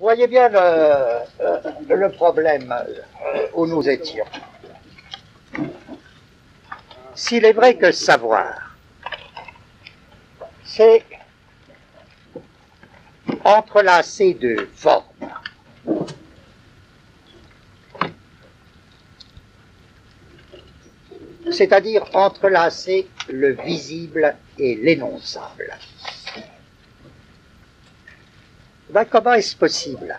voyez bien le, euh, le problème euh, où nous étions. S'il est vrai que savoir, c'est entrelacer de formes, c'est-à-dire entrelacer le visible et l'énonçable. Ben, comment est-ce possible?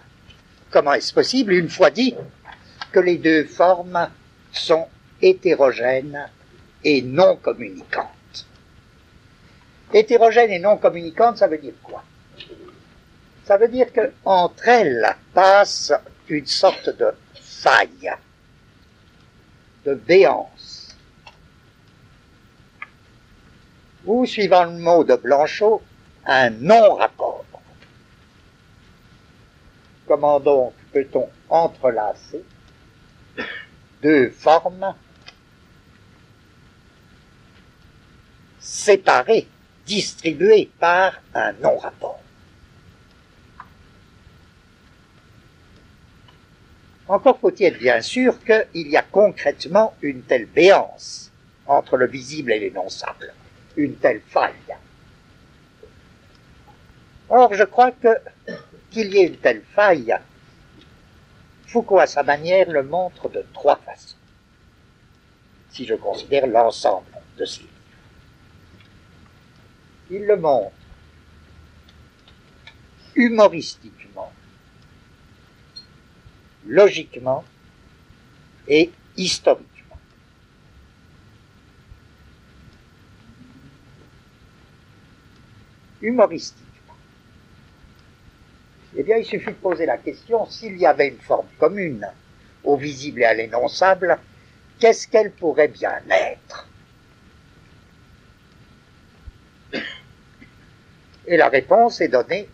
Comment est-ce possible une fois dit que les deux formes sont hétérogènes et non communicantes? Hétérogènes et non communicantes, ça veut dire quoi? Ça veut dire que entre elles passe une sorte de faille, de béance. Ou, suivant le mot de Blanchot, un non-rapport. Comment donc peut-on entrelacer deux formes séparées, distribuées par un non-rapport? Encore faut-il bien sûr qu'il y a concrètement une telle béance entre le visible et l'énonçable, une telle faille. Or, je crois que qu'il y ait une telle faille, Foucault, à sa manière, le montre de trois façons, si je considère l'ensemble de ses livres. Il le montre humoristiquement, logiquement et historiquement. Humoristique eh bien, il suffit de poser la question, s'il y avait une forme commune au visible et à l'énonçable, qu'est-ce qu'elle pourrait bien être? Et la réponse est donnée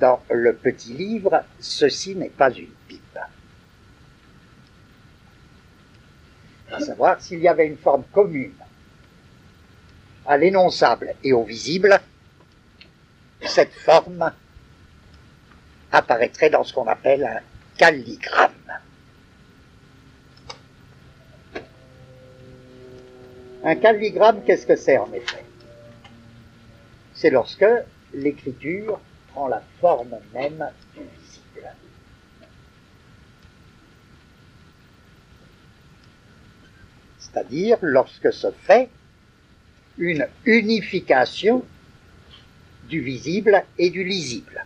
dans le petit livre Ceci n'est pas une pipe. À savoir, s'il y avait une forme commune à l'énonçable et au visible, cette forme apparaîtrait dans ce qu'on appelle un calligramme. Un calligramme, qu'est-ce que c'est en effet? C'est lorsque l'écriture prend la forme même du visible. C'est-à-dire lorsque se fait une unification du visible et du lisible.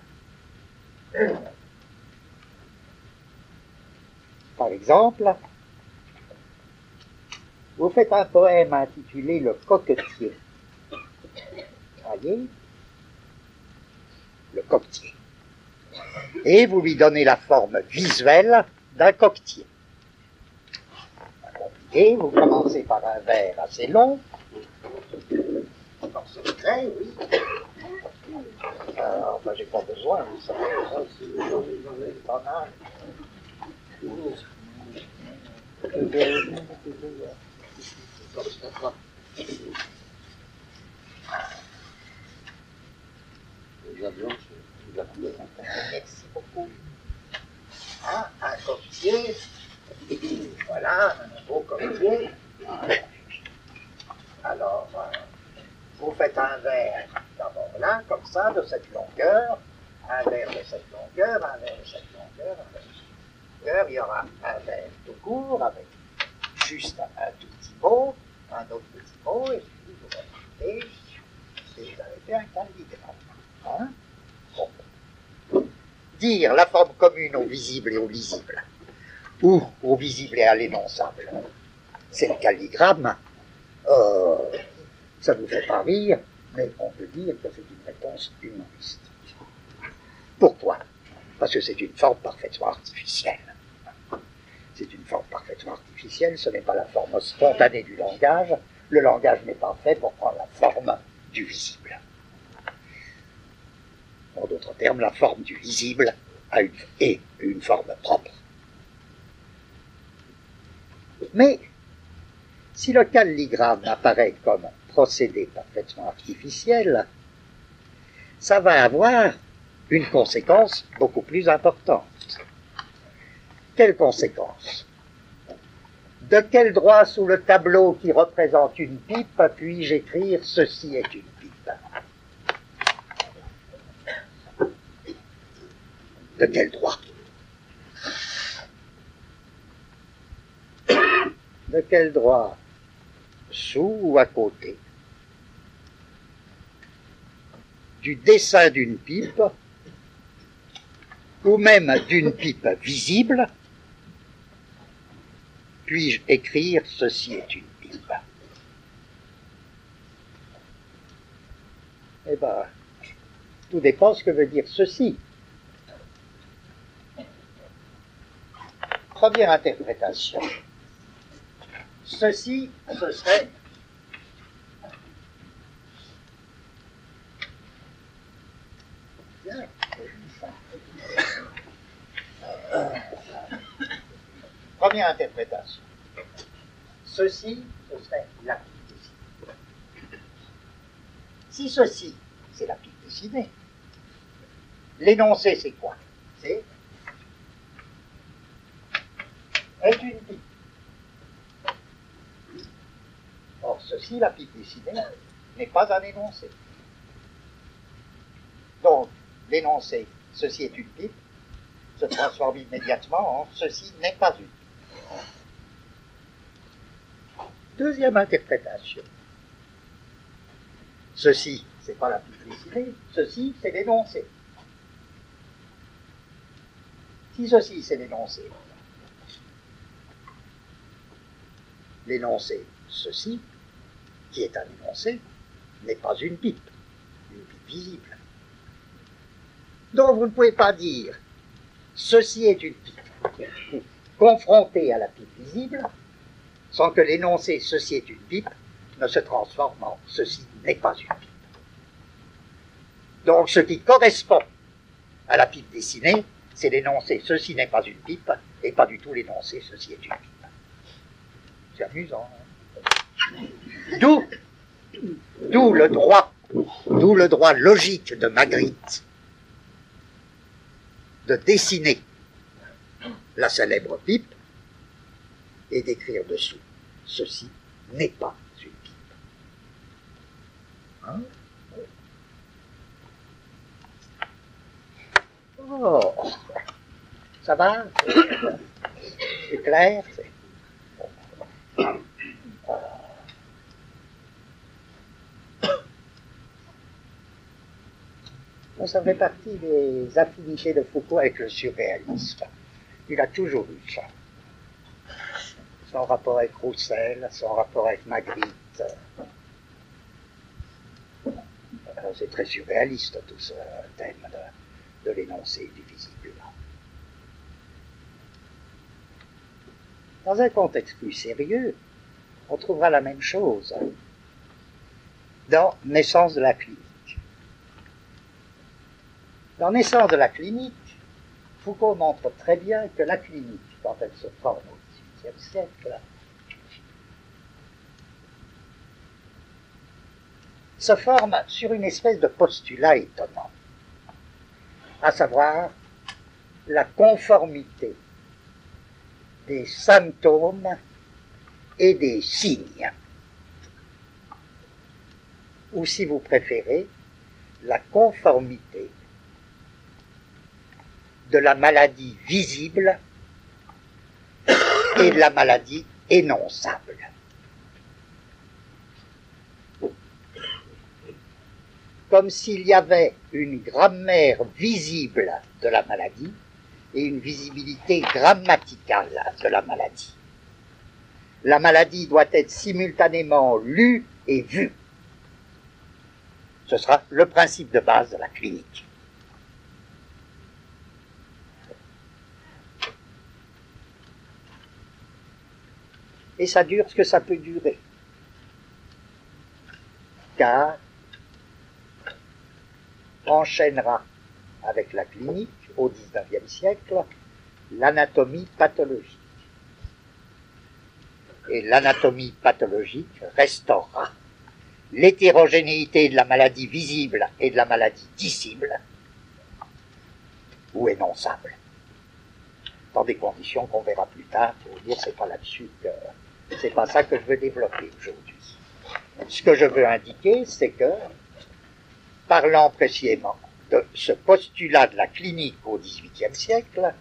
Par exemple, vous faites un poème intitulé Le coquetier. Voyez? Le coquetier. Et vous lui donnez la forme visuelle d'un coquetier. Et vous commencez par un vers assez long. Euh, enfin, j'ai pas besoin, savez, ça, c'est pas mal. Merci beaucoup. Hein, un copier. Voilà, un beau copier. Alors, euh, vous faites un verre d'abord là, comme ça, de cette longueur, un verre de cette longueur, un verre de cette longueur, un verre de cette longueur. Il y aura un verre tout court avec juste un, tout petit mot, un autre petit mot, et puis vous rajoutez, et vous avez fait un calligramme. Hein? Bon. Dire la forme commune au visible et au lisible, ou au visible et à l'énonçable, c'est le calligramme. Euh, ça ne vous fait pas rire, mais on peut dire que c'est une réponse humoristique. Pourquoi? Parce que c'est une forme parfaitement artificielle. C'est une forme parfaitement artificielle, ce n'est pas la forme spontanée du langage. Le langage n'est pas fait pour prendre la forme du visible. En d'autres termes, la forme du visible a une, est une forme propre. Mais si le calligramme apparaît comme procédé parfaitement artificiel, ça va avoir une conséquence beaucoup plus importante. Quelle conséquence? De quel droit sous le tableau qui représente une pipe puis-je écrire ceci est une pipe De quel droit? De quel droit? Sous ou à côté Du dessin d'une pipe ou même d'une pipe visible, puis-je écrire ceci est une pipe Eh bien, tout dépend ce que veut dire ceci. Première interprétation. Ceci, ce serait Première interprétation. Ceci, ce serait la pipe dessinée. Si ceci, c'est la pipe dessinée, l'énoncé, c'est quoi? C'est est une pipe. Or, ceci, la pipe dessinée, n'est pas un énoncé. Donc, l'énoncé, ceci est une pipe, se transforme immédiatement en ceci n'est pas une pipe. Deuxième interprétation. Ceci, c'est pas la publicité, ceci, c'est l'énoncé. Si ceci, c'est l'énoncé, l'énoncé, ceci, qui est un énoncé, n'est pas une pipe, une pipe visible. Donc vous ne pouvez pas dire ceci est une pipe confrontée à la pipe visible sans que l'énoncé ceci est une pipe ne se transforme en ceci n'est pas une pipe. Donc ce qui correspond à la pipe dessinée, c'est l'énoncé ceci n'est pas une pipe et pas du tout l'énoncé ceci est une pipe. C'est amusant. D'où, d'où le droit, d'où le droit logique de Magritte de dessiner la célèbre pipe et d'écrire dessous ceci n'est pas une pipe. Hein? Oh, ça va? C'est clair Ça fait partie des affinités de Foucault avec le surréalisme. Il a toujours eu ça son rapport avec Roussel, son rapport avec Magritte. Euh, c'est très surréaliste tout ce thème de, l'énoncé du visible. Dans un contexte plus sérieux, on trouvera la même chose dans Naissance de la clinique. Dans Naissance de la clinique, Foucault montre très bien que la clinique, quand elle se forme siècle, se forme sur une espèce de postulat étonnant, à savoir la conformité des symptômes et des signes, ou si vous préférez, la conformité de la maladie visible et de la maladie énonçable. Comme s'il y avait une grammaire visible de la maladie et une visibilité grammaticale de la maladie. La maladie doit être simultanément lue et vue. Ce sera le principe de base de la clinique. Et ça dure ce que ça peut durer. Car enchaînera avec la clinique au XIXe siècle l'anatomie pathologique. Et l'anatomie pathologique restaurera l'hétérogénéité de la maladie visible et de la maladie dissible ou énonçable. Dans des conditions qu'on verra plus tard, pour dire c'est pas là-dessus que c'est pas ça que je veux développer aujourd'hui. Ce que je veux indiquer, c'est que, parlant précisément de ce postulat de la clinique au XVIIIe siècle,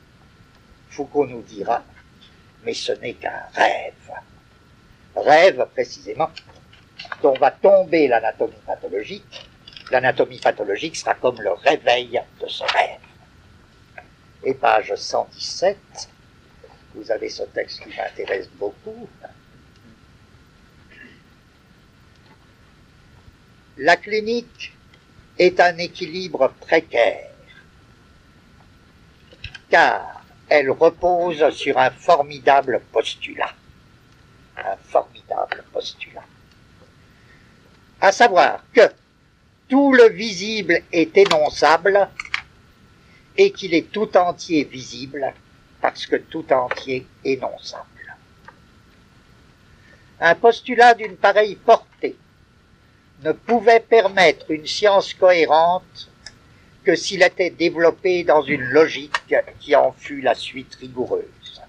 Foucault nous dira, mais ce n'est qu'un rêve. Rêve précisément dont va tomber l'anatomie pathologique. L'anatomie pathologique sera comme le réveil de ce rêve. Et page 117, vous avez ce texte qui m'intéresse beaucoup. La clinique est un équilibre précaire, car elle repose sur un formidable postulat. Un formidable postulat. À savoir que tout le visible est énonçable et qu'il est tout entier visible parce que tout entier énonçable. Un postulat d'une pareille portée ne pouvait permettre une science cohérente que s'il était développé dans une logique qui en fût la suite rigoureuse.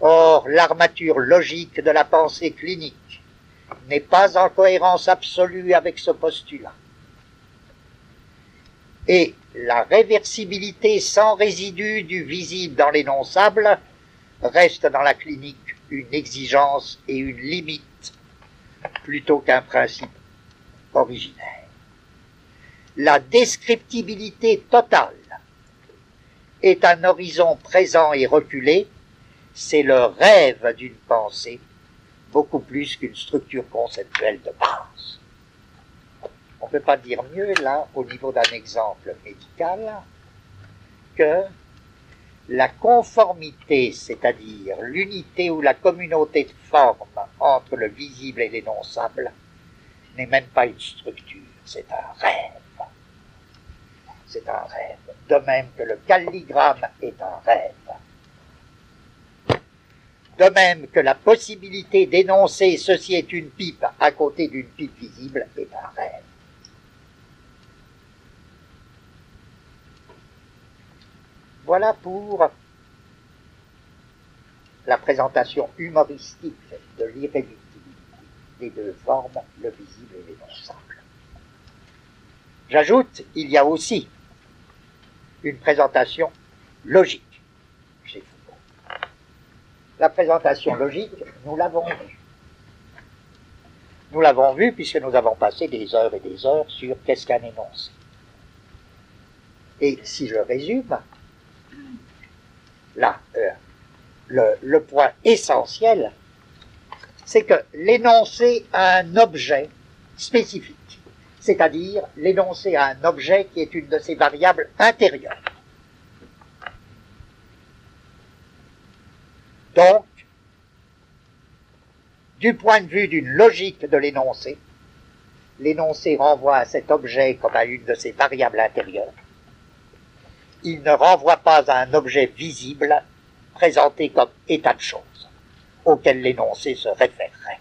Or, l'armature logique de la pensée clinique n'est pas en cohérence absolue avec ce postulat. Et la réversibilité sans résidu du visible dans l'énonçable reste dans la clinique une exigence et une limite plutôt qu'un principe originaire. La descriptibilité totale est un horizon présent et reculé, c'est le rêve d'une pensée, beaucoup plus qu'une structure conceptuelle de base. On ne peut pas dire mieux là, au niveau d'un exemple médical, que la conformité, c'est-à-dire l'unité ou la communauté de forme entre le visible et l'énonçable, n'est même pas une structure, c'est un rêve. C'est un rêve. De même que le calligramme est un rêve. De même que la possibilité d'énoncer ceci est une pipe à côté d'une pipe visible est un rêve. Voilà pour la présentation humoristique de l'irréductibilité des deux formes, le visible et l'énonçable. J'ajoute, il y a aussi une présentation logique chez Foucault. La présentation logique, nous l'avons vue. Nous l'avons vue puisque nous avons passé des heures et des heures sur qu'est-ce qu'un énoncé. Et si je résume, là, le, point essentiel, c'est que l'énoncé a un objet spécifique, c'est-à-dire l'énoncé a un objet qui est une de ses variables intérieures. Donc, du point de vue d'une logique de l'énoncé, l'énoncé renvoie à cet objet comme à une de ses variables intérieures il ne renvoie pas à un objet visible présenté comme état de choses, auquel l'énoncé se référerait.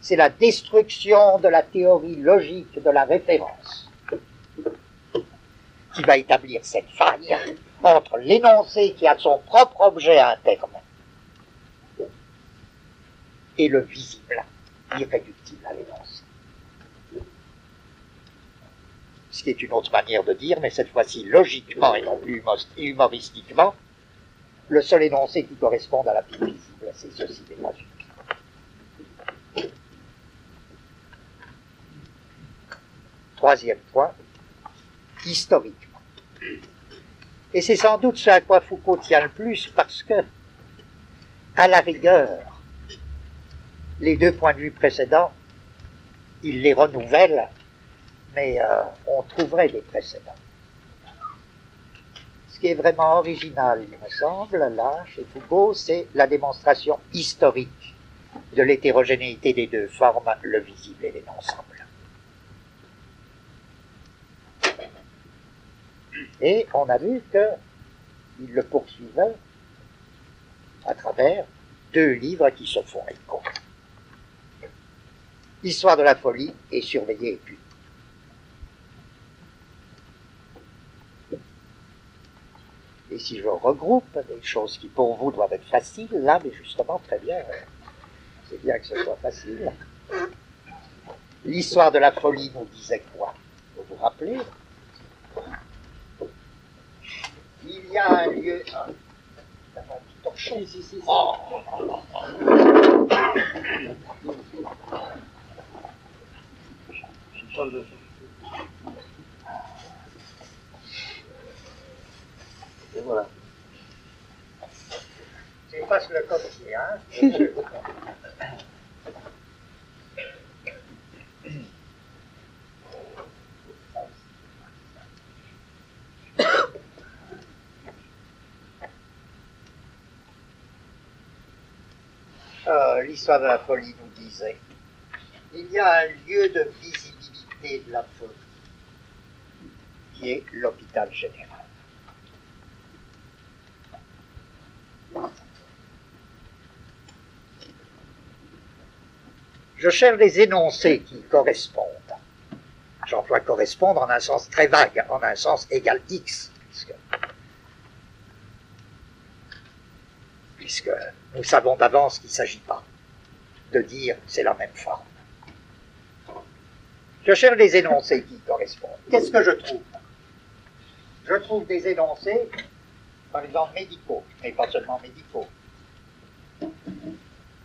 C'est la destruction de la théorie logique de la référence qui va établir cette faille entre l'énoncé qui a son propre objet interne et le visible, irréductible à l'énoncé. Ce qui est une autre manière de dire, mais cette fois-ci logiquement et non plus humoristiquement, le seul énoncé qui corresponde à la vie visible, c'est ceci des logiques. Troisième point, historiquement. Et c'est sans doute ce à quoi Foucault tient le plus parce que, à la rigueur, les deux points de vue précédents, il les renouvelle mais euh, on trouverait des précédents. Ce qui est vraiment original, il me semble, là, chez Foucault, c'est la démonstration historique de l'hétérogénéité des deux formes, le visible et l'énonçable. Et on a vu qu'il le poursuivait à travers deux livres qui se font écho. Histoire de la folie et Surveiller et Et si je regroupe des choses qui pour vous doivent être faciles, là, mais justement, très bien, c'est bien que ce soit facile. L'histoire de la folie nous disait quoi? Vous vous rappelez? Il y a un lieu. Oh. Et voilà. Je passe le copier, hein? Euh, l'histoire de la folie nous disait, il y a un lieu de visibilité de la folie, qui est l'hôpital général. Je cherche des énoncés qui correspondent. J'emploie correspondre en un sens très vague, en un sens égal X, puisque nous savons d'avance qu'il ne s'agit pas de dire c'est la même forme. Je cherche des énoncés qui correspondent. Qu'est-ce que je trouve? Je trouve des énoncés, par exemple médicaux, mais pas seulement médicaux,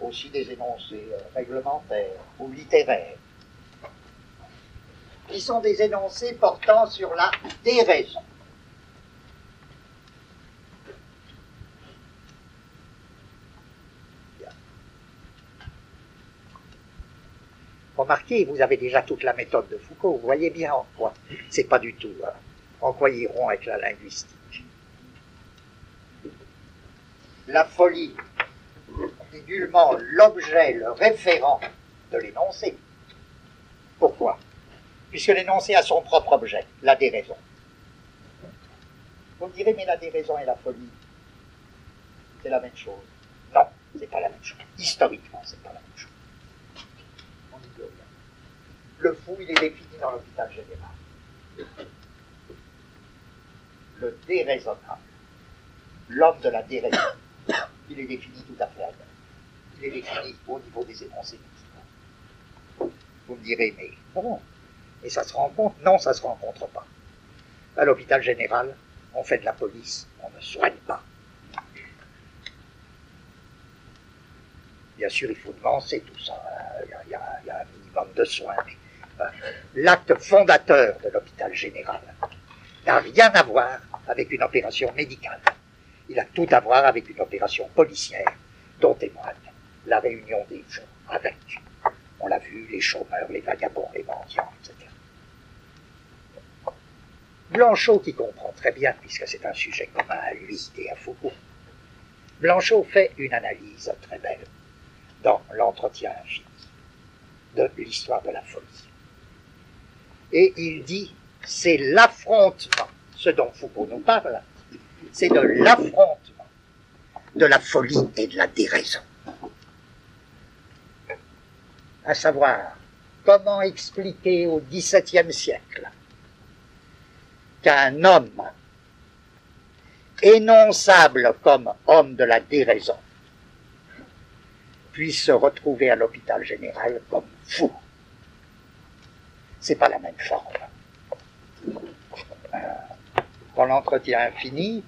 aussi des énoncés euh, réglementaires ou littéraires, qui sont des énoncés portant sur la déraison. Remarquez, vous avez déjà toute la méthode de Foucault, vous voyez bien en quoi. C'est pas du tout hein, en quoi ils iront avec la linguistique. La folie est nullement l'objet, le référent de l'énoncé. Pourquoi? Puisque l'énoncé a son propre objet, la déraison. Vous me direz, mais la déraison et la folie, c'est la même chose. Non, c'est pas la même chose. Historiquement, c'est pas la même chose. Le fou, il est défini dans l'hôpital général. Le déraisonnable, l'homme de la déraison, il est défini tout à fait. Il est défini au niveau des énoncés Vous me direz, mais bon, et ça se rencontre Non, ça ne se rencontre pas. À l'hôpital général, on fait de la police, on ne soigne pas. Bien sûr, il faut devancer tout ça. Il y, a, un minimum de soins, l'acte fondateur de l'hôpital général n'a rien à voir avec une opération médicale. Il a tout à voir avec une opération policière dont témoigne la réunion des gens avec, on l'a vu, les chômeurs, les vagabonds, les mendiants, etc. Blanchot, qui comprend très bien, puisque c'est un sujet commun à lui et à Foucault, Blanchot fait une analyse très belle dans l'entretien infini de l'histoire de la folie et il dit c'est l'affrontement, ce dont Foucault nous parle, c'est de l'affrontement de la folie et de la déraison. À savoir, comment expliquer au XVIIe siècle qu'un homme énonçable comme homme de la déraison puisse se retrouver à l'hôpital général comme fou? C'est pas la même forme. L'entretien infini,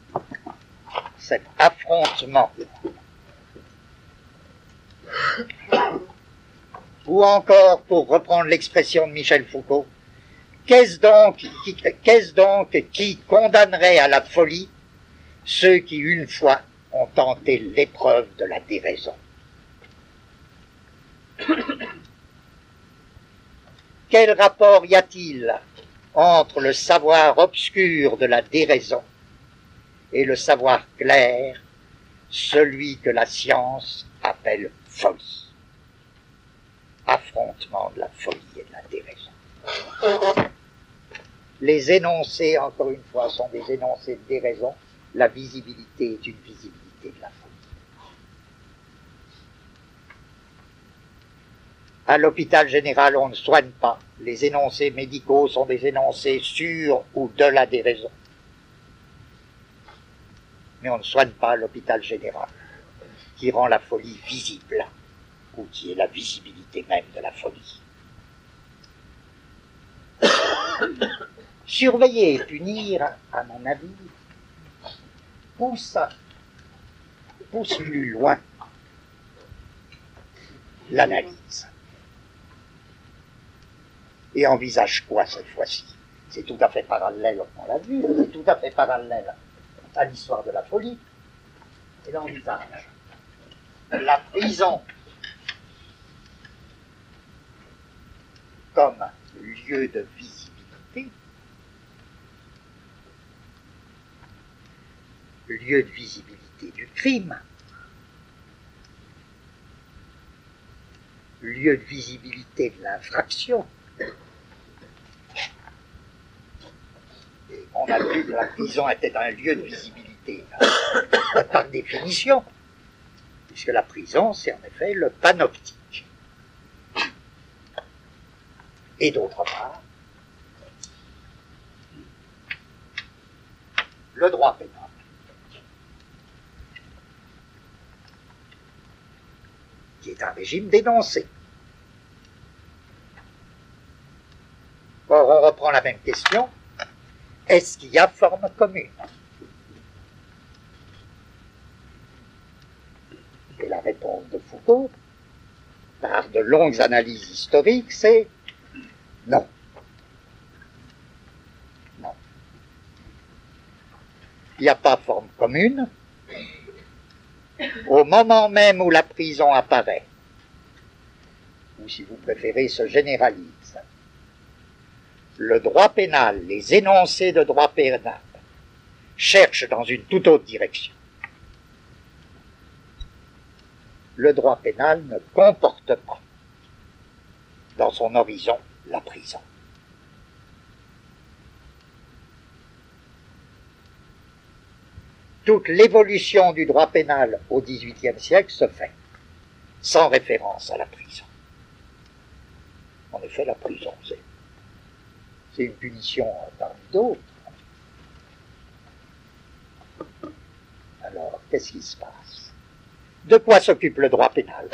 cet affrontement, ou encore, pour reprendre l'expression de Michel Foucault, qu'est-ce donc qui condamnerait à la folie ceux qui, une fois, ont tenté l'épreuve de la déraison? Quel rapport y a-t-il entre le savoir obscur de la déraison et le savoir clair, celui que la science appelle folie Affrontement de la folie et de la déraison. Les énoncés, encore une fois, sont des énoncés de déraison. La visibilité est une visibilité de la folie. À l'hôpital général, on ne soigne pas. Les énoncés médicaux sont des énoncés sur ou de la déraison. mais on ne soigne pas l'hôpital général, qui rend la folie visible, ou qui est la visibilité même de la folie. Surveiller et punir, à mon avis, pousse, pousse plus loin l'analyse. Et envisage quoi cette fois-ci? C'est tout à fait parallèle, on l'a vu, c'est tout à fait parallèle à l'histoire de la folie. Et l'envisage la prison comme lieu de visibilité, lieu de visibilité du crime, lieu de visibilité de l'infraction. On a vu que la prison était un lieu de visibilité par définition, puisque la prison, c'est en effet le panoptique. Et d'autre part, le droit pénal. qui est un régime dénoncé. Or, on reprend la même question. Est-ce qu'il y a forme commune? Et la réponse de Foucault, par de longues analyses historiques, c'est non. Non. Il n'y a pas forme commune, au moment même où la prison apparaît, ou si vous préférez se généralise, le droit pénal, les énoncés de droit pénal, cherchent dans une toute autre direction. Le droit pénal ne comporte pas dans son horizon la prison. toute l'évolution du droit pénal au XVIIIe siècle se fait sans référence à la prison. En effet, la prison, c'est une punition parmi d'autres. Alors, qu'est-ce qui se passe? De quoi s'occupe le droit pénal?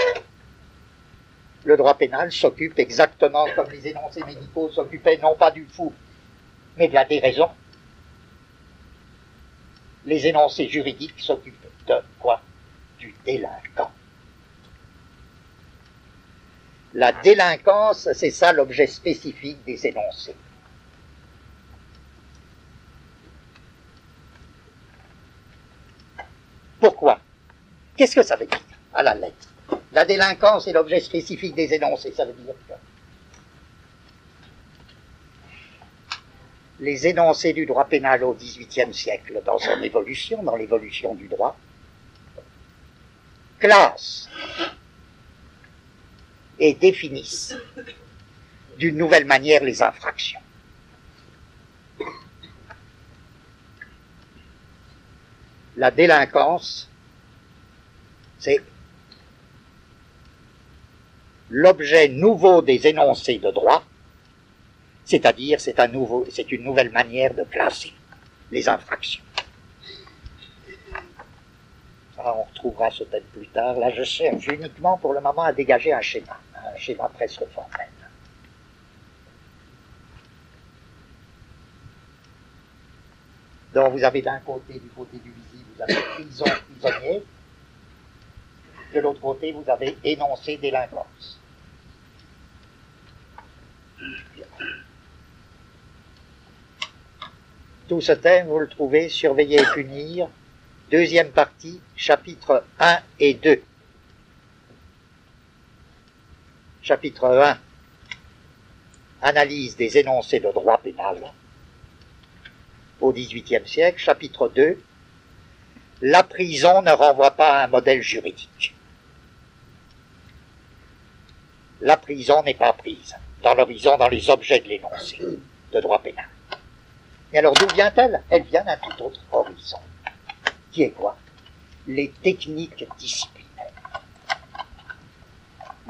Le droit pénal s'occupe exactement comme les énoncés médicaux s'occupaient non pas du fou, mais de la déraison les énoncés juridiques s'occupent de quoi? Du délinquant. La délinquance, c'est ça l'objet spécifique des énoncés. Pourquoi? Qu'est-ce que ça veut dire à la lettre? La délinquance est l'objet spécifique des énoncés, ça veut dire que les énoncés du droit pénal au XVIIIe siècle dans son évolution, dans l'évolution du droit, classent et définissent d'une nouvelle manière les infractions. La délinquance, c'est l'objet nouveau des énoncés de droit c'est-à-dire, c'est un nouveau, c'est une nouvelle manière de classer les infractions. On retrouvera ce thème plus tard. Là, je cherche uniquement pour le moment à dégager un schéma, un schéma presque formel. Donc, vous avez d'un côté, du côté du vous avez prison, prisonnier. De l'autre côté, vous avez énoncé délinquance. Tout ce thème, vous le trouvez, Surveiller et punir, deuxième partie, chapitre 1 et 2. Chapitre 1, analyse des énoncés de droit pénal au XVIIIe siècle. Chapitre 2, la prison ne renvoie pas à un modèle juridique. La prison n'est pas prise dans l'horizon, dans les objets de l'énoncé de droit pénal. Et alors d'où vient-elle? Elle vient d'un tout autre horizon, qui est quoi? Les techniques disciplinaires.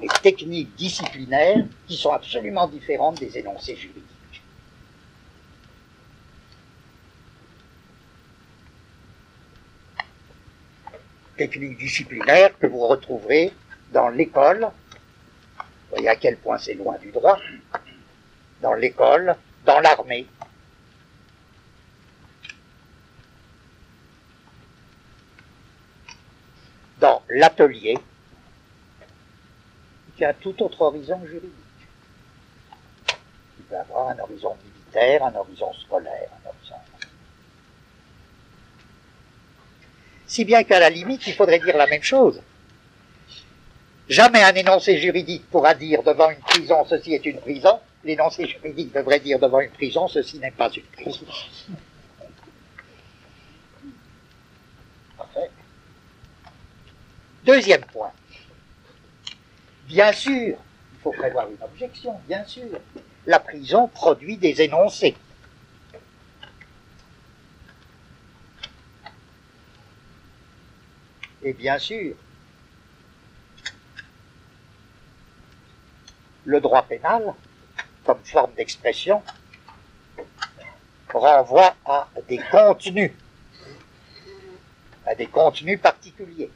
Les techniques disciplinaires qui sont absolument différentes des énoncés juridiques. Techniques disciplinaires que vous retrouverez dans l'école. Vous voyez à quel point c'est loin du droit. Dans l'école, dans l'armée. Dans l'atelier, qui a tout autre horizon juridique. Il peut avoir un horizon militaire, un horizon scolaire, un horizon si bien qu'à la limite, il faudrait dire la même chose. Jamais un énoncé juridique pourra dire devant une prison ceci est une prison. L'énoncé juridique devrait dire devant une prison ceci n'est pas une prison. Parfait. Deuxième point. Bien sûr, il faut prévoir une objection, bien sûr. La prison produit des énoncés. Et bien sûr, le droit pénal, comme forme d'expression, renvoie à des contenus, à des contenus particuliers.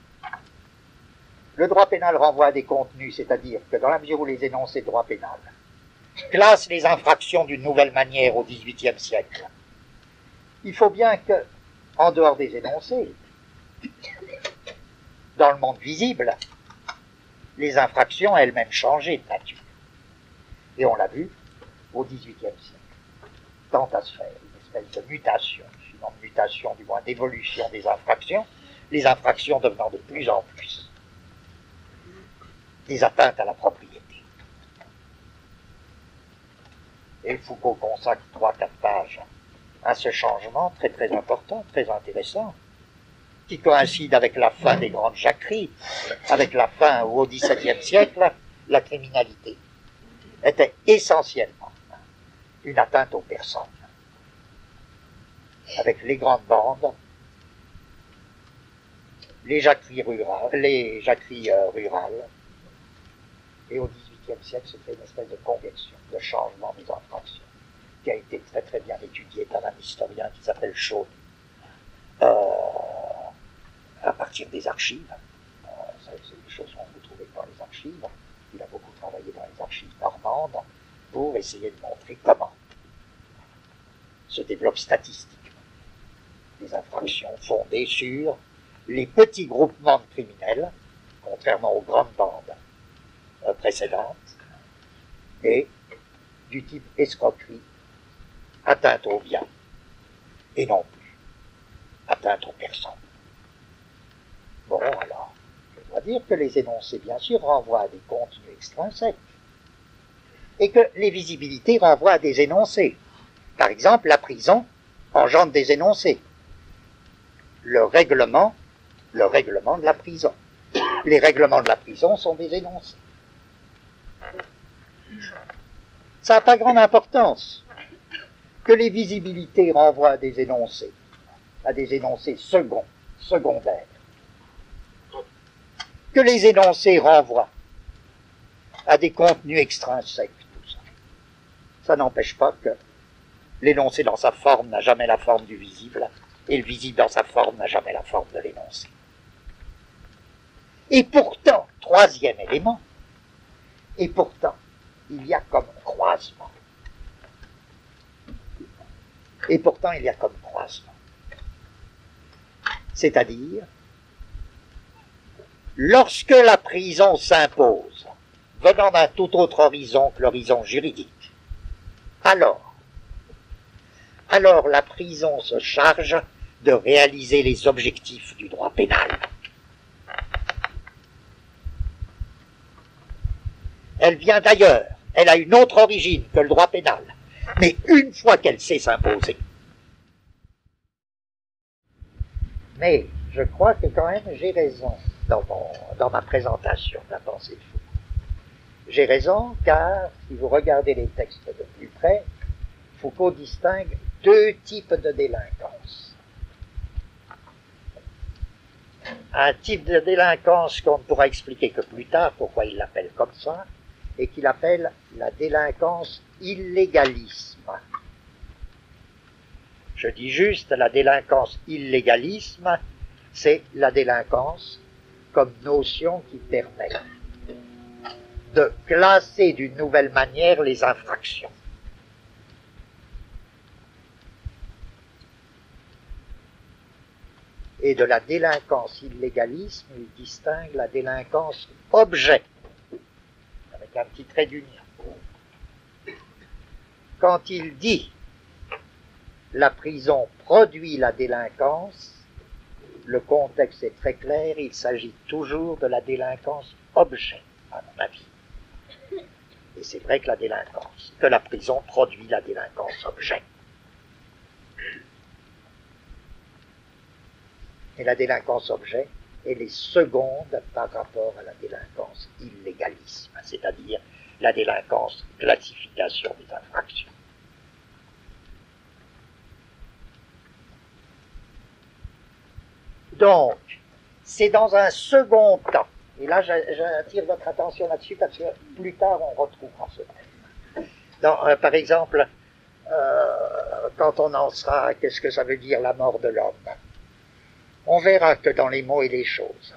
Le droit pénal renvoie à des contenus, c'est-à-dire que dans la mesure où les énoncés de droit pénal classent les infractions d'une nouvelle manière au XVIIIe siècle, il faut bien que, en dehors des énoncés, dans le monde visible, les infractions elles-mêmes changé de nature. Et on l'a vu au XVIIIe siècle. Tant à se faire, une espèce de mutation, sinon de mutation, du moins d'évolution des infractions, les infractions devenant de plus en plus des atteintes à la propriété. Et Foucault consacre trois, quatre pages à ce changement très très important, très intéressant, qui coïncide avec la fin des grandes jacqueries, avec la fin au XVIIe siècle, la criminalité était essentiellement une atteinte aux personnes. Avec les grandes bandes, les jacqueries rurales, les jacqueries euh, rurales, et au XVIIIe siècle se fait une espèce de conversion, de changement des infractions, qui a été très très bien étudié par un historien qui s'appelle Chaud. Euh, à partir des archives. Euh, c'est des choses qu'on peut trouver dans les archives. Il a beaucoup travaillé dans les archives normandes pour essayer de montrer comment se développent statistiquement des infractions fondées sur les petits groupements de criminels, contrairement aux grandes bandes euh, précédentes, et du type escroquerie, atteinte aux biens, et non plus atteinte aux personnes. Bon, alors, je dois dire que les énoncés, bien sûr, renvoient à des contenus extrinsèques et que les visibilités renvoient à des énoncés. Par exemple, la prison engendre des énoncés. Le règlement, le règlement de la prison. Les règlements de la prison sont des énoncés. Ça n'a pas grande importance que les visibilités renvoient à des énoncés, à des énoncés seconds, secondaires que les énoncés renvoient à des contenus extrinsèques, tout ça. Ça n'empêche pas que l'énoncé dans sa forme n'a jamais la forme du visible, et le visible dans sa forme n'a jamais la forme de l'énoncé. Et pourtant, troisième élément, et pourtant, il y a comme croisement. Et pourtant, il y a comme croisement. C'est-à-dire Lorsque la prison s'impose, venant d'un tout autre horizon que l'horizon juridique, alors, alors la prison se charge de réaliser les objectifs du droit pénal. Elle vient d'ailleurs, elle a une autre origine que le droit pénal, mais une fois qu'elle sait s'imposer. Mais je crois que quand même j'ai raison dans, ma présentation de la pensée de Foucault. J'ai raison car si vous regardez les textes de plus près, Foucault distingue deux types de délinquance. Un type de délinquance qu'on ne pourra expliquer que plus tard pourquoi il l'appelle comme ça, et qu'il appelle la délinquance illégalisme. Je dis juste la délinquance illégalisme c'est la délinquance comme notion qui permet de classer d'une nouvelle manière les infractions. Et de la délinquance illégalisme, il distingue la délinquance objet, avec un petit trait d'union. Quand il dit la prison produit la délinquance, le contexte est très clair, il s'agit toujours de la délinquance objet, à mon avis. Et c'est vrai que la délinquance, que la prison produit la délinquance objet. Et la délinquance objet, elle est seconde par rapport à la délinquance illégalisme, c'est-à-dire la délinquance classification des infractions. Donc, c'est dans un second temps, et là j'attire votre attention là-dessus parce que plus tard on retrouvera ce thème. Euh, par exemple, euh, quand on en sera, qu'est-ce que ça veut dire la mort de l'homme? On verra que dans les mots et les choses,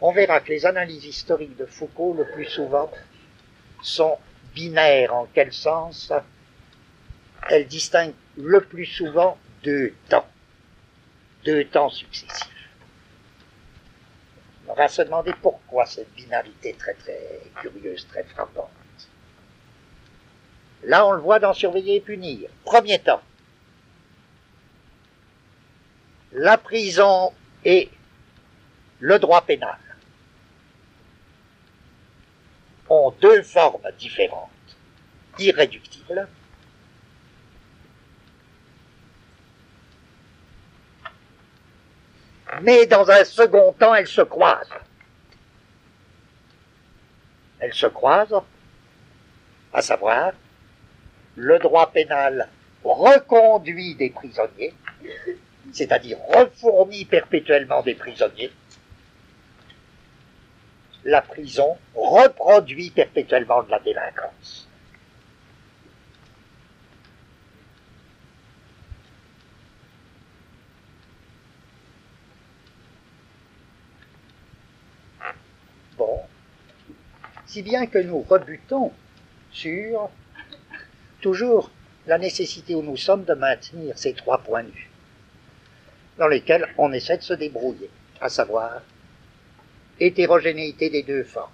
on verra que les analyses historiques de Foucault, le plus souvent, sont binaires. En quel sens? Elles distinguent le plus souvent deux temps, deux temps successifs. On va se demander pourquoi cette binarité très très curieuse, très frappante. Là, on le voit dans Surveiller et punir. Premier temps. La prison et le droit pénal ont deux formes différentes, irréductibles, mais dans un second temps, elles se croisent. Elles se croisent, à savoir, le droit pénal reconduit des prisonniers, c'est-à-dire refournit perpétuellement des prisonniers, la prison reproduit perpétuellement de la délinquance. Bon, si bien que nous rebutons sur toujours la nécessité où nous sommes de maintenir ces trois points de vue, dans lesquels on essaie de se débrouiller, à savoir hétérogénéité des deux formes,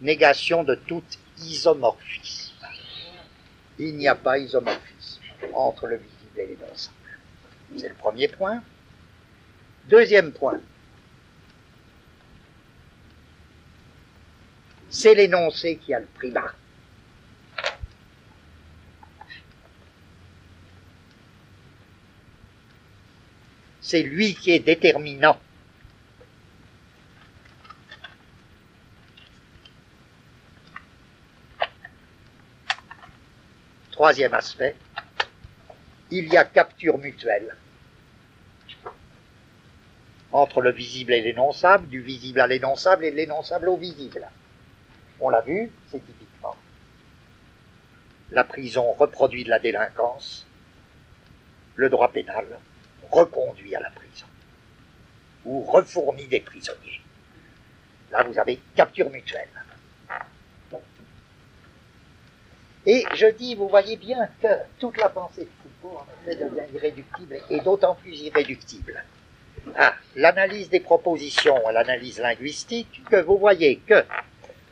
négation de tout isomorphisme. Il n'y a pas isomorphisme entre le visible et l'énoncable. C'est le premier point. Deuxième point, c'est l'énoncé qui a le primat. C'est lui qui est déterminant. Troisième aspect, il y a capture mutuelle entre le visible et l'énonçable, du visible à l'énonçable et de l'énonçable au visible. On l'a vu, c'est typiquement. La prison reproduit de la délinquance, le droit pénal reconduit à la prison, ou refournit des prisonniers. Là, vous avez capture mutuelle. Et je dis, vous voyez bien que toute la pensée de Foucault, en effet, devient irréductible, et d'autant plus irréductible à l'analyse des propositions, l'analyse linguistique, que vous voyez que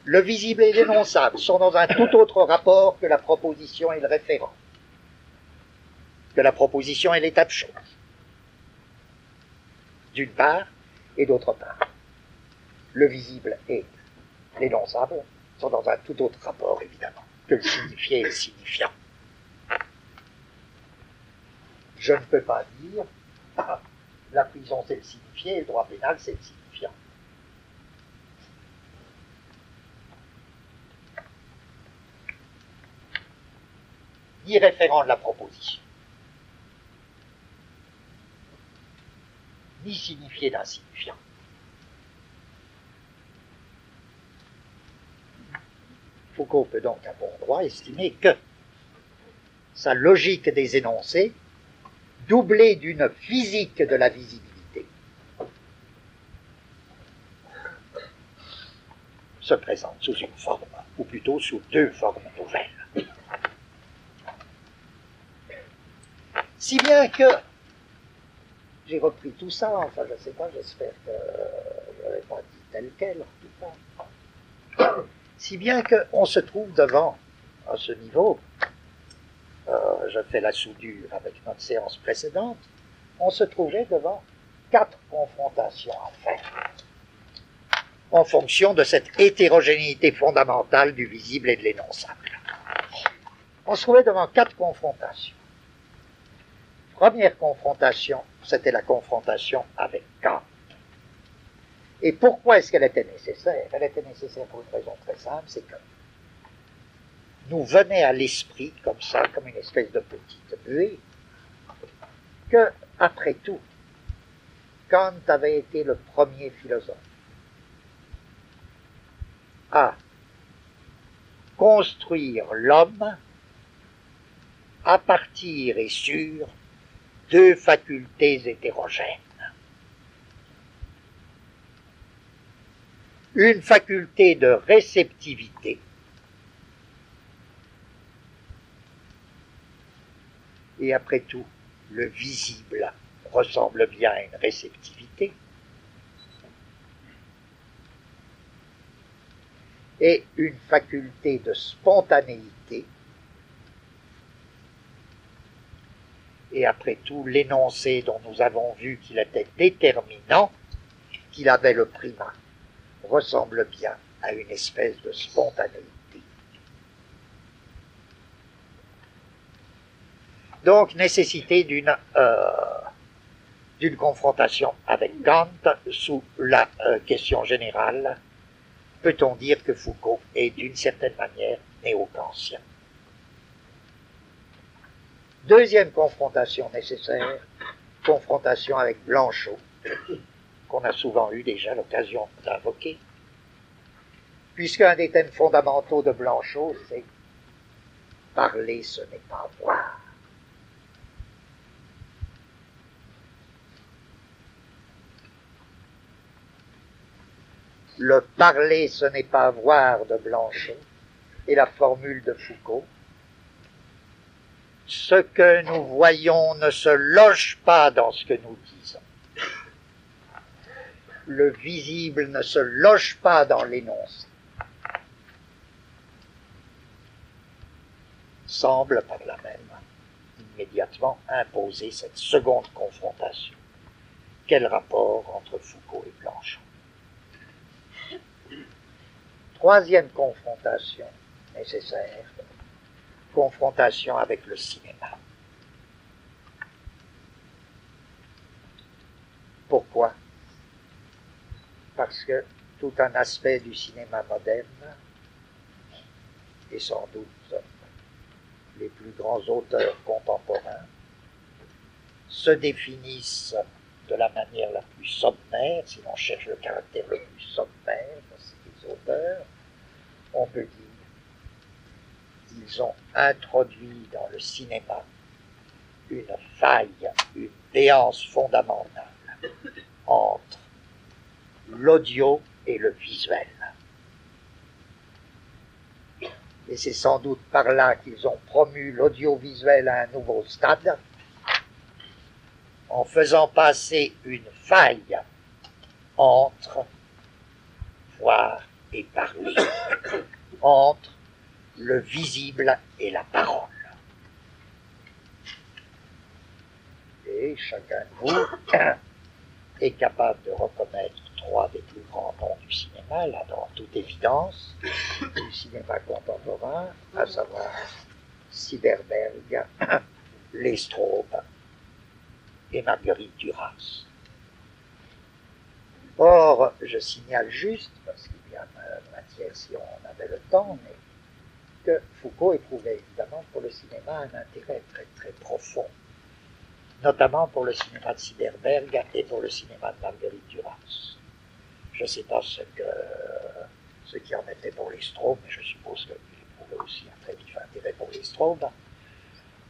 le visible et l'énonçable sont dans un tout autre rapport que la proposition et le référent, que la proposition et l'état de choses, d'une part, et d'autre part. Le visible et l'énonçable sont dans un tout autre rapport, évidemment, que le signifié et le signifiant. Je ne peux pas dire, la prison c'est le signifié le droit pénal c'est le signifiant. Ni référent de la proposition, ni signifié d'insignifiant. Foucault peut donc à bon droit estimer que sa logique des énoncés, doublée d'une physique de la visibilité, se présente sous une forme, ou plutôt sous deux formes nouvelles. Si bien que j'ai repris tout ça, enfin je ne sais pas, j'espère que je n'avais pas dit tel quel en tout cas. Si bien qu'on se trouve devant, à ce niveau, euh, je fais la soudure avec notre séance précédente, on se trouvait devant quatre confrontations à faire en fonction de cette hétérogénéité fondamentale du visible et de l'énonçable. On se trouvait devant quatre confrontations. Première confrontation, c'était la confrontation avec Kant. Et pourquoi est-ce qu'elle était nécessaire? Elle était nécessaire pour une raison très simple, c'est que nous venait à l'esprit, comme ça, comme une espèce de petite buée, que, après tout, Kant avait été le premier philosophe à construire l'homme à partir et sur deux facultés hétérogènes. Une faculté de réceptivité et après tout, le visible ressemble bien à une réceptivité. et une faculté de spontanéité. Et après tout, l'énoncé dont nous avons vu qu'il était déterminant, qu'il avait le primat, ressemble bien à une espèce de spontanéité. Donc, nécessité d'une euh, confrontation avec Kant sous la euh, question générale peut-on dire que Foucault est d'une certaine manière néo-kantien? Deuxième confrontation nécessaire, confrontation avec Blanchot, qu'on a souvent eu déjà l'occasion d'invoquer, puisqu'un des thèmes fondamentaux de Blanchot, c'est parler, ce n'est pas voir. Le parler, ce n'est pas voir de Blanchot, et la formule de Foucault. Ce que nous voyons ne se loge pas dans ce que nous disons. Le visible ne se loge pas dans l'énoncé. Semble par la même immédiatement imposer cette seconde confrontation. Quel rapport entre Foucault et Blanchot Troisième confrontation nécessaire, confrontation avec le cinéma. Pourquoi? Parce que tout un aspect du cinéma moderne, et sans doute les plus grands auteurs contemporains, se définissent de la manière la plus sommaire, si l'on cherche le caractère le plus sommaire de ces auteurs, on peut dire qu'ils ont introduit dans le cinéma une faille, une béance fondamentale entre l'audio et le visuel. Et c'est sans doute par là qu'ils ont promu l'audiovisuel à un nouveau stade, en faisant passer une faille entre voir et parler, entre le visible et la parole. Et chacun de vous est capable de reconnaître trois des plus grands noms du cinéma, là dans toute évidence, du cinéma contemporain, à savoir Siderberg, Lestraube et Marguerite Duras. Or, je signale juste, parce qu'il y a matière si on avait le temps, mais que Foucault éprouvait évidemment pour le cinéma un intérêt très très profond, notamment pour le cinéma de Siderberg et pour le cinéma de Marguerite Duras. Je ne sais pas ce, que, ce qui en était pour les Straubes, mais je suppose qu'il éprouvait aussi un très vif intérêt pour les Straubes.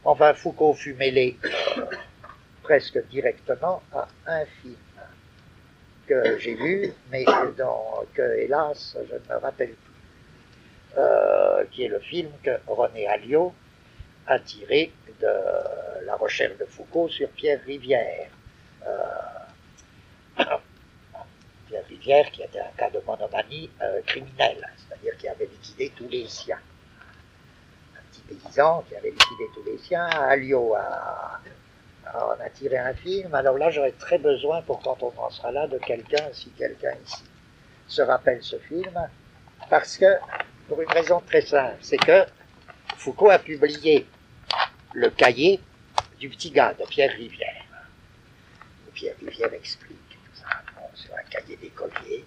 Enfin, Foucault fut mêlé euh, presque directement à un film que j'ai vu, mais que hélas je ne me rappelle plus, euh, qui est le film que René Alliot a tiré de la recherche de Foucault sur Pierre Rivière. Euh, Pierre Rivière qui était un cas de monomanie euh, criminelle, c'est-à-dire qui avait liquidé tous les siens. Un petit paysan qui avait liquidé tous les siens, Alliot a, a, a tiré un film, alors là j'aurais très besoin pour quand on en sera là de quelqu'un, si quelqu'un ici se rappelle ce film, parce que, pour une raison très simple, c'est que Foucault a publié le cahier du petit gars de Pierre Rivière. Pierre Rivière explique tout ça bon, sur un cahier d'écolier.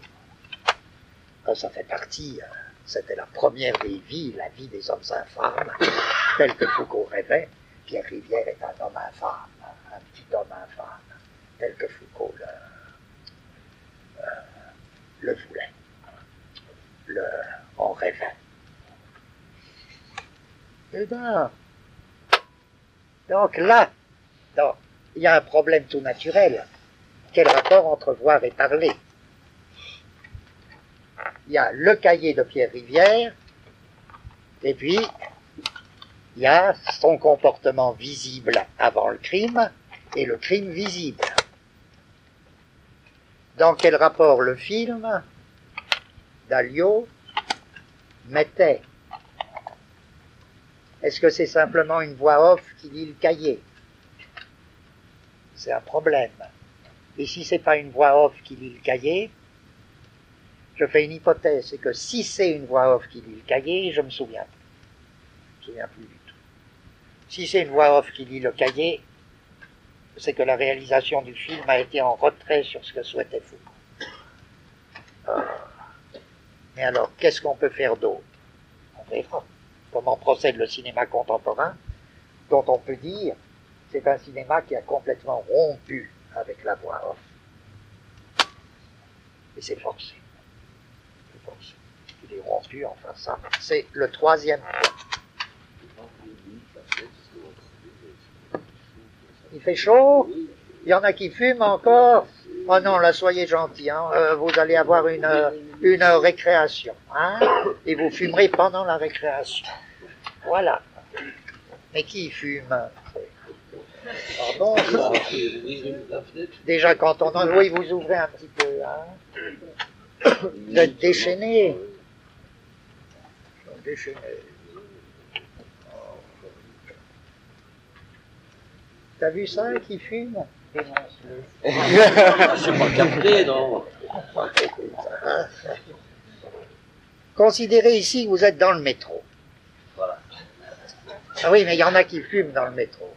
Ça fait partie, euh, c'était la première des vies, la vie des hommes infâmes, telle que Foucault rêvait. Pierre Rivière est un homme infâme, un petit homme infâme, tel que Foucault le, euh, voulait, en rêvait. Et ben, donc là, il y a un problème tout naturel. Quel rapport entre voir et parler? Il y a le cahier de Pierre Rivière, et puis il y a son comportement visible avant le crime et le crime visible. Dans quel rapport le film d'Alliot mettait Est-ce que c'est simplement une voix off qui lit le cahier? C'est un problème. Et si c'est pas une voix off qui lit le cahier, je fais une hypothèse, c'est que si c'est une voix off qui lit le cahier, je me souviens plus. Je me souviens plus du tout. Si c'est une voix off qui lit le cahier, c'est que la réalisation du film a été en retrait sur ce que souhaitait Foucault. Mais alors, qu'est-ce qu'on peut faire d'autre? On verra comment procède le cinéma contemporain, dont on peut dire c'est un cinéma qui a complètement rompu avec la voix off. Et c'est forcé. C'est forcé. Il est rompu, enfin ça. C'est le troisième point. Il fait chaud? Il y en a qui fument encore? Oh non, là, soyez gentils, hein. euh, vous allez avoir une, une récréation. Hein, et vous fumerez pendant la récréation. Voilà. Mais qui fume? Pardon? Déjà, quand on en... Oui, vous ouvrez un petit peu. Hein Vous êtes. Déchaîné. T'as vu ça qui fume? Dénonce-le. Pas capté, non Considérez ici que vous êtes dans le métro. Voilà. Ah oui, mais il y en a qui fument dans le métro.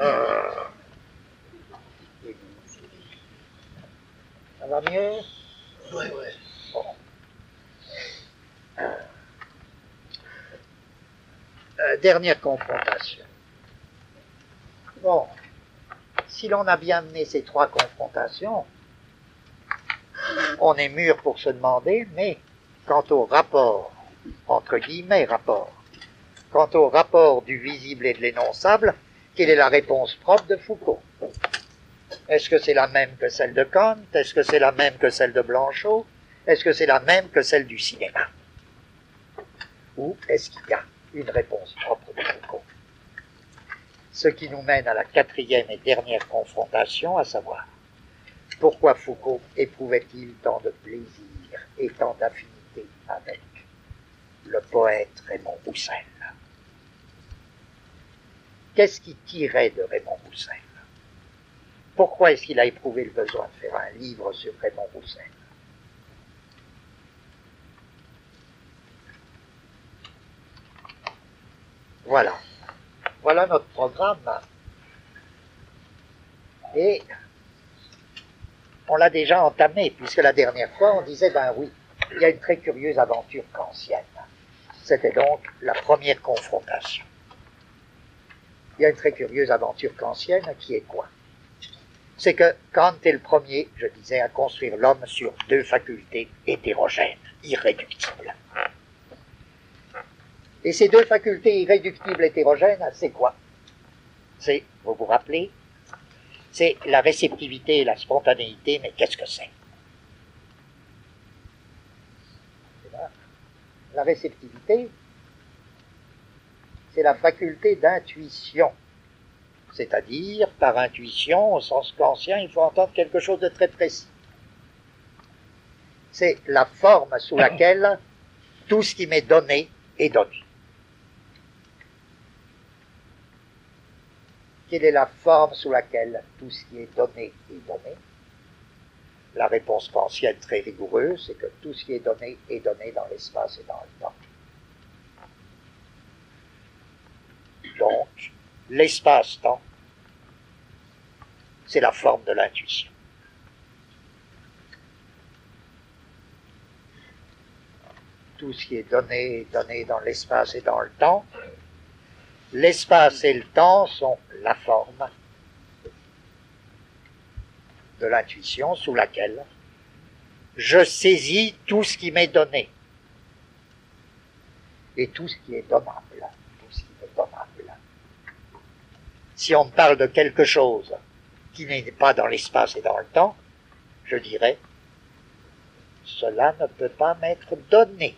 Euh. Ça va mieux? Oui, oui. Bon. Euh, dernière confrontation. Bon, si l'on a bien mené ces trois confrontations, on est mûr pour se demander, mais quant au rapport, entre guillemets rapport, quant au rapport du visible et de l'énonçable, quelle est la réponse propre de Foucault? Est-ce que c'est la même que celle de Kant? Est-ce que c'est la même que celle de Blanchot? Est-ce que c'est la même que celle du cinéma? Ou est-ce qu'il y a une réponse propre de Foucault? Ce qui nous mène à la quatrième et dernière confrontation, à savoir pourquoi Foucault éprouvait-il tant de plaisir et tant d'affinité avec le poète Raymond Roussel? Qu'est-ce qui tirait de Raymond Roussel? Pourquoi est-ce qu'il a éprouvé le besoin de faire un livre sur Raymond Roussel? Voilà. Voilà notre programme. Et on l'a déjà entamé, puisque la dernière fois, on disait, ben oui, il y a une très curieuse aventure kantienne. C'était donc la première confrontation. Il y a une très curieuse aventure kantienne qui est quoi? C'est que Kant est le premier, je disais, à construire l'homme sur deux facultés hétérogènes, irréductibles. Et ces deux facultés irréductibles hétérogènes, c'est quoi? C'est, vous vous rappelez, c'est la réceptivité et la spontanéité, mais qu'est-ce que c'est? La réceptivité, c'est la faculté d'intuition. C'est-à-dire, par intuition, au sens kantien, il faut entendre quelque chose de très précis. C'est la forme sous laquelle tout ce qui m'est donné est donné. Quelle est la forme sous laquelle tout ce qui est donné est donné? La réponse kantienne très rigoureuse, c'est que tout ce qui est donné est donné dans l'espace et dans le temps. Donc, l'espace-temps, c'est la forme de l'intuition. Tout ce qui est donné est donné dans l'espace et dans le temps. L'espace et le temps sont la forme de l'intuition sous laquelle je saisis tout ce qui m'est donné et tout ce qui est donnable. Si on parle de quelque chose qui n'est pas dans l'espace et dans le temps, je dirais, cela ne peut pas m'être donné.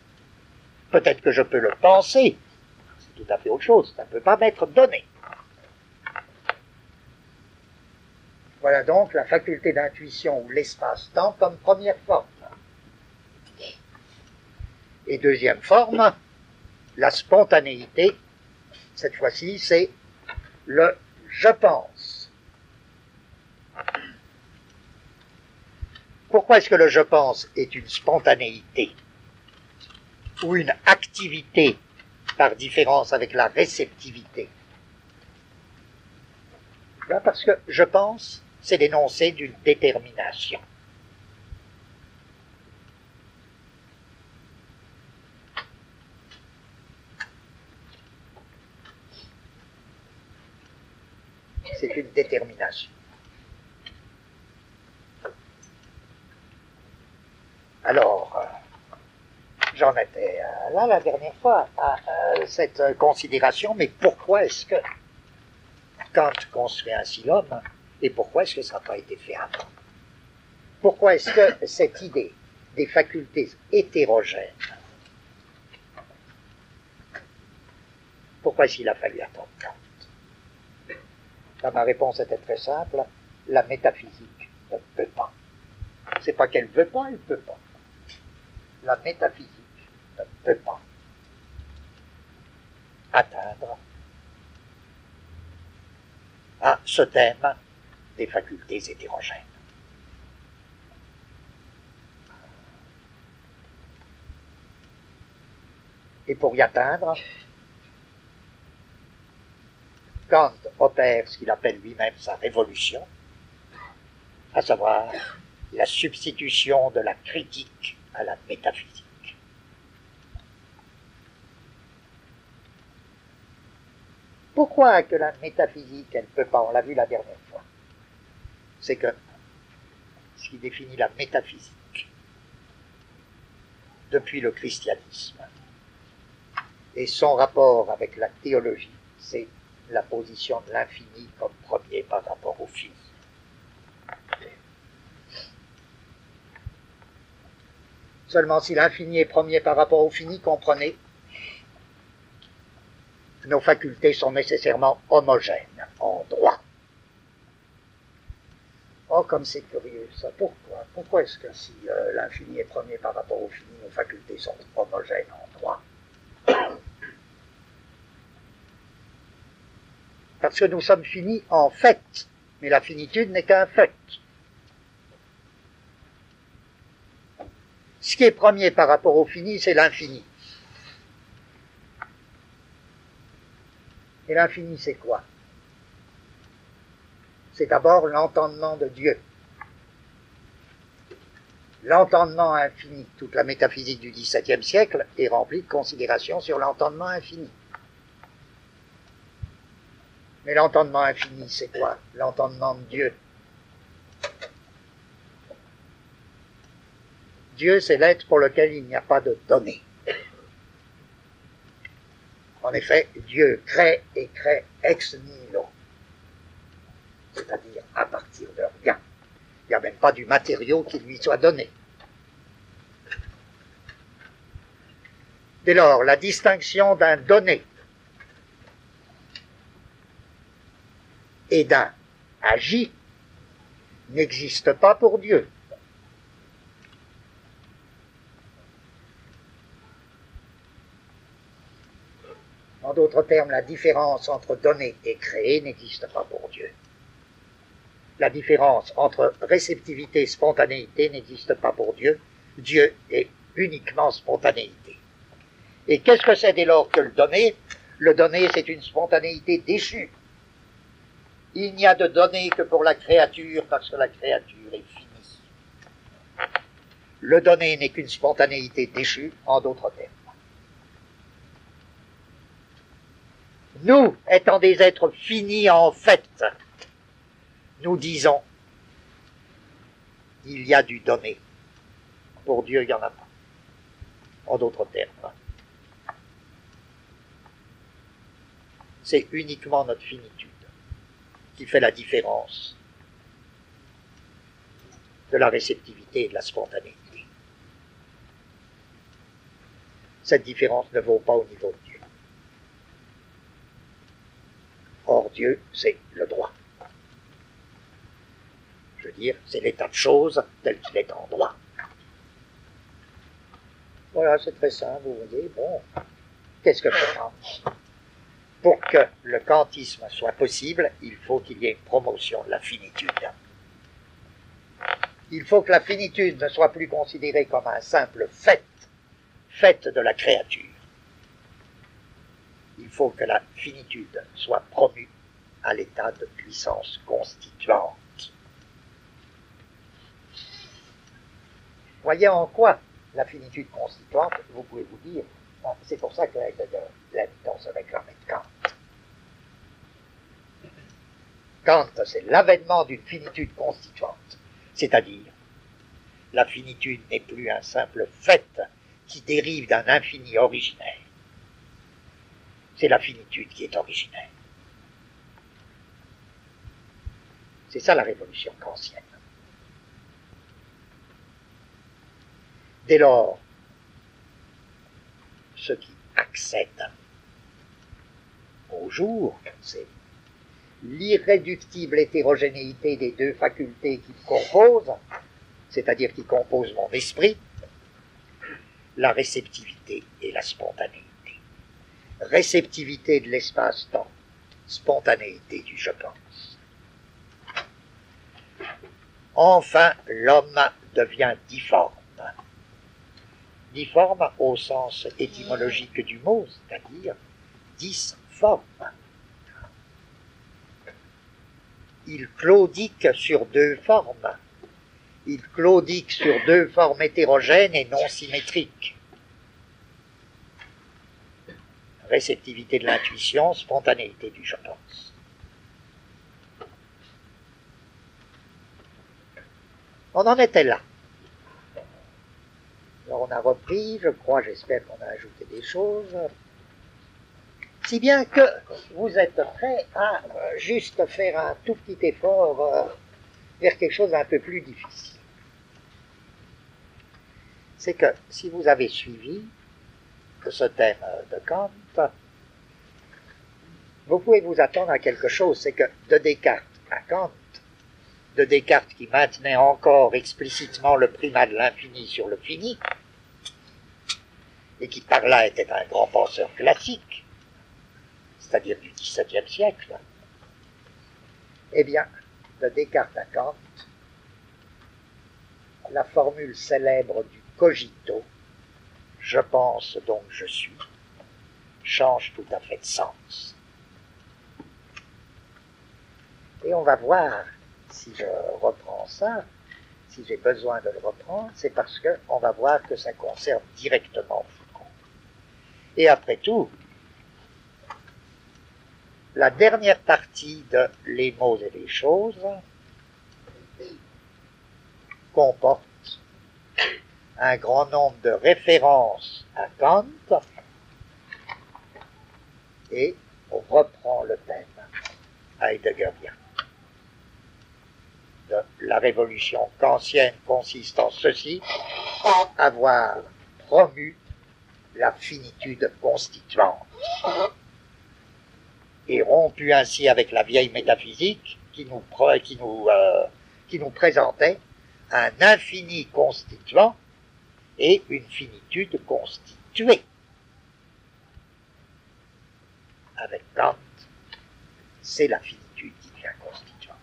Peut-être que je peux le penser, tout à fait autre chose, ça ne peut pas m'être donné. Voilà donc la faculté d'intuition ou l'espace-temps comme première forme. Et deuxième forme, la spontanéité, cette fois-ci, c'est le je pense. Pourquoi est-ce que le je pense est une spontanéité ou une activité par différence avec la réceptivité Parce que je pense, c'est l'énoncé d'une détermination. C'est une détermination. Alors, euh, j'en étais euh, là la dernière fois à euh, cette considération, mais pourquoi est-ce que Kant construit ainsi l'homme et pourquoi est-ce que ça n'a pas été fait avant? Pourquoi est-ce que cette idée des facultés hétérogènes, pourquoi est-ce qu'il a fallu attendre Kant Là, ma réponse était très simple, la métaphysique ne peut pas. C'est pas qu'elle ne veut pas, elle ne peut pas. La métaphysique ne peut pas atteindre à ce thème des facultés hétérogènes. Et pour y atteindre, Kant opère ce qu'il appelle lui-même sa révolution, à savoir la substitution de la critique à la métaphysique. Pourquoi que la métaphysique, elle ne peut pas, on l'a vu la dernière fois, c'est que ce qui définit la métaphysique depuis le christianisme et son rapport avec la théologie, c'est la position de l'infini comme premier par rapport au fini. Seulement si l'infini est premier par rapport au fini, comprenez, nos facultés sont nécessairement homogènes en droit. Oh, comme c'est curieux ça. Pourquoi? Pourquoi est-ce que si euh, l'infini est premier par rapport au fini, nos facultés sont homogènes en droit? Parce que nous sommes finis en fait, mais la finitude n'est qu'un fait. Ce qui est premier par rapport au fini, c'est l'infini. Et l'infini, c'est quoi? C'est d'abord l'entendement de Dieu. L'entendement infini, toute la métaphysique du XVIIe siècle est remplie de considérations sur l'entendement infini. Mais l'entendement infini, c'est quoi? L'entendement de Dieu. Dieu, c'est l'être pour lequel il n'y a pas de données. En effet, Dieu crée et crée ex nihilo, c'est-à-dire à partir de rien. Il n'y a même pas du matériau qui lui soit donné. Dès lors, la distinction d'un donné et d'un agi n'existe pas pour Dieu. En d'autres termes, la différence entre donner et créer n'existe pas pour Dieu. La différence entre réceptivité et spontanéité n'existe pas pour Dieu. Dieu est uniquement spontanéité. Et qu'est-ce que c'est dès lors que le donner? Le donner, c'est une spontanéité déchue. Il n'y a de données que pour la créature parce que la créature est finie. Le donner n'est qu'une spontanéité déchue, en d'autres termes. Nous, étant des êtres finis en fait, nous disons, il y a du donner. Pour Dieu, il n'y en a pas. En d'autres termes. C'est uniquement notre finitude qui fait la différence de la réceptivité et de la spontanéité. Cette différence ne vaut pas au niveau de Dieu. Or, Dieu, c'est le droit. Je veux dire, c'est l'état de choses tel qu'il est en droit. Voilà, c'est très simple, vous voyez. Bon, qu'est-ce que je pense? Pour que le kantisme soit possible, il faut qu'il y ait une promotion de la finitude. Il faut que la finitude ne soit plus considérée comme un simple fait, fait de la créature il faut que la finitude soit promue à l'état de puissance constituante. Voyez en quoi la finitude constituante, vous pouvez vous dire, c'est pour ça que l'habitant se réclamait de Kant. Kant, c'est l'avènement d'une finitude constituante, c'est-à-dire la finitude n'est plus un simple fait qui dérive d'un infini originaire, c'est la finitude qui est originaire. C'est ça la révolution kantienne. Dès lors, ceux qui accèdent au jour, c'est l'irréductible hétérogénéité des deux facultés qui composent, c'est-à-dire qui composent mon esprit, la réceptivité et la spontanéité réceptivité de l'espace-temps, spontanéité du je pense. Enfin, l'homme devient difforme. Difforme au sens étymologique du mot, c'est-à-dire disforme. Il claudique sur deux formes. Il claudique sur deux formes hétérogènes et non symétriques. Réceptivité de l'intuition, spontanéité du je. On en était là. Alors on a repris, je crois, j'espère qu'on a ajouté des choses. Si bien que vous êtes prêts à euh, juste faire un tout petit effort euh, vers quelque chose d'un peu plus difficile. C'est que si vous avez suivi, que ce thème de Kant, vous pouvez vous attendre à quelque chose, c'est que de Descartes à Kant, de Descartes qui maintenait encore explicitement le primat de l'infini sur le fini, et qui par là était un grand penseur classique, c'est-à-dire du XVIIe siècle, eh bien, de Descartes à Kant, la formule célèbre du cogito je pense donc je suis, change tout à fait de sens. Et on va voir, si je reprends ça, si j'ai besoin de le reprendre, c'est parce qu'on va voir que ça concerne directement Foucault. Et après tout, la dernière partie de Les mots et les choses comporte un grand nombre de références à Kant et on reprend le thème heideggerien de la révolution kantienne consiste en ceci, avoir promu la finitude constituante. Et rompu ainsi avec la vieille métaphysique qui nous, qui nous, euh, qui nous présentait un infini constituant et une finitude constituée. Avec Kant, c'est la finitude qui devient constituante.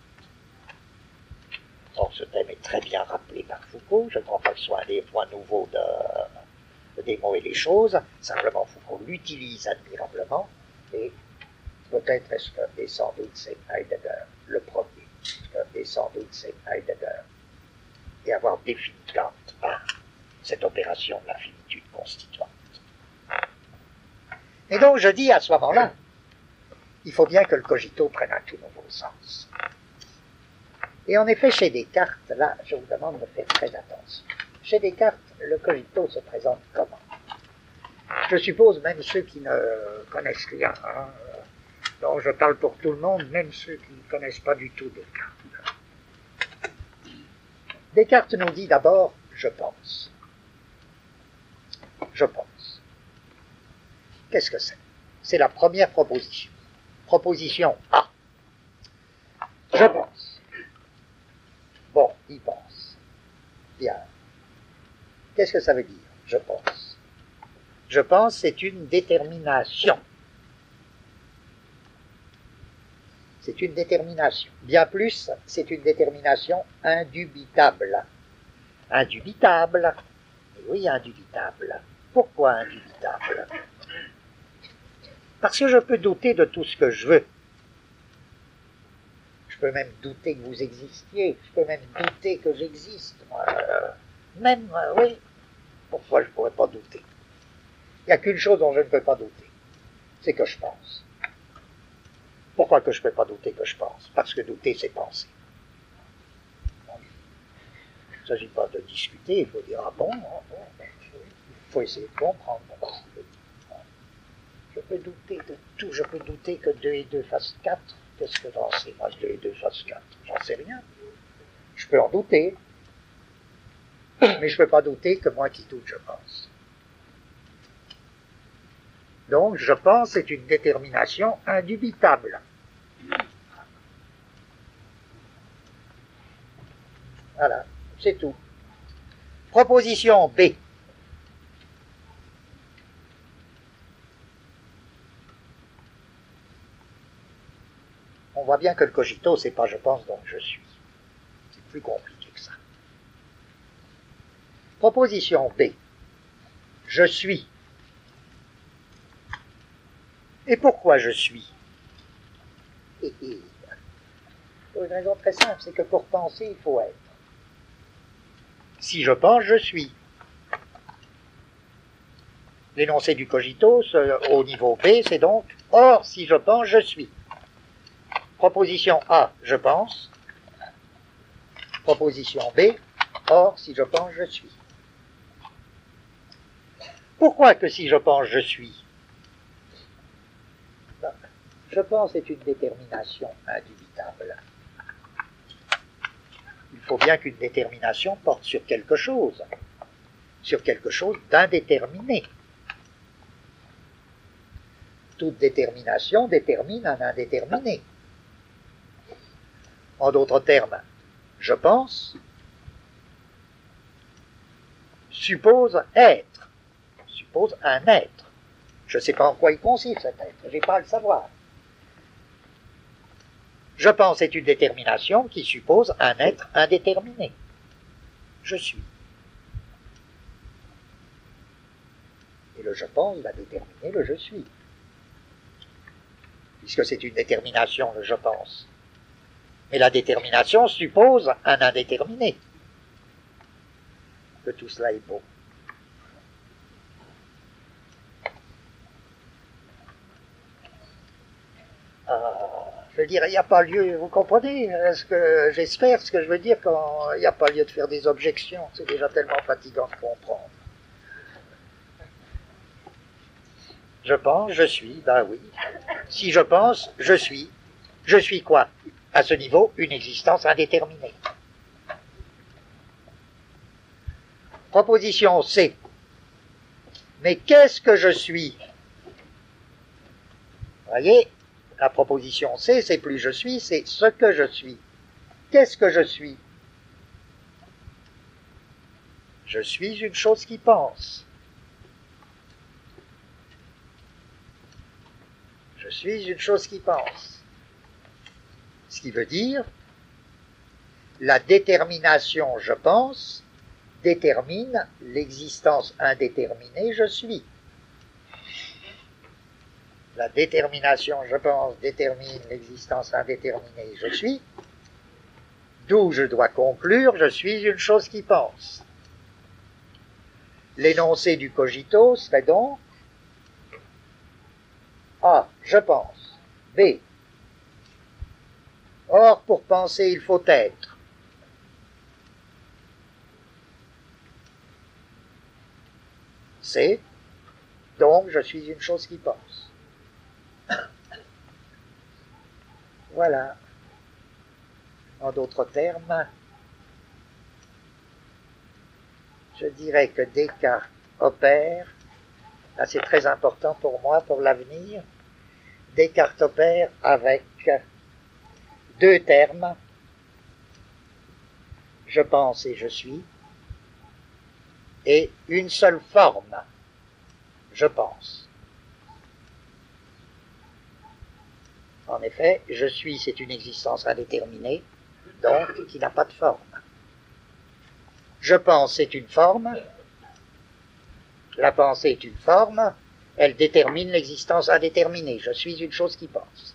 Or, ce thème est très bien rappelé par Foucault. Je ne crois pas que ce soit un des points nouveaux de, des mots et des choses. Simplement, Foucault l'utilise admirablement. Et peut-être est-ce que, et sans doute, c'est Heidegger le premier. Et sans doute, c'est Heidegger. Et avoir défini Kant par cette opération de la finitude constituante. Et donc, je dis à ce moment-là, il faut bien que le cogito prenne un tout nouveau sens. Et en effet, chez Descartes, là, je vous demande de faire très attention. Chez Descartes, le cogito se présente comment? Je suppose même ceux qui ne connaissent rien, hein, donc je parle pour tout le monde, même ceux qui ne connaissent pas du tout Descartes. Descartes nous dit d'abord je pense. Je pense. Qu'est-ce que c'est? C'est la première proposition. Proposition A. Je pense. Bon, il pense. Bien. Qu'est-ce que ça veut dire? Je pense. Je pense, c'est une détermination. C'est une détermination. Bien plus, c'est une détermination indubitable. Indubitable. oui, indubitable. Pourquoi indubitable Parce que je peux douter de tout ce que je veux. Je peux même douter que vous existiez. Je peux même douter que j'existe. Même, euh, oui. Pourquoi je ne pourrais pas douter? Il n'y a qu'une chose dont je ne peux pas douter. C'est que je pense. Pourquoi que je ne peux pas douter que je pense? Parce que douter, c'est penser. Il ne s'agit pas de discuter, il faut dire, ah bon, ah il faut essayer de comprendre. Je peux douter de tout, je peux douter que 2 et 2 fassent 4. Qu'est-ce que j'en sais, moi, 2 et 2 fassent 4 J'en sais rien. Je peux en douter. Mais je ne peux pas douter que moi qui doute, je pense. Donc, je pense c'est une détermination indubitable. Voilà, c'est tout. Proposition B. On voit bien que le cogito, c'est pas je pense donc je suis. C'est plus compliqué que ça. Proposition B. Je suis. Et pourquoi je suis? Pour une raison très simple, c'est que pour penser, il faut être. Si je pense, je suis. L'énoncé du cogito au niveau B, c'est donc Or, si je pense, je suis. Proposition A, je pense. Proposition B, Or, si je pense, je suis. Pourquoi que si je pense, je suis? Je pense est une détermination indubitable. Il faut bien qu'une détermination porte sur quelque chose, sur quelque chose d'indéterminé. Toute détermination détermine un indéterminé. En d'autres termes, je pense suppose être, suppose un être. Je ne sais pas en quoi il consiste cet être, je n'ai pas à le savoir. Je pense est une détermination qui suppose un être indéterminé. Je suis. Et le je pense va déterminer le je suis. Puisque c'est une détermination, le je pense. Mais la détermination suppose un indéterminé. Que tout cela est beau. Ah je veux dire, il n'y a pas lieu, vous comprenez ce que j'espère, ce que je veux dire quand il n'y a pas lieu de faire des objections, c'est déjà tellement fatigant de comprendre. Je pense, je suis, ben oui. Si je pense, je suis. Je suis quoi? À ce niveau, une existence indéterminée. Proposition C. Mais qu'est-ce que je suis? Vous voyez, la proposition C, c'est plus je suis, c'est ce que je suis. Qu'est-ce que je suis? Je suis une chose qui pense. Je suis une chose qui pense. Ce qui veut dire, la détermination je pense détermine l'existence indéterminée je suis. La détermination je pense détermine l'existence indéterminée je suis. D'où je dois conclure je suis une chose qui pense. L'énoncé du cogito serait donc A. Je pense. B. Or, pour penser, il faut être. C. Donc, je suis une chose qui pense. Voilà. En d'autres termes, je dirais que Descartes opère, là c'est très important pour moi, pour l'avenir, Descartes opère avec deux termes, je pense et je suis, et une seule forme, je pense. En effet, je suis, c'est une existence indéterminée, donc qui n'a pas de forme. Je pense, c'est une forme. La pensée est une forme. Elle détermine l'existence indéterminée. Je suis une chose qui pense.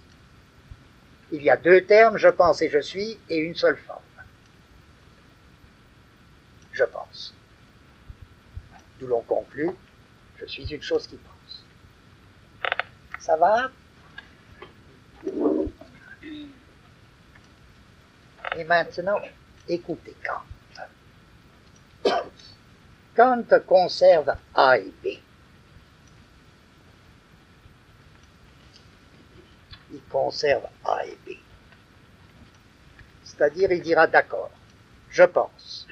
Il y a deux termes, je pense et je suis, et une seule forme. Je pense. D'où l'on conclut, je suis une chose qui pense. Ça va? Et maintenant, écoutez Kant. Kant conserve A et B. Il conserve A et B. C'est-à-dire, il dira d'accord, je pense.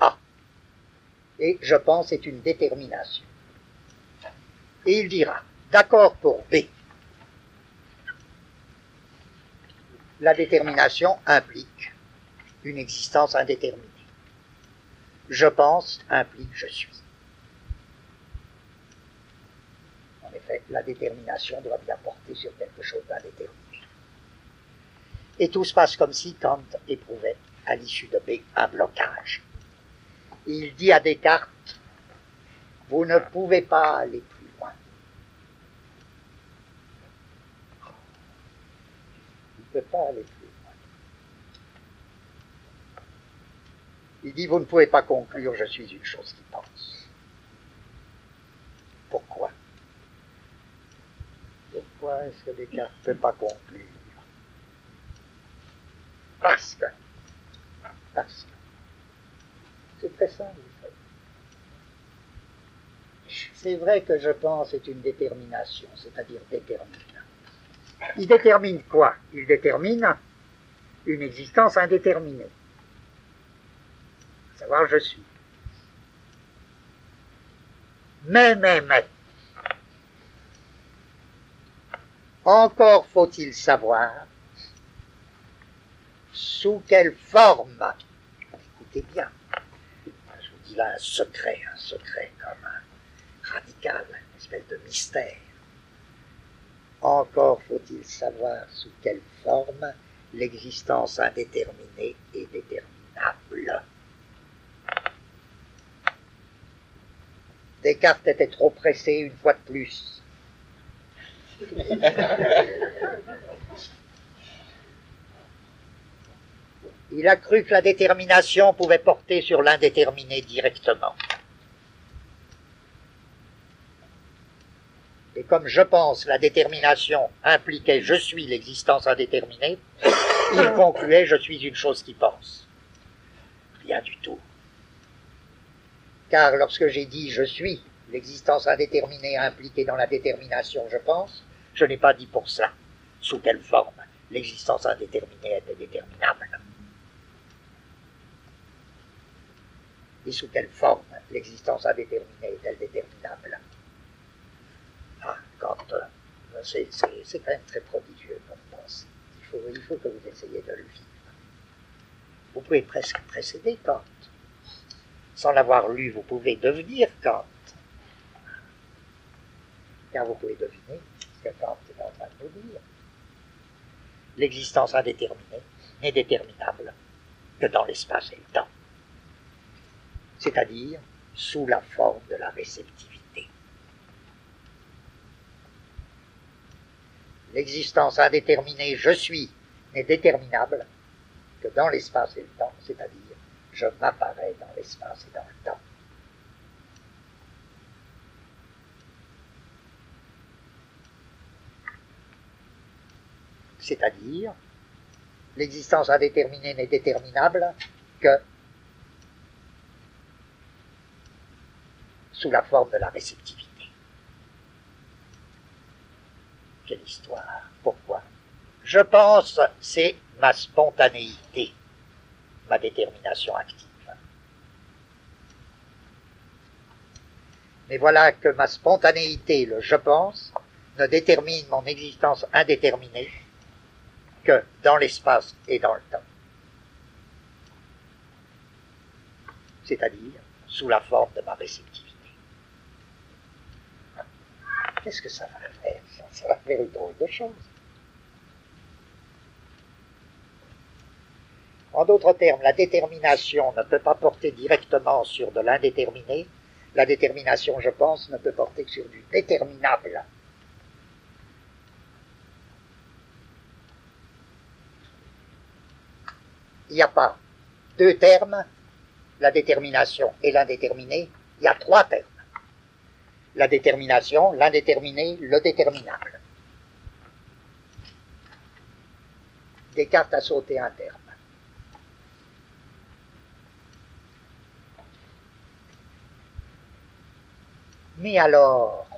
A. Et je pense est une détermination. Et il dira, d'accord pour B. la détermination implique une existence indéterminée. Je pense implique je suis. La détermination doit bien porter sur quelque chose d'indéterminé. Et tout se passe comme si Kant éprouvait à l'issue de B un blocage. Il dit à Descartes, vous ne pouvez pas aller plus loin. ne peut pas aller plus loin. Il dit, vous ne pouvez pas conclure, je suis une chose qui pense. Pourquoi? Pourquoi est-ce que Descartes ne peut pas conclure Parce que, parce que, c'est très simple. C'est vrai que je pense est une détermination, c'est-à-dire déterminante. Il détermine quoi? Il détermine une existence indéterminée. À savoir, je suis. Mais, mais, mais. Encore faut-il savoir sous quelle forme. Écoutez bien. Je vous dis là un secret, un secret comme un radical, une espèce de mystère. Encore faut-il savoir sous quelle forme l'existence indéterminée est déterminable. Descartes était trop pressé une fois de plus. Il a cru que la détermination pouvait porter sur l'indéterminé directement. Et comme je pense la détermination impliquait je suis l'existence indéterminée, il concluait je suis une chose qui pense. Rien du tout. Car lorsque j'ai dit je suis l'existence indéterminée impliquée dans la détermination je pense, je n'ai pas dit pour cela sous quelle forme l'existence indéterminée était déterminable. Et sous quelle forme l'existence indéterminée est-elle déterminable Ah, quand euh, c'est quand même très prodigieux comme pensée. Il faut, il faut que vous essayiez de le vivre. Vous pouvez presque précéder Kant. Sans l'avoir lu, vous pouvez devenir Kant. Car vous pouvez deviner Kant est en train de dire. L'existence indéterminée n'est déterminable que dans l'espace et le temps, c'est-à-dire sous la forme de la réceptivité. L'existence indéterminée je suis n'est déterminable que dans l'espace et le temps, c'est-à-dire je m'apparais dans l'espace et dans le temps. C'est-à-dire, l'existence indéterminée n'est déterminable que sous la forme de la réceptivité. Quelle histoire Pourquoi? Je pense c'est ma spontanéité, ma détermination active. Mais voilà que ma spontanéité, le je pense, ne détermine mon existence indéterminée dans l'espace et dans le temps. C'est-à-dire sous la forme de ma réceptivité. Qu'est-ce que ça va faire? Ça, va faire une drôle de chose. En d'autres termes, la détermination ne peut pas porter directement sur de l'indéterminé. La détermination, je pense, ne peut porter que sur du déterminable. Il n'y a pas deux termes, la détermination et l'indéterminé, il y a trois termes. La détermination, l'indéterminé, le déterminable. Descartes a sauté un terme. Mais alors,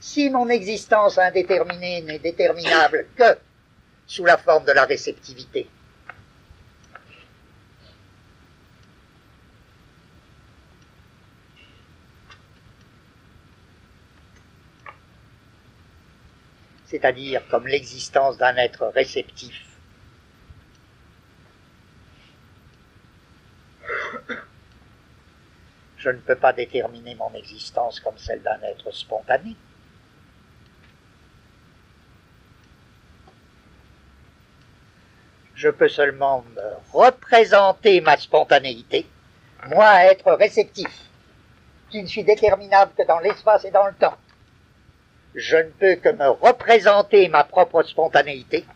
si mon existence indéterminée n'est déterminable que sous la forme de la réceptivité, c'est-à-dire comme l'existence d'un être réceptif, je ne peux pas déterminer mon existence comme celle d'un être spontané. Je peux seulement me représenter ma spontanéité, moi être réceptif, qui ne suis déterminable que dans l'espace et dans le temps. Je ne peux que me représenter ma propre spontanéité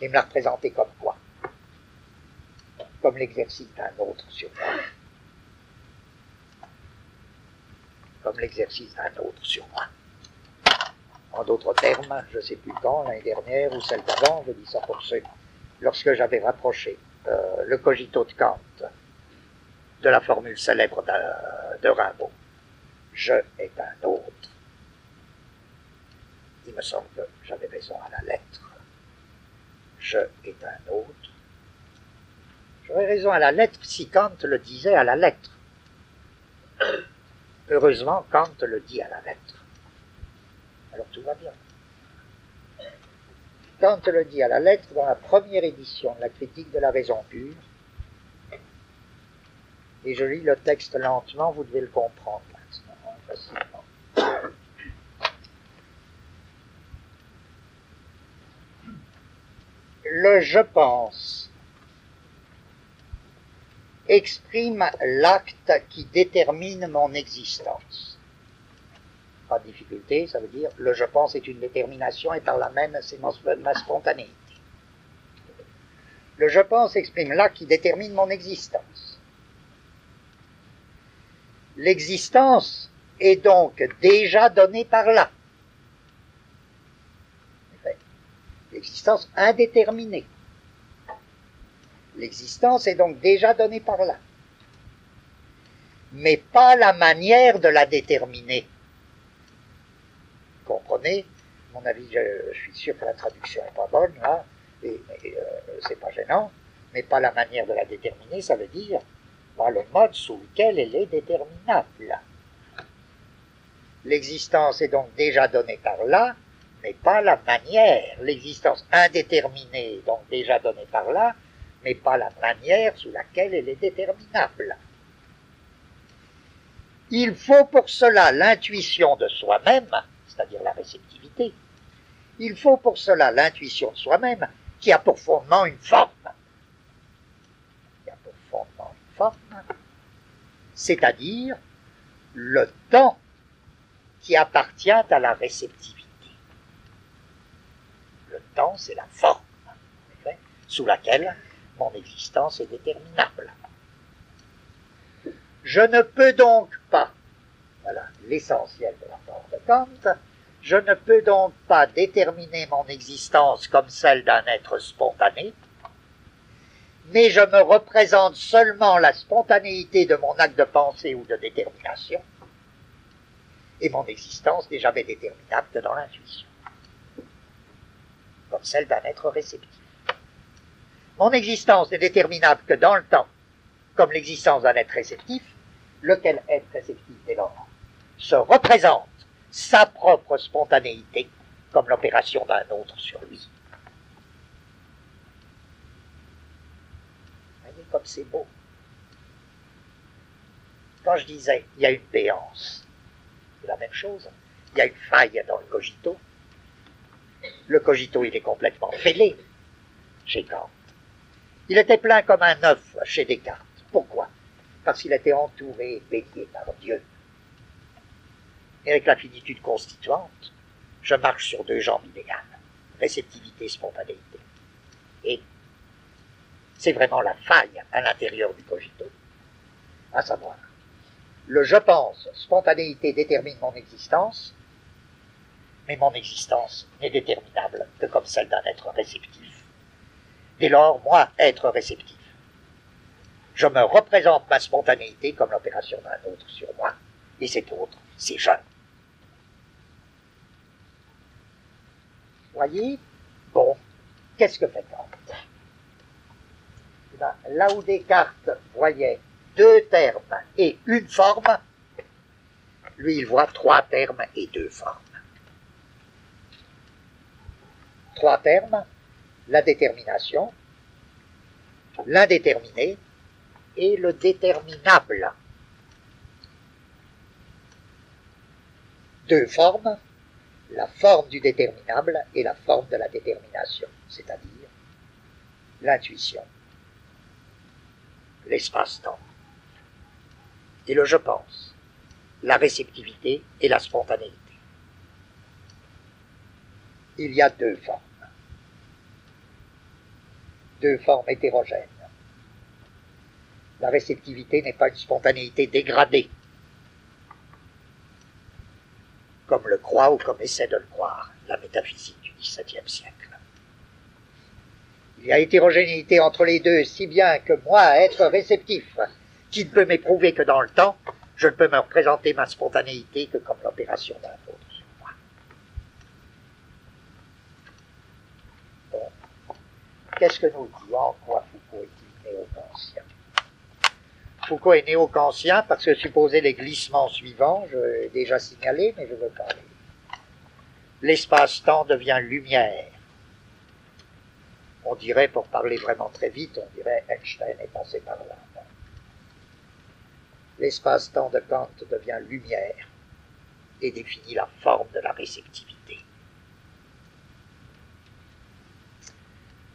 et me la représenter comme quoi Comme l'exercice d'un autre sur moi. comme l'exercice d'un autre sur moi. En d'autres termes, je ne sais plus quand, l'année dernière ou celle d'avant, je dis ça pour ceux, lorsque j'avais rapproché euh, le cogito de Kant de la formule célèbre de, de Rimbaud, je est un autre. Il me semble que j'avais raison à la lettre. Je est un autre. J'aurais raison à la lettre si Kant le disait à la lettre. Heureusement, Kant le dit à la lettre. Alors tout va bien. Kant le dit à la lettre dans la première édition de la critique de la raison pure. Et je lis le texte lentement, vous devez le comprendre facilement. Le je pense exprime l'acte qui détermine mon existence. Pas de difficulté, ça veut dire le je pense est une détermination et par là même c'est ma spontanéité. Le je pense exprime l'acte qui détermine mon existence. L'existence est donc déjà donnée par là. L'existence indéterminée. L'existence est donc déjà donnée par là. Mais pas la manière de la déterminer. Comprenez mon avis, je, suis sûr que la traduction n'est pas bonne là, et, euh, c'est pas gênant, mais pas la manière de la déterminer, ça veut dire pas le mode sous lequel elle est déterminable. L'existence est donc déjà donnée par là, mais pas la manière. L'existence indéterminée est donc déjà donnée par là, mais pas la manière sous laquelle elle est déterminable. Il faut pour cela l'intuition de soi-même, c'est-à-dire la réceptivité. Il faut pour cela l'intuition de soi-même qui a pour fondement une forme. Qui a pour fondement une forme, c'est-à-dire le temps qui appartient à la réceptivité. Le temps, c'est la forme, sous laquelle mon existence est déterminable. Je ne peux donc pas, voilà l'essentiel de la forme de Kant, je ne peux donc pas déterminer mon existence comme celle d'un être spontané, mais je me représente seulement la spontanéité de mon acte de pensée ou de détermination, et mon existence n'est jamais déterminable que dans l'intuition, comme celle d'un être réceptif. Mon existence n'est déterminable que dans le temps, comme l'existence d'un être réceptif, lequel être réceptif dès lors se représente sa propre spontanéité comme l'opération d'un autre sur lui. Voyez comme c'est beau. Quand je disais il y a une béance, c'est la même chose. Il y a une faille dans le cogito. Le cogito, il est complètement fêlé chez Kant. Il était plein comme un œuf chez Descartes. Pourquoi? Parce qu'il était entouré, baigné par Dieu. Et avec la finitude constituante, je marche sur deux jambes inégales. Réceptivité, spontanéité. Et c'est vraiment la faille à l'intérieur du cogito, à savoir, le je pense, spontanéité détermine mon existence, mais mon existence n'est déterminable que comme celle d'un être réceptif. Dès lors, moi, être réceptif, je me représente ma spontanéité comme l'opération d'un autre sur moi, et cet autre, c'est je. Voyez Bon, qu'est-ce que fait Kant? Eh ben, Là où Descartes voyait deux termes et une forme, lui, il voit trois termes et deux formes. Trois termes, la détermination, l'indéterminé et le déterminable. Deux formes, la forme du déterminable et la forme de la détermination, c'est-à-dire l'intuition, l'espace-temps et le je pense, la réceptivité et la spontanéité. Il y a deux formes, deux formes hétérogènes. La réceptivité n'est pas une spontanéité dégradée, comme le croit ou comme essaie de le croire la métaphysique du XVIIe siècle. Il y a hétérogénéité entre les deux, si bien que moi, être réceptif, qui ne peut m'éprouver que dans le temps, je ne peux me représenter ma spontanéité que comme l'opération d'un autre sur moi. Bon. Qu'est-ce que nous dit en quoi Foucault est-il néo-kantien Foucault est néo-kantien parce que supposez les glissements suivants, je l'ai déjà signalé, mais je veux parler. L'espace-temps devient lumière. On dirait, pour parler vraiment très vite, on dirait Einstein est passé par là l'espace-temps de Kant devient lumière et définit la forme de la réceptivité.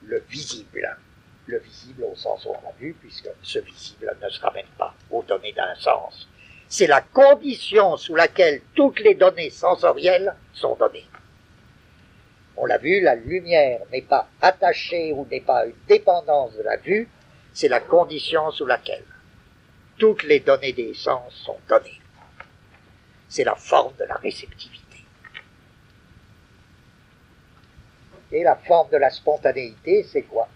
Le visible, le visible au sens où on l'a vu, puisque ce visible ne se ramène pas aux données d'un sens. C'est la condition sous laquelle toutes les données sensorielles sont données. On l'a vu, la lumière n'est pas attachée ou n'est pas une dépendance de la vue, c'est la condition sous laquelle toutes les données des sens sont données. C'est la forme de la réceptivité. Et la forme de la spontanéité, c'est quoi?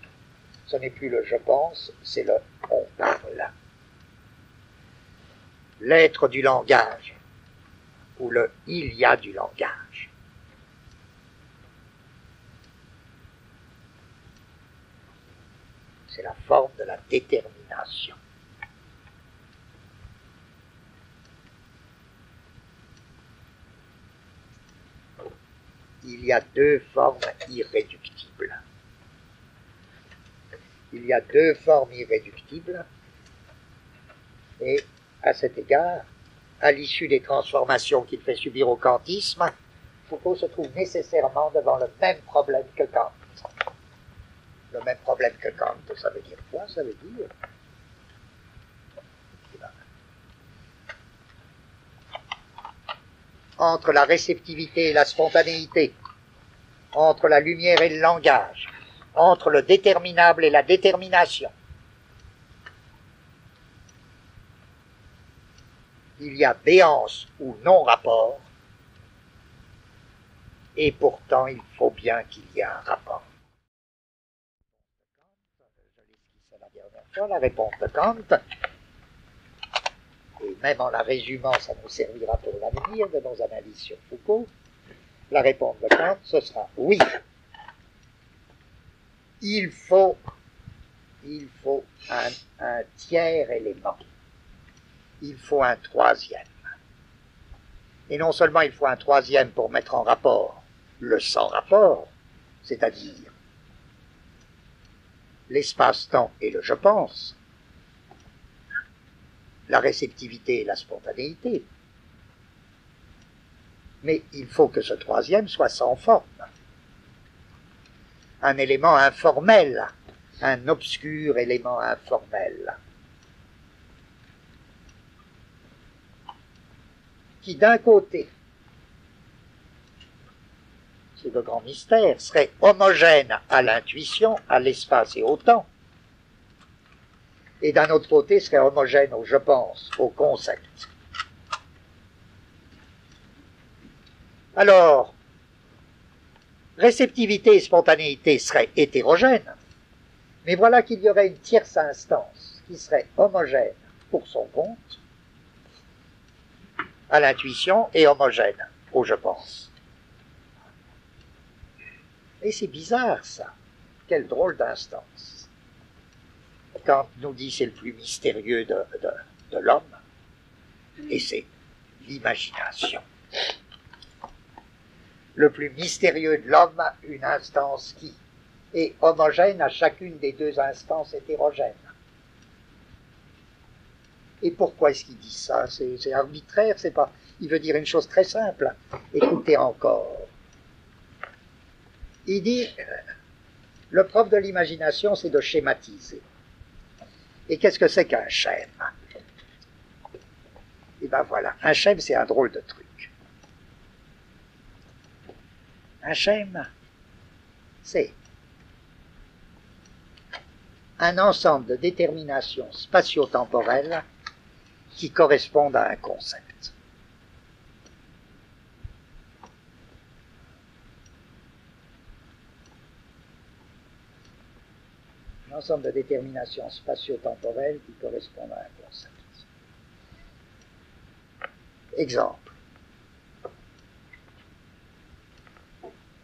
Ce n'est plus le je pense, c'est le on parle. L'être du langage ou le il y a du langage. C'est la forme de la détermination. Il y a deux formes irréductibles. Il y a deux formes irréductibles. Et à cet égard, à l'issue des transformations qu'il fait subir au kantisme, Foucault se trouve nécessairement devant le même problème que Kant. Le même problème que Kant, ça veut dire quoi? Ça veut dire entre la réceptivité et la spontanéité, entre la lumière et le langage, entre le déterminable et la détermination. Il y a béance ou non-rapport, et pourtant il faut bien qu'il y ait un rapport. la réponse de Kant, et même en la résumant, ça nous servira pour l'avenir de nos analyses sur Foucault, la réponse de Kant, ce sera oui. Il faut, il faut un, un tiers élément. Il faut un troisième. Et non seulement il faut un troisième pour mettre en rapport le sans rapport, c'est-à-dire l'espace-temps et le je pense, la réceptivité et la spontanéité. Mais il faut que ce troisième soit sans forme. Un élément informel, un obscur élément informel. Qui d'un côté, c'est le grand mystère, serait homogène à l'intuition, à l'espace et au temps, et d'un autre côté serait homogène au je pense, au concept. Alors, réceptivité et spontanéité seraient hétérogènes, mais voilà qu'il y aurait une tierce instance qui serait homogène pour son compte à l'intuition et homogène au je pense. Et c'est bizarre ça. Quelle drôle d'instance. Kant nous dit c'est le plus mystérieux de, de l'homme, et c'est l'imagination. Le plus mystérieux de l'homme, une instance qui est homogène à chacune des deux instances hétérogènes. Et pourquoi est-ce qu'il dit ça? C'est arbitraire, c'est pas. Il veut dire une chose très simple. Écoutez encore. Il dit le prof de l'imagination, c'est de schématiser. Et qu'est-ce que c'est qu'un schème? Et ben voilà, un schème, c'est un drôle de truc. Un schème, c'est un ensemble de déterminations spatio-temporelles qui correspondent à un concept. ensemble de déterminations spatio-temporelles qui correspondent à un concept. Exemple.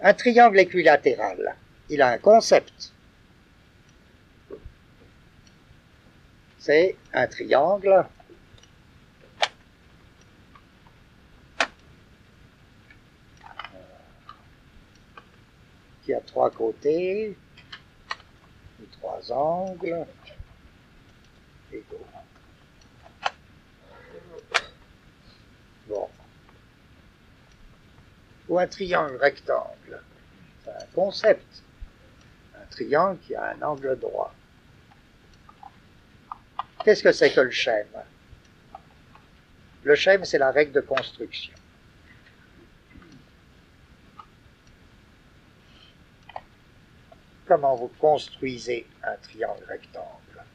Un triangle équilatéral, il a un concept. C'est un triangle qui a trois côtés, trois angles égaux. Bon. Ou un triangle rectangle. C'est un concept. Un triangle qui a un angle droit. Qu'est-ce que c'est que le schème Le schème, c'est la règle de construction. comment vous construisez un triangle rectangle?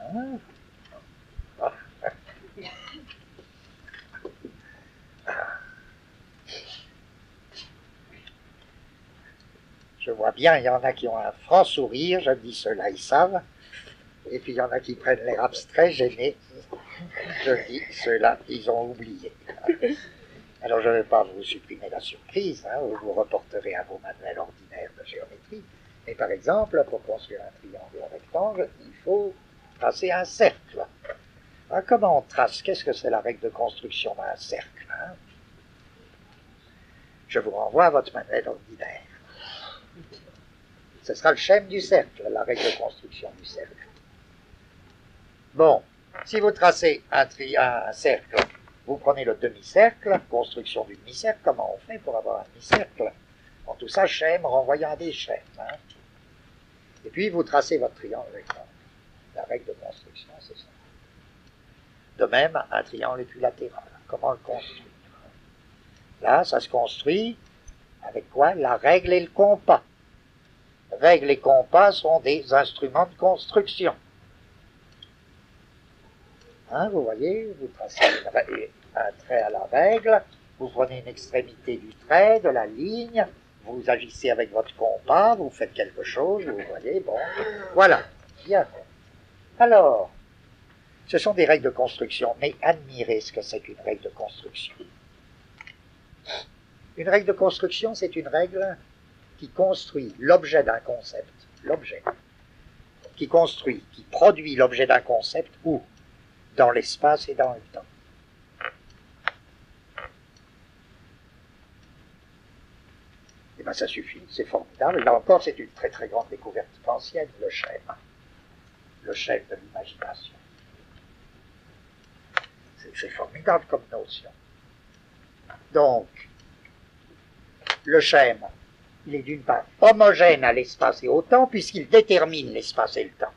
Hein? Je vois bien, il y en a qui ont un franc sourire, je dis cela, ils savent. Et puis il y en a qui prennent l'air abstrait, gênés. Je dis cela, ils ont oublié. Alors je ne vais pas vous supprimer la surprise, hein, vous vous reporterez à vos manuels ordinaires de géométrie, mais par exemple, pour construire un triangle rectangle, il faut tracer un cercle. Hein, comment on trace? Qu'est-ce que c'est la règle de construction d'un cercle hein? Je vous renvoie à votre manuel ordinaire. Ce sera le schème du cercle, la règle de construction du cercle. Bon, si vous tracez un, un cercle, vous prenez le demi-cercle, construction du demi-cercle, comment on fait pour avoir un demi-cercle? En tout ça, schème renvoyant à des schèmes. Hein. Et puis vous tracez votre triangle rectangle. La règle de construction, c'est ça. De même, un triangle équilatéral. Comment le construire? Là, ça se construit avec quoi? La règle et le compas. Règle et compas sont des instruments de construction. Hein, vous voyez, vous tracez un trait à la règle, vous prenez une extrémité du trait, de la ligne, vous agissez avec votre compas, vous faites quelque chose, vous voyez, bon, voilà, bien. Alors, ce sont des règles de construction, mais admirez ce que c'est qu'une règle de construction. Une règle de construction, c'est une règle qui construit l'objet d'un concept, l'objet, qui construit, qui produit l'objet d'un concept où? Dans l'espace et dans le temps. Eh bien, ça suffit, c'est formidable. Là encore, c'est une très très grande découverte ancienne, le schème. Le schème de l'imagination. C'est formidable comme notion. Donc, le schème, il est d'une part homogène à l'espace et au temps, puisqu'il détermine l'espace et le temps.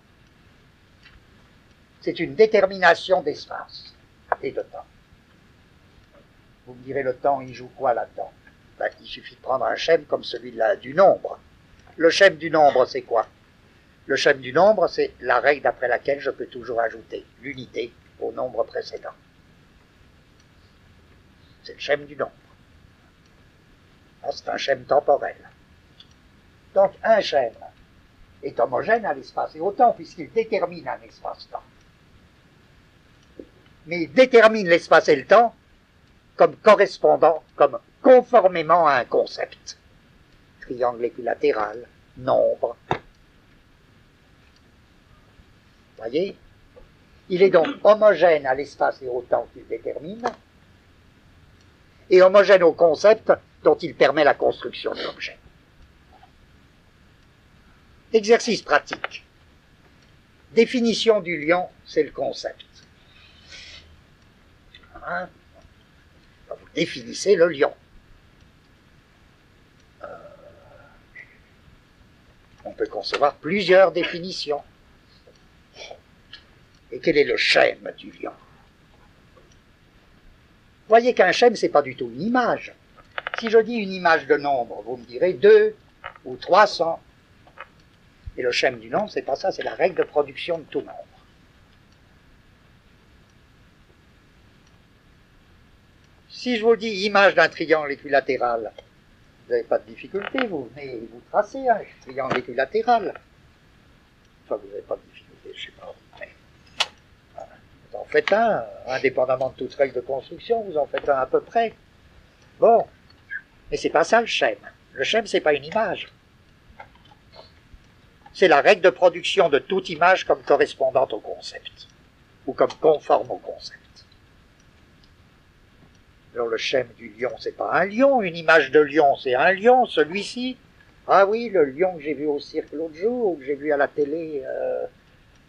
C'est une détermination d'espace et de temps. Vous me direz, le temps, il joue quoi là-dedans? Ben, Il suffit de prendre un schème comme celui du nombre. Le schème du nombre, c'est quoi? Le schème du nombre, c'est la règle d'après laquelle je peux toujours ajouter l'unité au nombre précédent. C'est le schème du nombre. Ah, c'est un schème temporel. Donc un schème est homogène à l'espace et au temps puisqu'il détermine un espace-temps. Mais il détermine l'espace et le temps comme correspondant, comme conformément à un concept. Triangle équilatéral, nombre. Voyez? Il est donc homogène à l'espace et au temps qu'il détermine, et homogène au concept dont il permet la construction de l'objet. Exercice pratique. Définition du lion, c'est le concept. Hein? Vous définissez le lion. Euh, on peut concevoir plusieurs définitions. Et quel est le schème du lion Voyez qu'un schème, c'est pas du tout une image. Si je dis une image de nombre, vous me direz 2 ou 300. Et le schème du nombre, c'est pas ça, c'est la règle de production de tout nombre. Si je vous dis image d'un triangle équilatéral, vous n'avez pas de difficulté, vous venez vous tracez un triangle équilatéral. Enfin, vous n'avez pas de difficulté, je ne sais pas. vous en faites un, indépendamment de toute règle de construction, vous en faites un à peu près. Bon, mais c'est pas ça le schème. Le schème, c'est pas une image. C'est la règle de production de toute image comme correspondante au concept, ou comme conforme au concept. Alors le schème du lion, c'est pas un lion, une image de lion, c'est un lion, celui-ci. Ah oui, le lion que j'ai vu au cirque l'autre jour, ou que j'ai vu à la télé. Euh...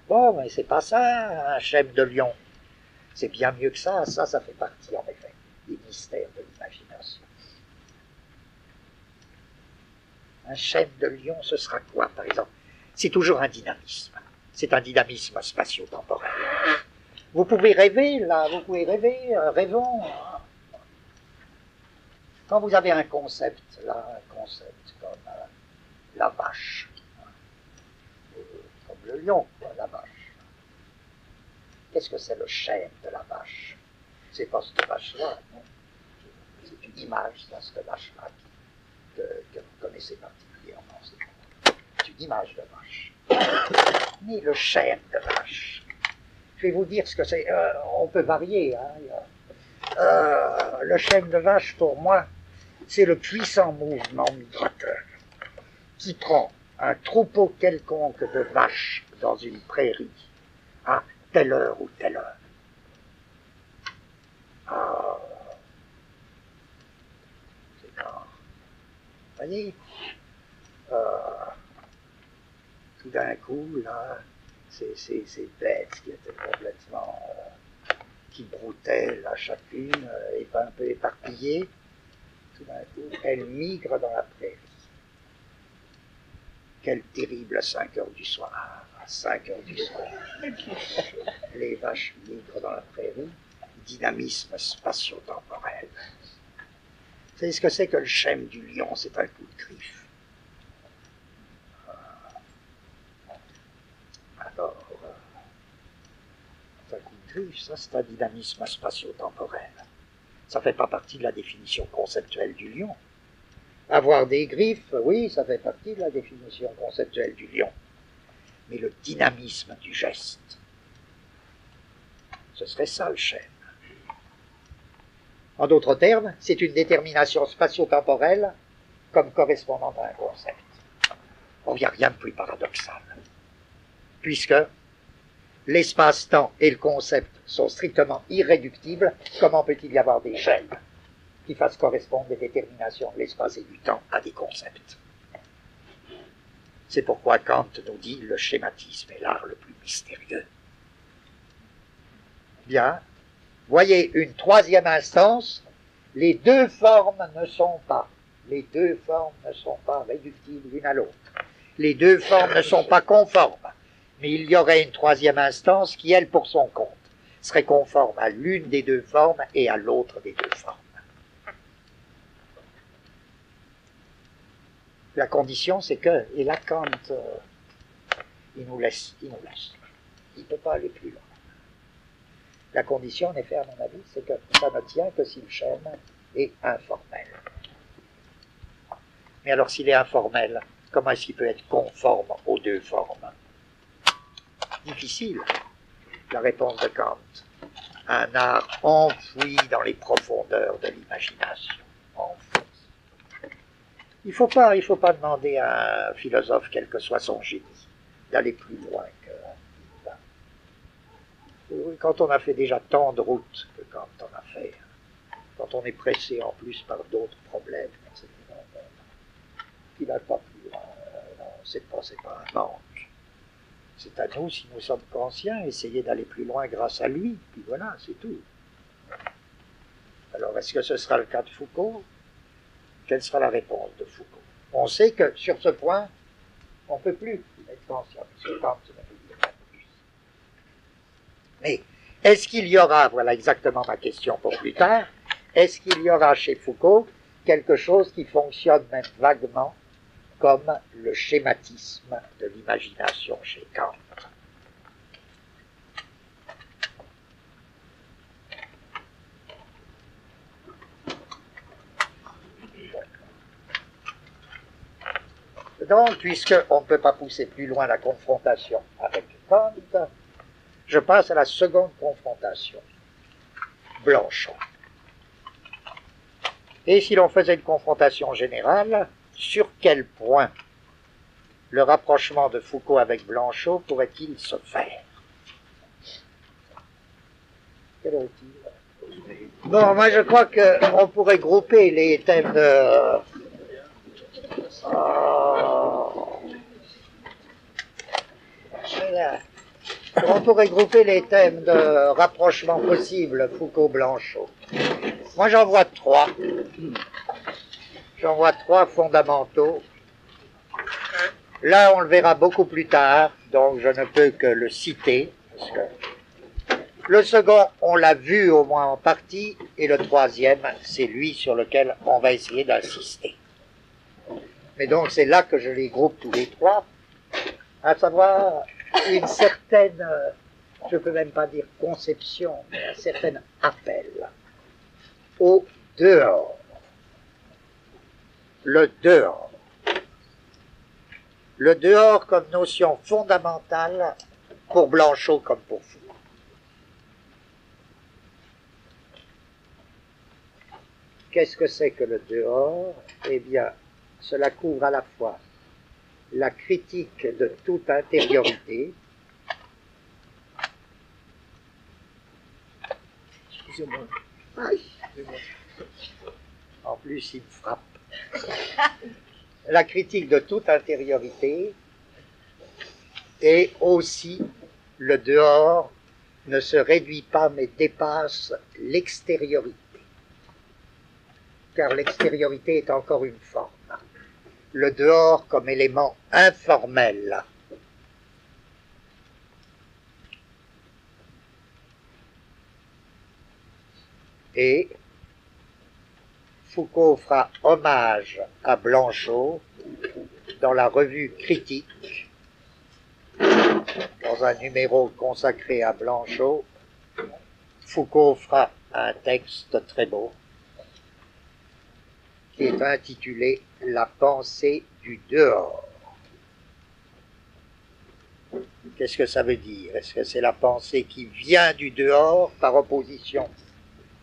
Bon, mais c'est pas ça, un schème de lion. C'est bien mieux que ça, ça, ça fait partie, en effet, des mystères de l'imagination. Un schème de lion, ce sera quoi, par exemple? C'est toujours un dynamisme. C'est un dynamisme spatio-temporel. Vous pouvez rêver, là, vous pouvez rêver, euh, rêvons, quand vous avez un concept, là, un concept comme euh, la vache, euh, comme le lion, la vache, qu'est-ce que c'est le chêne de la vache? C'est pas cette vache-là, C'est une image de cette vache-là que, que, vous connaissez particulièrement. C'est une image de vache. Mais le chêne de vache, je vais vous dire ce que c'est. Euh, on peut varier. Hein, euh, le chêne de vache, pour moi, c'est le puissant mouvement migrateur qui prend un troupeau quelconque de vaches dans une prairie à telle heure ou telle heure. Ah. Quand voyez? Euh, Tout d'un coup, là, ces, ces, ces, bêtes qui étaient complètement. Euh, qui broutaient là chacune, euh, et un peu éparpillées, tout d'un coup, elles migrent dans la prairie. Quelle terrible 5 heures du soir, à 5 heures du soir. Les vaches migrent dans la prairie, dynamisme spatio-temporel. Vous savez ce que c'est que le chêne du lion? C'est un coup de griffe. Alors, euh, ça c'est un dynamisme spatio-temporel. Ça ne fait pas partie de la définition conceptuelle du lion. Avoir des griffes, oui, ça fait partie de la définition conceptuelle du lion. Mais le dynamisme du geste, ce serait ça le chêne. En d'autres termes, c'est une détermination spatio-temporelle comme correspondant à un concept. il n'y a rien de plus paradoxal. Puisque l'espace-temps et le concept sont strictement irréductibles, comment peut-il y avoir des chaînes qui fassent correspondre des déterminations de l'espace et du temps à des concepts? C'est pourquoi Kant nous dit le schématisme est l'art le plus mystérieux. Bien, voyez une troisième instance, les deux formes ne sont pas, les deux formes ne sont pas réductibles l'une à l'autre. Les deux formes ne sont pas conformes, mais il y aurait une troisième instance qui, elle, pour son compte, serait conforme à l'une des deux formes et à l'autre des deux formes. La condition, c'est que, et là, Kant, euh, il nous laisse, il nous laisse. Il ne peut pas aller plus loin. La condition, en effet, à mon avis, c'est que ça ne tient que si le schème est informel. Mais alors, s'il est informel, comment est-ce qu'il peut être conforme aux deux formes? Difficile. La réponse de Kant. Un art enfoui dans les profondeurs de l'imagination. Il ne faut, pas, il faut pas demander à un philosophe, quel que soit son génie, d'aller plus loin que quand on a fait déjà tant de routes que quand on a fait, quand on est pressé en plus par d'autres problèmes, etc., qui va pas plus loin, c'est pas, pas un manque. C'est à nous, si nous sommes conscients, essayer d'aller plus loin grâce à lui, puis voilà, c'est tout. Alors, est-ce que ce sera le cas de Foucault? Quelle sera la réponse de Foucault? On sait que sur ce point, on ne peut plus être conscient. Mais est-ce qu'il y aura, voilà exactement ma question pour plus tard, est-ce qu'il y aura chez Foucault quelque chose qui fonctionne même vaguement comme le schématisme de l'imagination chez Kant Donc, puisqu'on ne peut pas pousser plus loin la confrontation avec Kant, je passe à la seconde confrontation. Blanchon. Et si l'on faisait une confrontation générale, sur quel point le rapprochement de Foucault avec Blanchot pourrait-il se faire? Bon, moi je crois qu'on pourrait grouper les thèmes de... Oh. On pourrait grouper les thèmes de rapprochement possible Foucault-Blanchot. Moi j'en vois trois. J'en vois trois fondamentaux. Là, on le verra beaucoup plus tard, donc je ne peux que le citer. Le second, on l'a vu au moins en partie, et le troisième, c'est lui sur lequel on va essayer d'insister. Mais donc c'est là que je les groupe tous les trois, à savoir une certaine, je ne peux même pas dire conception, mais un certain appel au dehors. Le dehors. Le dehors comme notion fondamentale pour Blanchot comme pour Foucault. Qu'est-ce que c'est que le dehors? Eh bien, cela couvre à la fois la critique de toute intériorité. Excusez-moi. En plus, il me frappe. La critique de toute intériorité et aussi le dehors ne se réduit pas mais dépasse l'extériorité. Car l'extériorité est encore une forme. Le dehors comme élément informel. Et Foucault fera hommage à Blanchot dans la revue Critique, dans un numéro consacré à Blanchot. Foucault fera un texte très beau qui est intitulé La pensée du dehors. Qu'est-ce que ça veut dire? Est-ce que c'est la pensée qui vient du dehors par opposition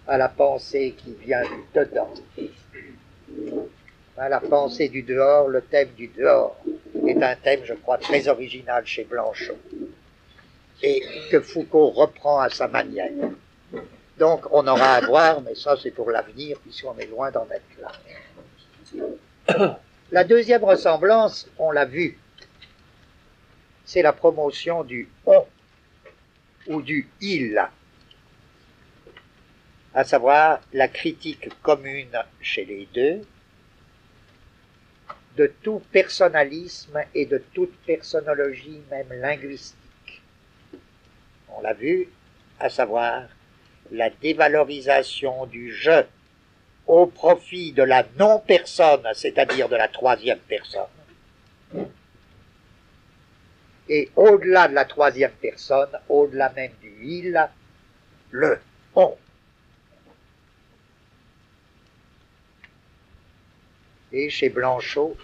à la pensée qui vient du dedans. À la pensée du dehors, le thème du dehors est un thème, je crois, très original chez Blanchot et que Foucault reprend à sa manière. Donc on aura à voir, mais ça c'est pour l'avenir, puisqu'on est loin d'en être là. La deuxième ressemblance, on l'a vu, c'est la promotion du on ou du il à savoir la critique commune chez les deux de tout personnalisme et de toute personnologie, même linguistique. On l'a vu, à savoir la dévalorisation du je au profit de la non-personne, c'est-à-dire de la troisième personne. Et au-delà de la troisième personne, au-delà même du il, le on. Et chez Blanchot,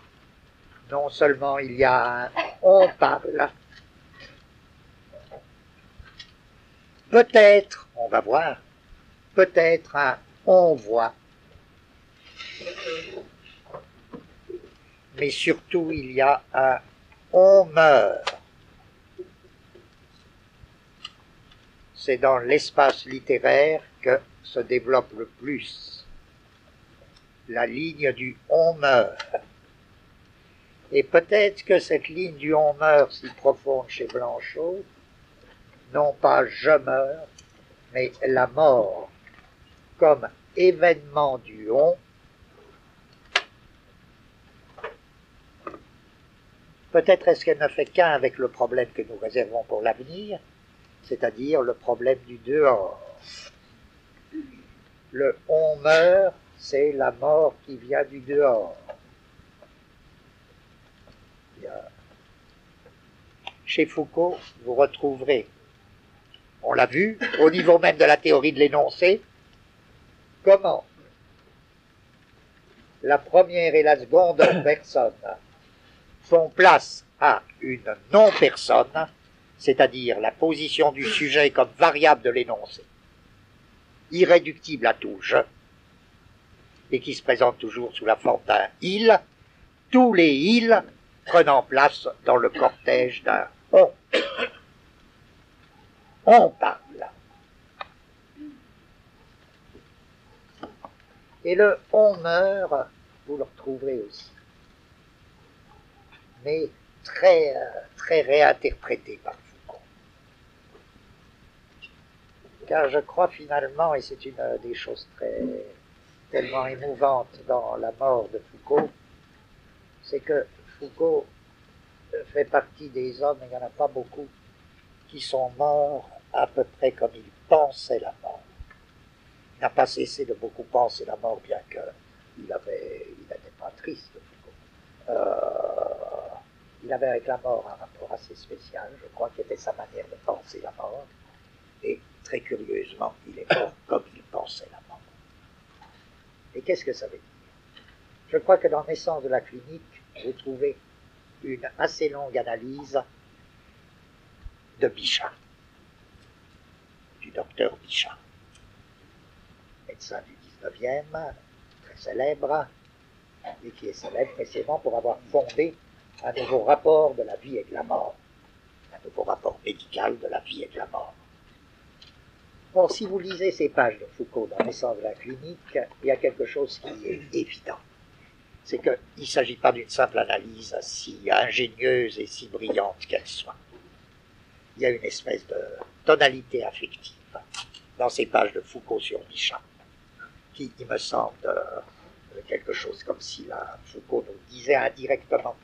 non seulement il y a un. On parle, peut-être, on va voir, peut-être un on voit, mais surtout il y a un on meurt. C'est dans l'espace littéraire que se développe le plus la ligne du on meurt. Et peut-être que cette ligne du on meurt si profonde chez Blanchot, non pas je meurs, mais la mort comme événement du on, peut-être est-ce qu'elle ne fait qu'un avec le problème que nous réservons pour l'avenir, c'est-à-dire le problème du dehors. Le on meurt c'est la mort qui vient du dehors. Chez Foucault, vous retrouverez, on l'a vu, au niveau même de la théorie de l'énoncé, comment la première et la seconde personne font place à une non-personne, c'est-à-dire la position du sujet comme variable de l'énoncé, irréductible à tout je, et qui se présente toujours sous la forme d'un il, tous les ils prenant place dans le cortège d'un on. On parle. Et le on meurt, vous le retrouverez aussi. Mais très, très réinterprété par Foucault. Car je crois finalement, et c'est une des choses très tellement émouvante dans la mort de Foucault, c'est que Foucault fait partie des hommes, il n'y en a pas beaucoup, qui sont morts à peu près comme il pensait la mort. Il n'a pas cessé de beaucoup penser la mort, bien qu'il n'était pas triste, Foucault. Euh, il avait avec la mort un rapport assez spécial, je crois, qui était sa manière de penser la mort. Et très curieusement, il est mort comme il pensait la mort. Et qu'est-ce que ça veut dire? Je crois que dans Naissance de la clinique, vous trouvez une assez longue analyse de Bichat, du docteur Bichat, médecin du 19e, très célèbre, et qui est célèbre précisément pour avoir fondé un nouveau rapport de la vie et de la mort, un nouveau rapport médical de la vie et de la mort. Bon, si vous lisez ces pages de Foucault dans Naissance de la clinique, il y a quelque chose qui est évident. c'est qu'il ne s'agit pas d'une simple analyse si ingénieuse et si brillante qu'elle soit. Il y a une espèce de tonalité affective dans ces pages de Foucault sur Bichat, qui, il me semble, quelque chose comme si là, Foucault nous disait indirectement,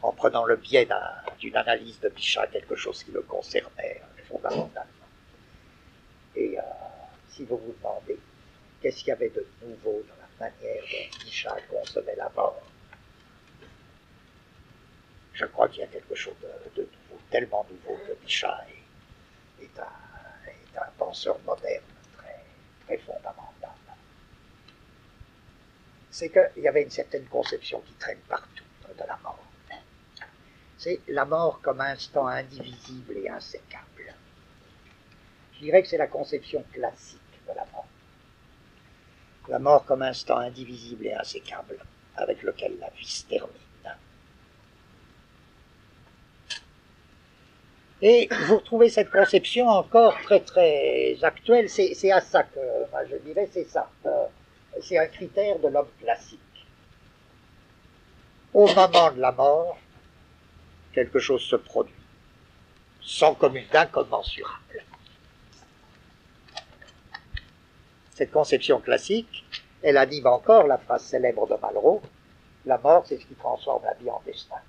en prenant le biais d'une analyse de Bichat, quelque chose qui le concernait fondamentalement. Et euh, si vous vous demandez qu'est-ce qu'il y avait de nouveau dans la manière dont Bichat concevait la mort, je crois qu'il y a quelque chose de, nouveau, tellement nouveau que Bichat est, un, penseur moderne très, très fondamental. C'est qu'il y avait une certaine conception qui traîne partout de la mort. C'est la mort comme instant indivisible et insécable. Je dirais que c'est la conception classique de la mort. La mort comme instant indivisible et insécable avec lequel la vie se termine. Et vous trouvez cette conception encore très très actuelle. C'est à ça que je dirais, c'est ça. Euh, c'est un critère de l'homme classique. Au moment de la mort, quelque chose se produit, sans commune d'incommensurable. Cette conception classique, elle anime encore la phrase célèbre de Malraux, la mort, c'est ce qui transforme la vie en destin.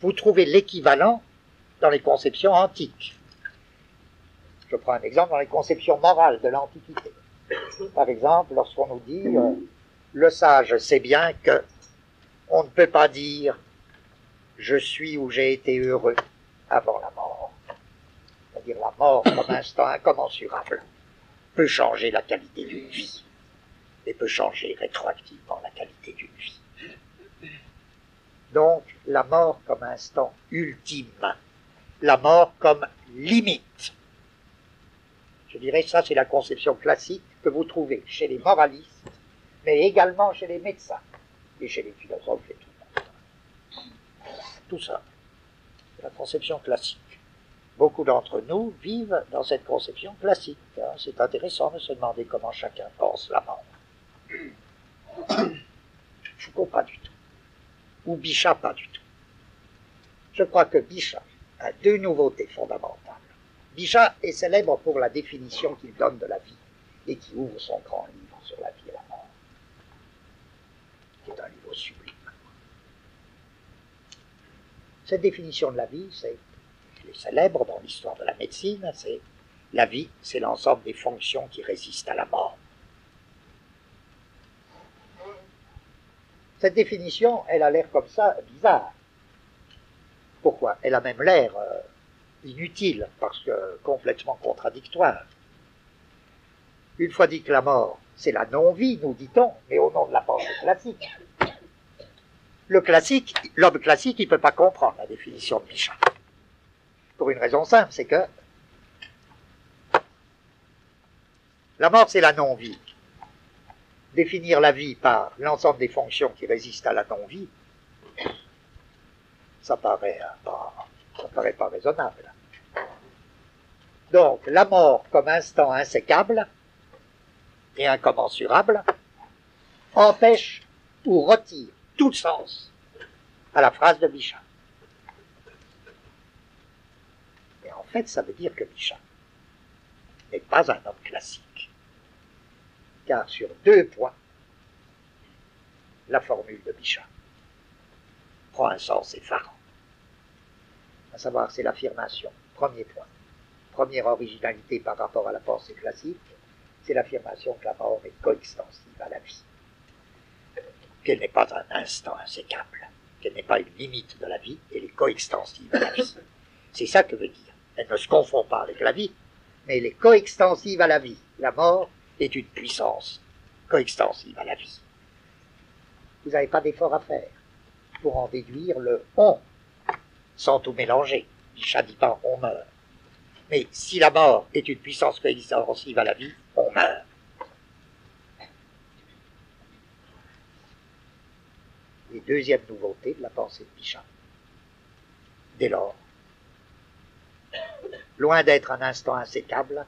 Vous trouvez l'équivalent dans les conceptions antiques. Je prends un exemple dans les conceptions morales de l'Antiquité. Par exemple, lorsqu'on nous dit euh, le sage sait bien que on ne peut pas dire je suis ou j'ai été heureux avant la mort la mort comme instant incommensurable, peut changer la qualité d'une vie, et peut changer rétroactivement la qualité d'une vie. Donc, la mort comme instant ultime, la mort comme limite. Je dirais ça, c'est la conception classique que vous trouvez chez les moralistes, mais également chez les médecins et chez les philosophes et tout. Tout ça, la conception classique beaucoup d'entre nous vivent dans cette conception classique. Hein. C'est intéressant de se demander comment chacun pense la mort. Foucault pas du tout. Ou Bichat pas du tout. Je crois que Bichat a deux nouveautés fondamentales. Bichat est célèbre pour la définition qu'il donne de la vie et qui ouvre son grand livre sur la vie et la mort, qui un livre sublime. Cette définition de la vie, c'est célèbre dans l'histoire de la médecine, c'est la vie, c'est l'ensemble des fonctions qui résistent à la mort. Cette définition, elle a l'air comme ça bizarre. Pourquoi? Elle a même l'air euh, inutile, parce que complètement contradictoire. Une fois dit que la mort, c'est la non-vie, nous dit-on, mais au nom de la pensée classique. Le classique, l'homme classique, il ne peut pas comprendre la définition de Bichat. Pour une raison simple, c'est que la mort, c'est la non-vie. Définir la vie par l'ensemble des fonctions qui résistent à la non-vie, ça paraît pas, ça paraît pas raisonnable. Donc, la mort comme instant insécable et incommensurable empêche ou retire tout sens à la phrase de Bichat. En fait, ça veut dire que Bichat n'est pas un homme classique. Car sur deux points, la formule de Bichat prend un sens effarant. À savoir, c'est l'affirmation, premier point. Première originalité par rapport à la pensée classique, c'est l'affirmation que la mort est coextensive à la vie. Qu'elle n'est pas un instant insécable, qu'elle n'est pas une limite de la vie, elle est coextensive à la vie. C'est ça que veut dire elle ne se confond pas avec la vie, mais elle est coextensive à la vie. La mort est une puissance coextensive à la vie. Vous n'avez pas d'effort à faire pour en déduire le on, sans tout mélanger. Bichat dit pas on meurt. Mais si la mort est une puissance coextensive à la vie, on meurt. Les deuxième nouveauté de la pensée de Bichat. Dès lors, Loin d'être un instant insécable,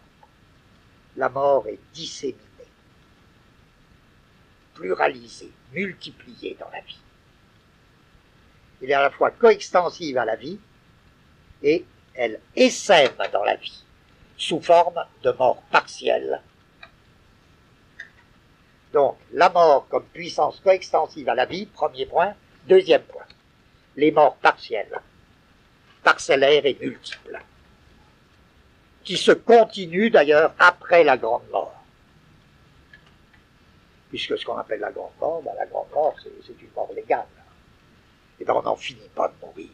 la mort est disséminée. pluralisée, multipliée dans la vie. Elle est à la fois coextensive à la vie et elle essaime dans la vie sous forme de mort partielle. Donc, la mort comme puissance coextensive à la vie, premier point. Deuxième point, les morts partielles, parcellaires et multiples, qui se continuent d'ailleurs après la grande mort puisque ce qu'on appelle la grande mort, ben, la grande mort, c'est une mort légale. Et bien on n'en finit pas de mourir,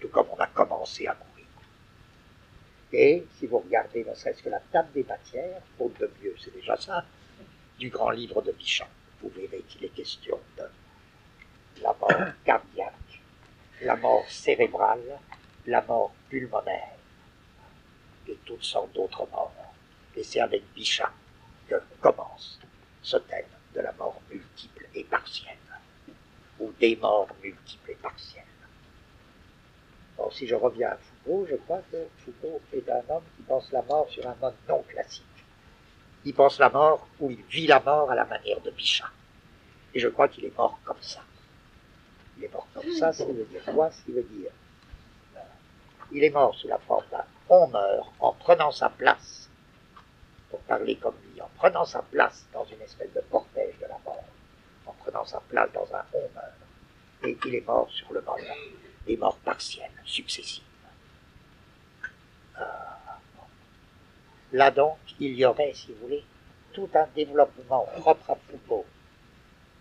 tout comme on a commencé à mourir. Et si vous regardez ne serait-ce que la table des matières, faute de mieux, c'est déjà ça, du grand livre de Bichat, vous verrez qu'il est question de la mort cardiaque, la mort cérébrale, la mort pulmonaire, et toutes sortes d'autres morts. Et c'est avec Bichat que commence ce thème de la mort multiple et partielle, ou des morts multiples et partielles. Or, si je reviens à Foucault, je crois que Foucault est un homme qui pense la mort sur un mode non classique. Il pense la mort ou il vit la mort à la manière de Bichat. Et je crois qu'il est mort comme ça. Il est mort comme ça, ce qui veut dire quoi? Ce qui veut dire euh, il est mort sous la forme d'un on meurt en prenant sa place, pour parler comme lui, en prenant sa place dans une espèce de cortège de la mort, en prenant sa place dans un on meurt. Et il est mort sur le mode des morts partielles, successives. Euh, Là donc, il y aurait, si vous voulez, tout un développement propre à Foucault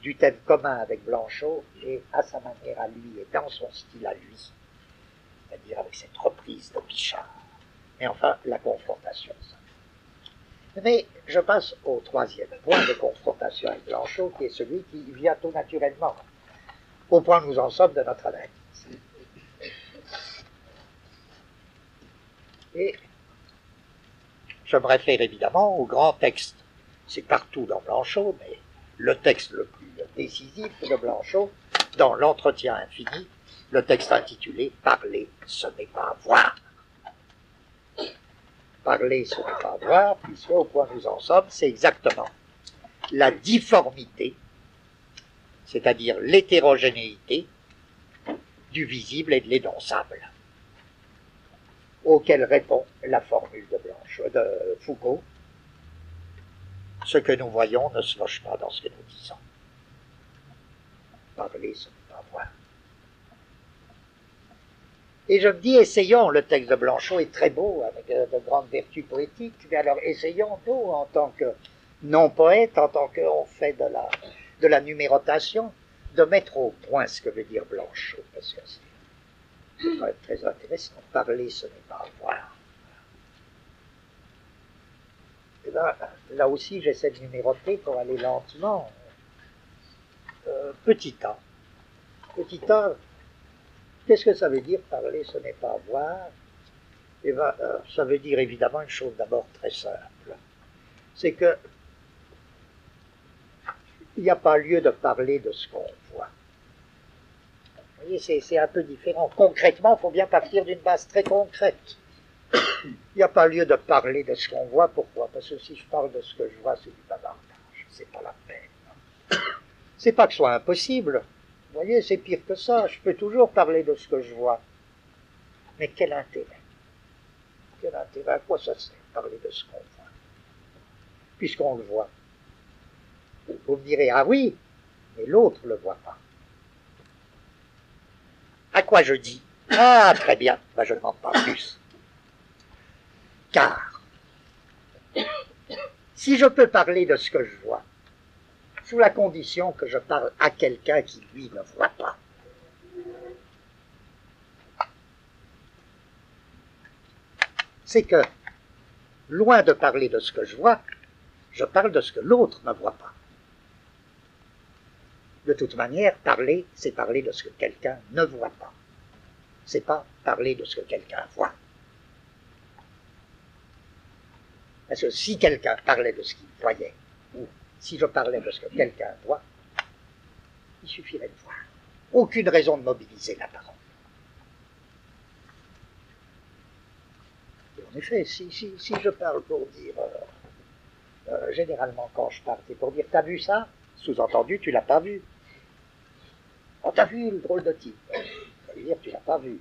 du thème commun avec Blanchot et à sa manière à lui et dans son style à lui, c'est-à-dire avec cette reprise de Pichard. Et enfin, la confrontation. Mais je passe au troisième point de confrontation avec Blanchot, qui est celui qui vient tout naturellement, au point où nous en sommes de notre analyse. Et je me réfère évidemment au grand texte. C'est partout dans Blanchot, mais le texte le plus décisif de Blanchot, dans l'entretien infini, le texte intitulé Parler, ce n'est pas voir. Parler, ce n'est pas voir, puisque au point où nous en sommes, c'est exactement la difformité, c'est-à-dire l'hétérogénéité du visible et de l'énonçable, auquel répond la formule de, Blanche, de Foucault. Ce que nous voyons ne se loge pas dans ce que nous disons. Parler, ce n'est pas voir. Et je me dis, essayons, le texte de Blanchot est très beau, avec de grandes vertus poétiques, mais alors essayons, nous, en tant que non-poète, en tant qu'on fait de la, de la numérotation, de mettre au point ce que veut dire Blanchot, parce que c'est très intéressant. Parler, ce n'est pas voir. Là, là aussi, j'essaie de numéroter pour aller lentement. Euh, petit a. Petit a, qu'est-ce que ça veut dire parler, ce n'est pas voir? Eh bien, euh, ça veut dire évidemment une chose d'abord très simple. C'est que il n'y a pas lieu de parler de ce qu'on voit. Vous voyez, c'est un peu différent. Concrètement, il faut bien partir d'une base très concrète. Il n'y a pas lieu de parler de ce qu'on voit. Pourquoi? Parce que si je parle de ce que je vois, c'est du bavardage. C'est pas la peine. C'est pas que ce soit impossible. Vous voyez, c'est pire que ça. Je peux toujours parler de ce que je vois. Mais quel intérêt? Quel intérêt? À quoi ça sert parler de ce qu'on voit? Puisqu'on le voit. Vous me direz, ah oui, mais l'autre ne le voit pas. À quoi je dis? Ah, très bien, ben, je ne demande pas plus. Car, si je peux parler de ce que je vois, sous la condition que je parle à quelqu'un qui, lui, ne voit pas, c'est que, loin de parler de ce que je vois, je parle de ce que l'autre ne voit pas. De toute manière, parler, c'est parler de ce que quelqu'un ne voit pas. C'est pas parler de ce que quelqu'un voit. Parce que si quelqu'un parlait de ce qu'il voyait, si je parlais de ce que quelqu'un voit, il suffirait de voir. Aucune raison de mobiliser la parole. Et en effet, si, si, si je parle pour dire, euh, euh, généralement quand je parle, c'est pour dire, t'as vu ça? Sous-entendu, tu l'as pas vu. On t'a vu, le drôle de type? Ça veut dire tu l'as pas vu.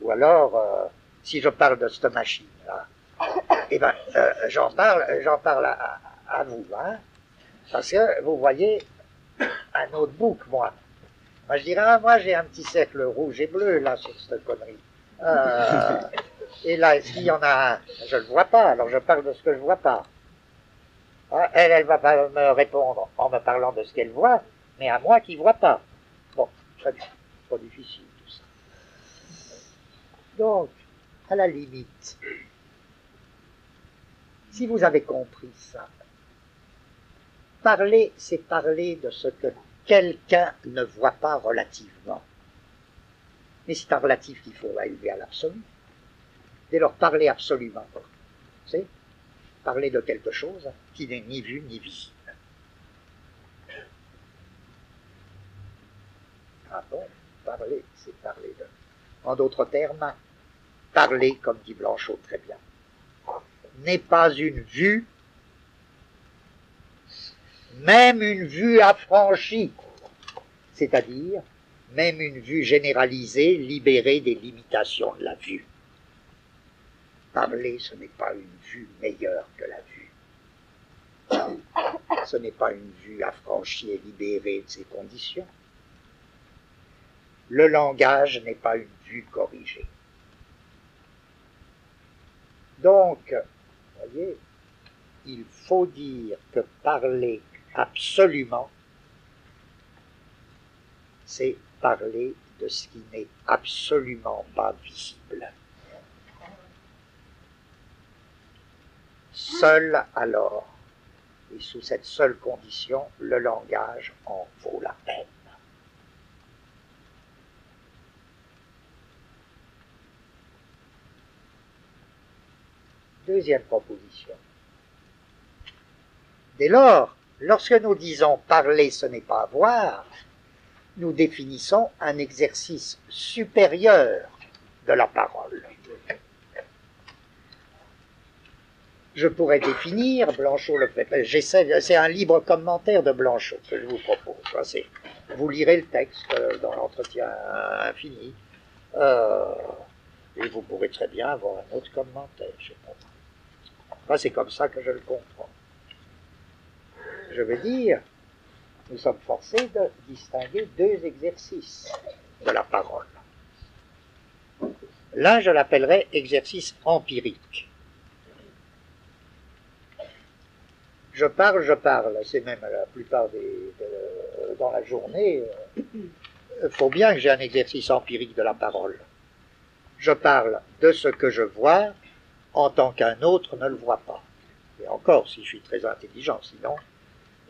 Ou alors, euh, si je parle de cette machine-là, eh ben, j'en parle, j'en parle à vous, hein, parce que vous voyez un notebook, moi. Moi, je dirais, ah, moi, j'ai un petit cercle rouge et bleu, là, sur cette connerie. Euh, et là, est-ce qu'il y en a un? Je ne le vois pas, alors je parle de ce que je vois pas. Ah, elle, elle va pas me répondre en me parlant de ce qu'elle voit, mais à moi qui ne vois pas. Bon, très bien. Pas difficile, tout ça. Donc, à la limite, si vous avez compris ça, parler, c'est parler de ce que quelqu'un ne voit pas relativement. Mais c'est un relatif qu'il faut élever à l'absolu. Dès lors, parler absolument, c'est parler de quelque chose qui n'est ni vu ni visible. Ah bon, parler, c'est parler de. En d'autres termes, parler, comme dit Blanchot très bien, n'est pas une vue, même une vue affranchie, c'est-à-dire même une vue généralisée, libérée des limitations de la vue. Parler, ce n'est pas une vue meilleure que la vue. Ce n'est pas une vue affranchie et libérée de ses conditions. Le langage n'est pas une vue corrigée. Donc, voyez, il faut dire que parler absolument, c'est parler de ce qui n'est absolument pas visible. Seul alors, et sous cette seule condition, le langage en vaut la peine. Deuxième proposition. Dès lors, lorsque nous disons parler ce n'est pas voir, nous définissons un exercice supérieur de la parole. Je pourrais définir, Blanchot le fait, j'essaie, c'est un libre commentaire de Blanchot que je vous propose. vous lirez le texte euh, dans l'entretien infini, euh, et vous pourrez très bien avoir un autre commentaire. Je c'est comme ça que je le comprends. Je veux dire, nous sommes forcés de distinguer deux exercices de la parole. L'un, je l'appellerais exercice empirique. Je parle, je parle, c'est même la plupart des, dans la journée, il euh, faut bien que j'ai un exercice empirique de la parole. Je parle de ce que je vois en tant qu'un autre ne le voit pas. Et encore, si je suis très intelligent, sinon,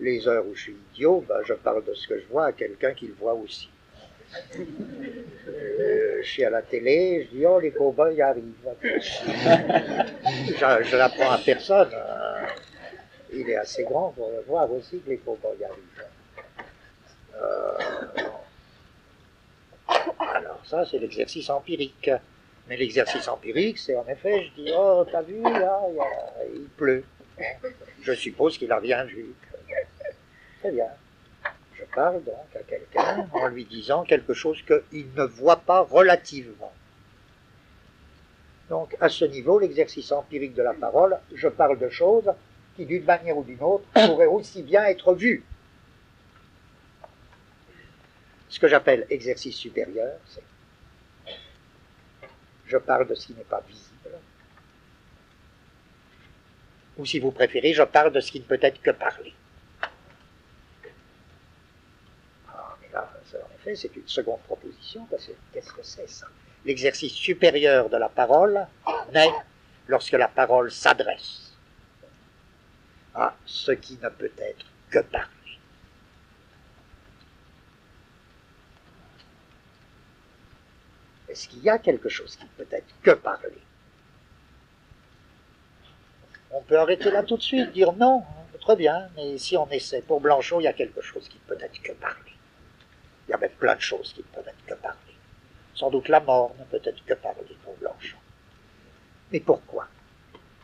les heures où je suis idiot, ben, je parle de ce que je vois à quelqu'un qui le voit aussi. Euh, je suis à la télé, je dis oh les cow-boys arrivent. je, ne l'apprends à personne. Hein. Il est assez grand pour le voir aussi que les cow-boys arrivent. Euh, alors ça c'est l'exercice empirique. Mais l'exercice empirique, c'est en effet, je dis, oh, t'as vu, là, il pleut. Je suppose qu'il a rien vu. Je parle donc à quelqu'un en lui disant quelque chose qu'il ne voit pas relativement. Donc, à ce niveau, l'exercice empirique de la parole, je parle de choses qui, d'une manière ou d'une autre, pourraient aussi bien être vues. Ce que j'appelle exercice supérieur, c'est je parle de ce qui n'est pas visible. Ou si vous préférez, je parle de ce qui ne peut être que parlé. Ah, mais c'est une seconde proposition, parce que qu'est-ce que c'est ça? L'exercice supérieur de la parole naît lorsque la parole s'adresse à ce qui ne peut être que parlé. Est-ce qu'il y a quelque chose qui peut être que parler On peut arrêter là tout de suite, dire non, très bien, mais si on essaie, pour Blanchot, il y a quelque chose qui peut être que parler. Il y a même plein de choses qui ne peuvent être que parler. Sans doute la mort ne peut être que parler pour Blanchot. Mais pourquoi?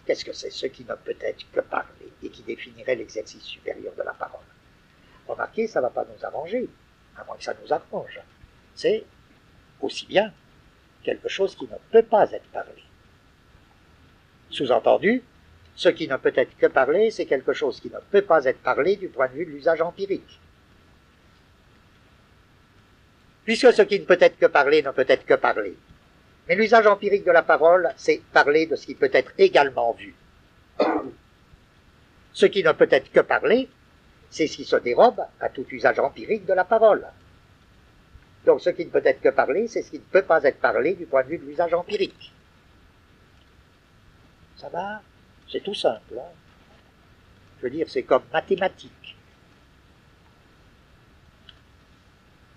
Qu'est-ce que c'est ce qui ne peut être que parler et qui définirait l'exercice supérieur de la parole? Remarquez, ça ne va pas nous arranger, à moins que ça nous arrange. C'est aussi bien quelque chose qui ne peut pas être parlé. Sous-entendu, ce qui ne peut être que parlé, c'est quelque chose qui ne peut pas être parlé du point de vue de l'usage empirique. Puisque ce qui ne peut être que parlé ne peut être que parlé. Mais l'usage empirique de la parole, c'est parler de ce qui peut être également vu. Ce qui ne peut être que parlé, c'est ce qui se dérobe à tout usage empirique de la parole. Donc ce qui ne peut être que parlé, c'est ce qui ne peut pas être parlé du point de vue de l'usage empirique. Ça va? C'est tout simple. Hein? Je veux dire, c'est comme mathématique.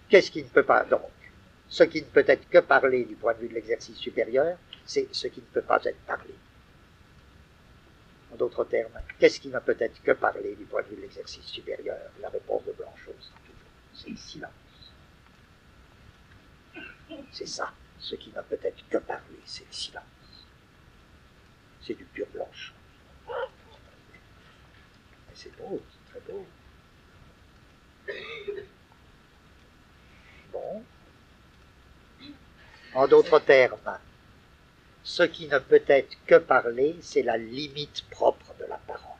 Qu'est-ce qui ne peut pas donc? Ce qui ne peut être que parlé du point de vue de l'exercice supérieur, c'est ce qui ne peut pas être parlé. En d'autres termes, qu'est-ce qui ne peut être que parlé du point de vue de l'exercice supérieur? La réponse de Blanchot, c'est le silence. C'est ça, ce qui ne peut être que parlé, c'est le silence c'est du pur blanche. C'est beau, c'est très beau. En d'autres termes, ce qui ne peut être que parler, c'est la limite propre de la parole.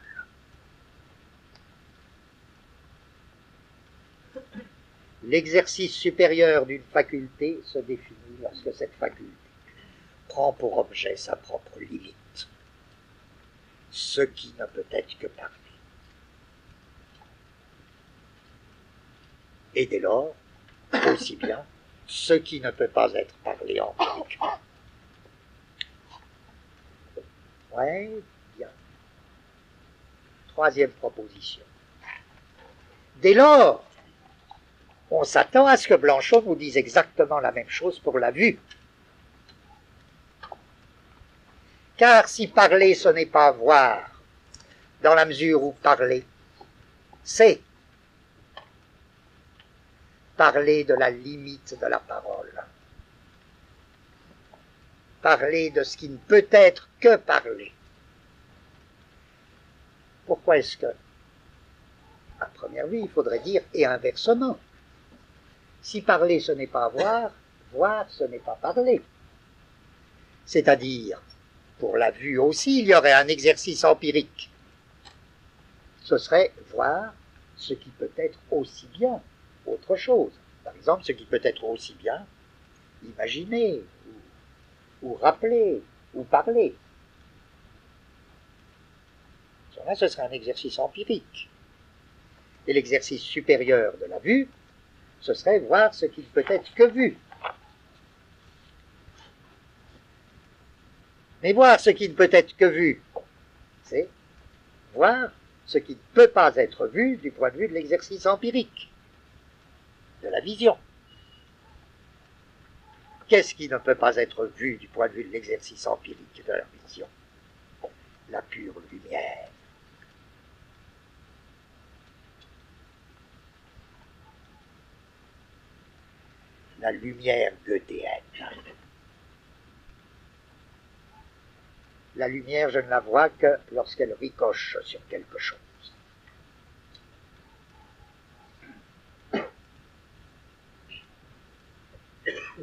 L'exercice supérieur d'une faculté se définit lorsque cette faculté prend pour objet sa propre limite ce qui ne peut être que parlé. Et dès lors, aussi bien, ce qui ne peut pas être parlé en empiriquement. Ouais, bien. Troisième proposition. Dès lors, on s'attend à ce que Blanchot nous dise exactement la même chose pour la vue. Car si parler ce n'est pas voir, dans la mesure où parler, c'est parler de la limite de la parole, parler de ce qui ne peut être que parler. Pourquoi est-ce que, à première vue, il faudrait dire et inversement Si parler ce n'est pas voir, voir ce n'est pas parler. C'est-à-dire, pour la vue aussi, il y aurait un exercice empirique. Ce serait voir ce qui peut être aussi bien autre chose. Par exemple, ce qui peut être aussi bien imaginer, ou, rappeler, ou parler. Ce serait un exercice empirique. Et l'exercice supérieur de la vue, ce serait voir ce qui ne peut être que vu. Mais voir ce qui ne peut être que vu, c'est voir ce qui ne peut pas être vu du point de vue de l'exercice empirique, la vision. Qu'est-ce qui ne peut pas être vu du point de vue de l'exercice empirique de la vision? La pure lumière. La lumière goethéenne. La lumière, je ne la vois que lorsqu'elle ricoche sur quelque chose.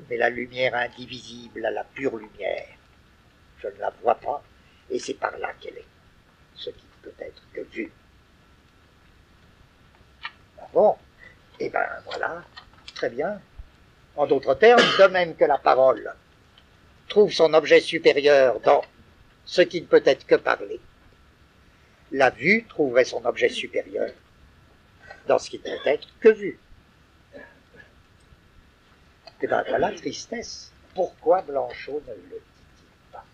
Mais la lumière indivisible, la pure lumière, je ne la vois pas, et c'est par là qu'elle est, ce qui ne peut être que vu. Ah bon, et eh ben voilà, très bien. En d'autres termes, de même que la parole trouve son objet supérieur dans ce qui ne peut être que parler. La vue trouverait son objet supérieur dans ce qui ne peut être que vu. Eh bien voilà tristesse. Pourquoi Blanchot ne le dit-il pas?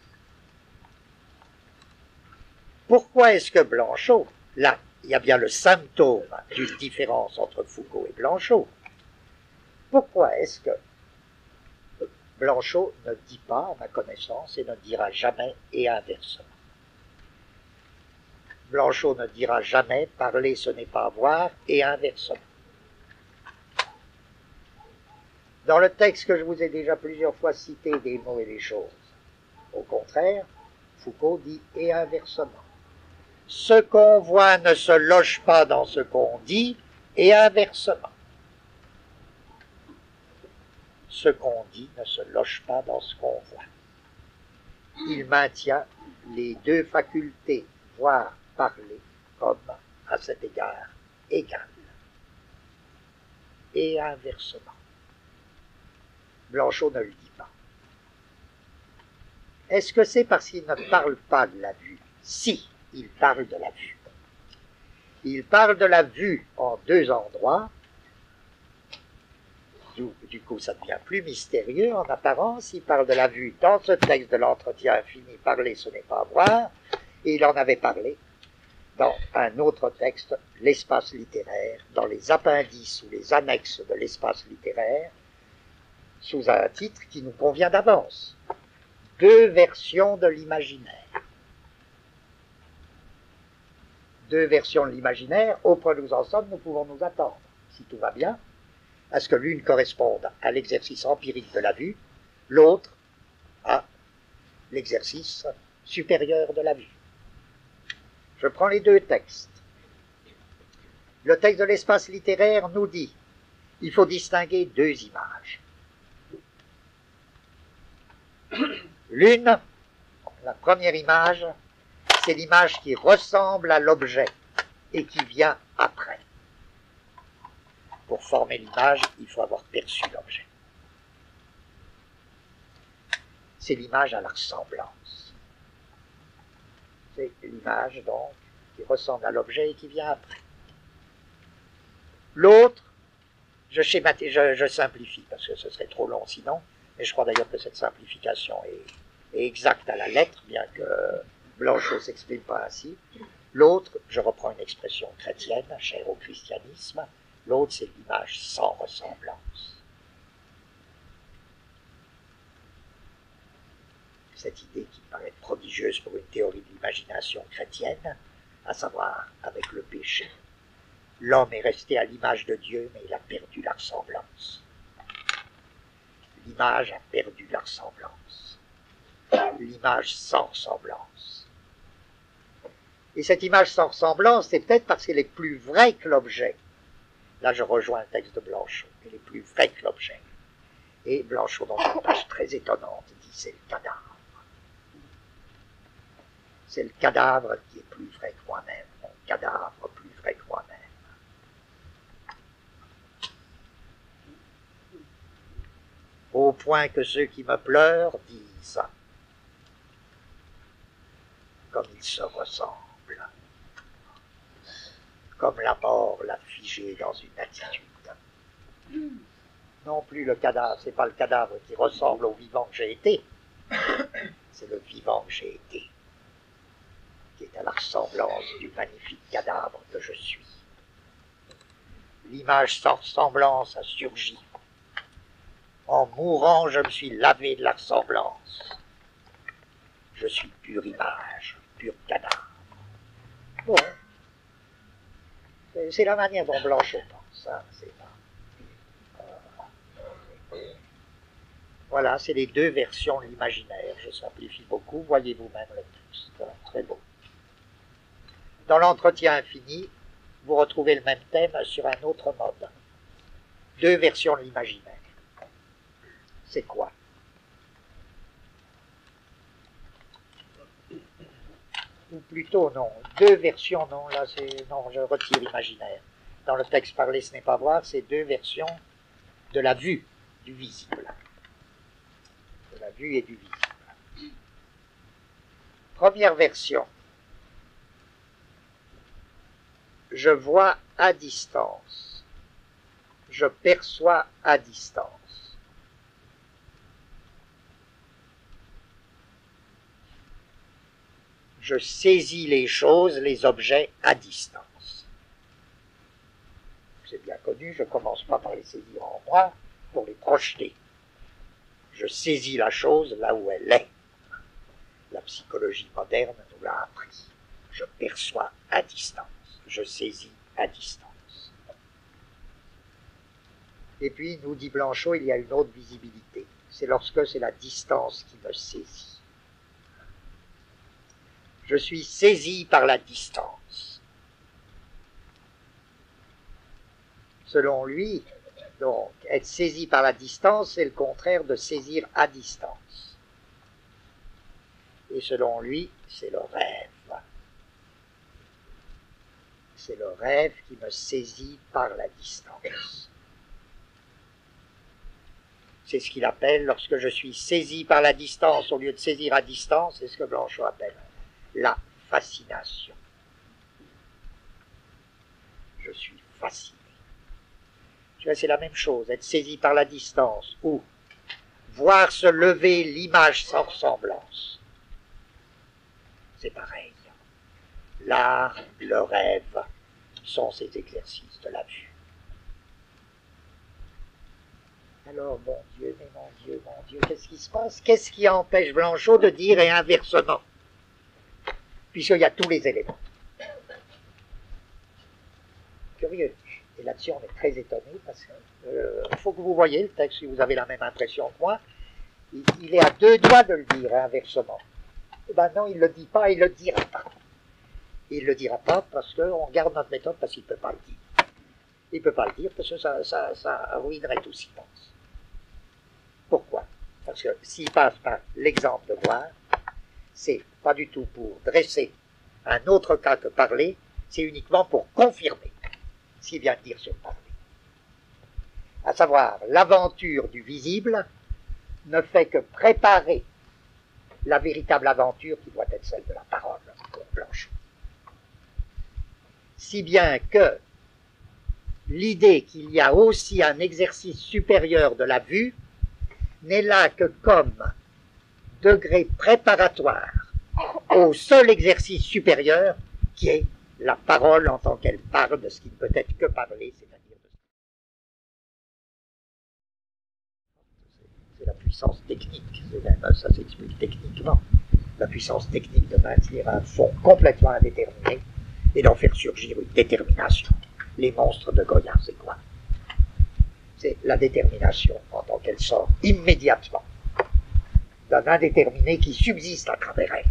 Pourquoi est-ce que Blanchot, là, il y a bien le symptôme d'une différence entre Foucault et Blanchot, pourquoi est-ce que Blanchot ne dit pas, à ma connaissance, et ne dira jamais, et inversement? Blanchot ne dira jamais parler ce n'est pas voir, et inversement. Dans le texte que je vous ai déjà plusieurs fois cité des mots et des choses, au contraire, Foucault dit et inversement. Ce qu'on voit ne se loge pas dans ce qu'on dit, Et inversement, ce qu'on dit ne se loge pas dans ce qu'on voit. Il maintient les deux facultés, voir, parler, comme à cet égard égales. Et inversement. Blanchot ne le dit pas. Est-ce que c'est parce qu'il ne parle pas de la vue? Si, il parle de la vue. Il parle de la vue en deux endroits. Du, coup, ça devient plus mystérieux en apparence. Il parle de la vue dans ce texte de l'entretien infini. Parler, ce n'est pas voir. Et il en avait parlé dans un autre texte, l'espace littéraire, dans les appendices ou les annexes de l'espace littéraire, sous un titre qui nous convient d'avance. Deux versions de l'imaginaire. Deux versions de l'imaginaire, auprès nous en sommes, nous pouvons nous attendre, si tout va bien, à ce que l'une corresponde à l'exercice empirique de la vue, l'autre à l'exercice supérieur de la vue. Je prends les deux textes. Le texte de l'espace littéraire nous dit il faut distinguer deux images. L'une, la première image, c'est l'image qui ressemble à l'objet et qui vient après. Pour former l'image, il faut avoir perçu l'objet. C'est l'image à la ressemblance. C'est l'image, donc, qui ressemble à l'objet et qui vient après. L'autre, je, je, je simplifie parce que ce serait trop long sinon, et je crois d'ailleurs que cette simplification est, exacte à la lettre, bien que Blanchot ne s'exprime pas ainsi. L'autre, je reprends une expression chrétienne, chère au christianisme, l'autre c'est l'image sans ressemblance. Cette idée qui paraît prodigieuse pour une théorie de l'imagination chrétienne, à savoir avec le péché. L'homme est resté à l'image de Dieu, mais il a perdu la ressemblance l'image a perdu la ressemblance. L'image sans ressemblance. Et cette image sans ressemblance, c'est peut-être parce qu'elle est plus vraie que l'objet. Là, je rejoins le texte de Blanchot. Elle est plus vraie que l'objet. Et Blanchot, dans une page très étonnante, dit c'est le cadavre. C'est le cadavre qui est plus vrai que moi-même. Mon cadavre plus vrai que moi-même. Au point que ceux qui me pleurent disent. Comme ils se ressemblent, comme la mort l'a figé dans une attitude. Non plus le cadavre, c'est pas le cadavre qui ressemble au vivant que j'ai été, c'est le vivant que j'ai été, qui est à la ressemblance du magnifique cadavre que je suis. L'image sans ressemblance a surgi en mourant, je me suis lavé de la ressemblance. Je suis pure image, pur cadavre. Bon. C'est la manière dont Blanchot pense. Hein, voilà, c'est les deux versions de l'imaginaire. Je simplifie beaucoup. Voyez vous-même le texte. Très beau. Dans l'entretien infini, vous retrouvez le même thème sur un autre mode. Deux versions de l'imaginaire c'est quoi? Ou plutôt non, deux versions, non, là c'est, non, je retire l'imaginaire. Dans le texte parlé, ce n'est pas voir, c'est deux versions de la vue, du visible. De la vue et du visible. Première version. Je vois à distance. Je perçois à distance. Je saisis les choses, les objets à distance. C'est bien connu, je ne commence pas par les saisir en moi pour les projeter. Je saisis la chose là où elle est. La psychologie moderne nous l'a appris. Je perçois à distance, je saisis à distance. Et puis, nous dit Blanchot, il y a une autre visibilité. C'est lorsque c'est la distance qui me saisit je suis saisi par la distance. Selon lui, donc, être saisi par la distance, c'est le contraire de saisir à distance. Et selon lui, c'est le rêve. C'est le rêve qui me saisit par la distance. C'est ce qu'il appelle, lorsque je suis saisi par la distance, au lieu de saisir à distance, c'est ce que Blanchot appelle la fascination. Je suis fasciné. Tu vois, c'est la même chose, être saisi par la distance ou voir se lever l'image sans ressemblance. C'est pareil. L'art, le rêve sont ces exercices de la vue. Alors, mon Dieu, mais mon Dieu, mon Dieu, qu'est-ce qui se passe? Qu'est-ce qui empêche Blanchot de dire et inversement? Puisqu'il y a tous les éléments. Curieux. Et là-dessus, on est très étonné parce qu'il euh, faut que vous voyez le texte si vous avez la même impression que moi. Il, est à deux doigts de le dire inversement. Eh ben non, il ne le dit pas, il ne le dira pas. Il ne le dira pas parce qu'on garde notre méthode parce qu'il ne peut pas le dire. Il ne peut pas le dire parce que ça, ça, ça ruinerait tout pense. Pourquoi? Parce que s'il passe par l'exemple de voir, c'est pas du tout pour dresser un autre cas que parler, c'est uniquement pour confirmer ce qu'il vient de dire sur parler. À savoir, l'aventure du visible ne fait que préparer la véritable aventure qui doit être celle de la parole pour Blanchot. Si bien que l'idée qu'il y a aussi un exercice supérieur de la vue n'est là que comme degré préparatoire au seul exercice supérieur qui est la parole en tant qu'elle parle de ce qui ne peut être que parler, c'est-à-dire de c'est la puissance technique, ça s'explique techniquement, la puissance technique de maintenir un fond complètement indéterminé et d'en faire surgir une détermination. Les monstres de Goya, c'est quoi? C'est la détermination en tant qu'elle sort immédiatement d'un indéterminé qui subsiste à travers elle.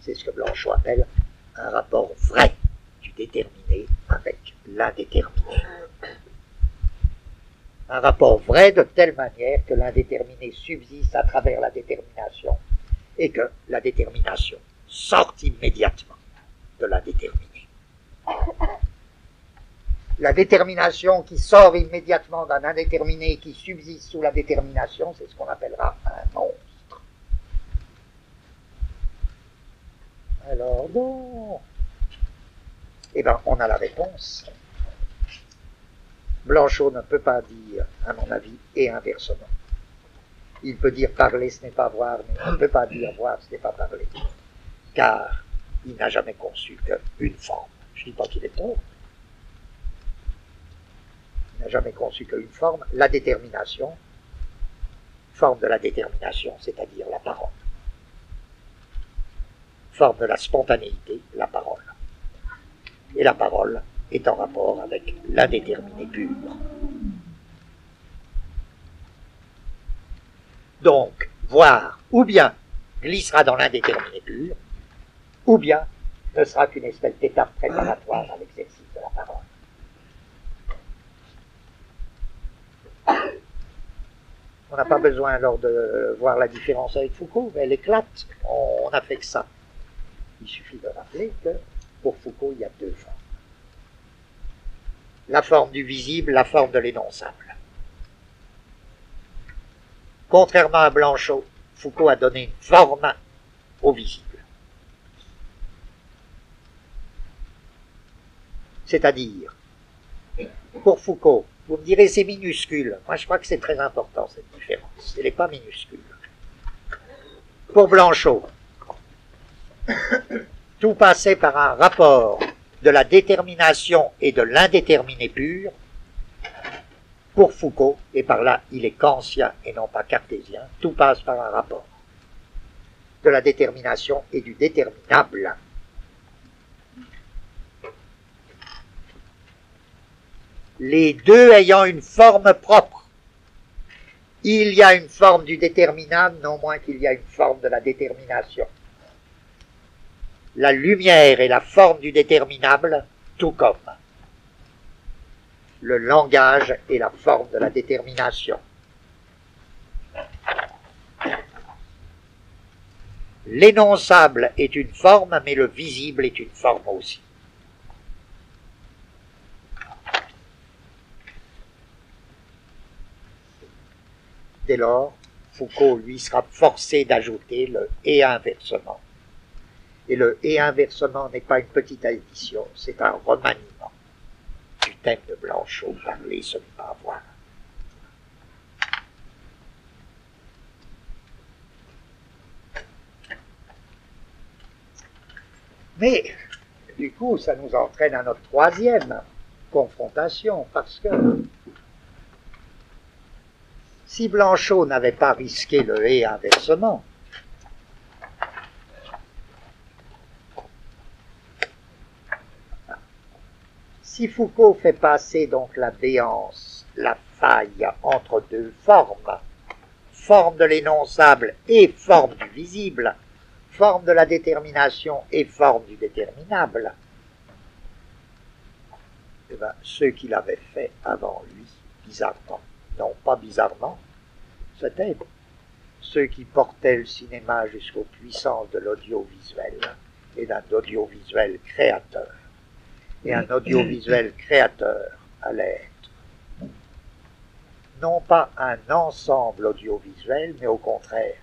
C'est ce que Blanchot appelle un rapport vrai du déterminé avec l'indéterminé. Un rapport vrai de telle manière que l'indéterminé subsiste à travers la détermination et que la détermination sort immédiatement de l'indéterminé la détermination qui sort immédiatement d'un indéterminé qui subsiste sous la détermination, c'est ce qu'on appellera un monstre. Alors bon, eh bien, on a la réponse. Blanchot ne peut pas dire, à mon avis, et inversement. Il peut dire parler, ce n'est pas voir, mais il ne peut pas dire voir, ce n'est pas parler. Car il n'a jamais conçu qu'une forme. Je ne dis pas qu'il est tort, n'a jamais conçu qu'une forme, la détermination, forme de la détermination, c'est-à-dire la parole. Forme de la spontanéité, la parole. Et la parole est en rapport avec l'indéterminé pur. Donc, voir ou bien glissera dans l'indéterminé pur, ou bien ne sera qu'une espèce d'étape préparatoire à l'exercice de la parole. On n'a pas besoin alors de voir la différence avec Foucault, mais elle éclate. On n'a fait que ça. Il suffit de rappeler que pour Foucault, il y a deux formes. La forme du visible, la forme de l'énonçable. Contrairement à Blanchot, Foucault a donné une forme au visible. C'est-à-dire, pour Foucault, vous me direz c'est minuscule. Moi je crois que c'est très important cette différence. Elle n'est pas minuscule. Pour Blanchot, tout passait par un rapport de la détermination et de l'indéterminé pur. Pour Foucault, et par là il est kantien et non pas cartésien, tout passe par un rapport de la détermination et du déterminable. Les deux ayant une forme propre. Il y a une forme du déterminable, non moins qu'il y a une forme de la détermination. La lumière est la forme du déterminable, tout comme le langage est la forme de la détermination. L'énonçable est une forme, mais le visible est une forme aussi. Dès lors, Foucault, lui, sera forcé d'ajouter le et inversement. Et le et inversement n'est pas une petite addition, c'est un remaniement du thème de Blanchot, parler, ce n'est pas voir. Mais, du coup, ça nous entraîne à notre troisième confrontation, parce que si Blanchot n'avait pas risqué le et inversement, si Foucault fait passer donc la béance, la faille entre deux formes, forme de l'énonçable et forme du visible, forme de la détermination et forme du déterminable, eh ben, ceux qui l'avaient fait avant lui, bizarrement, non pas bizarrement, c'était ceux qui portaient le cinéma jusqu'aux puissances de l'audiovisuel et d'un audiovisuel créateur et un audiovisuel créateur allait être non pas un ensemble audiovisuel, mais au contraire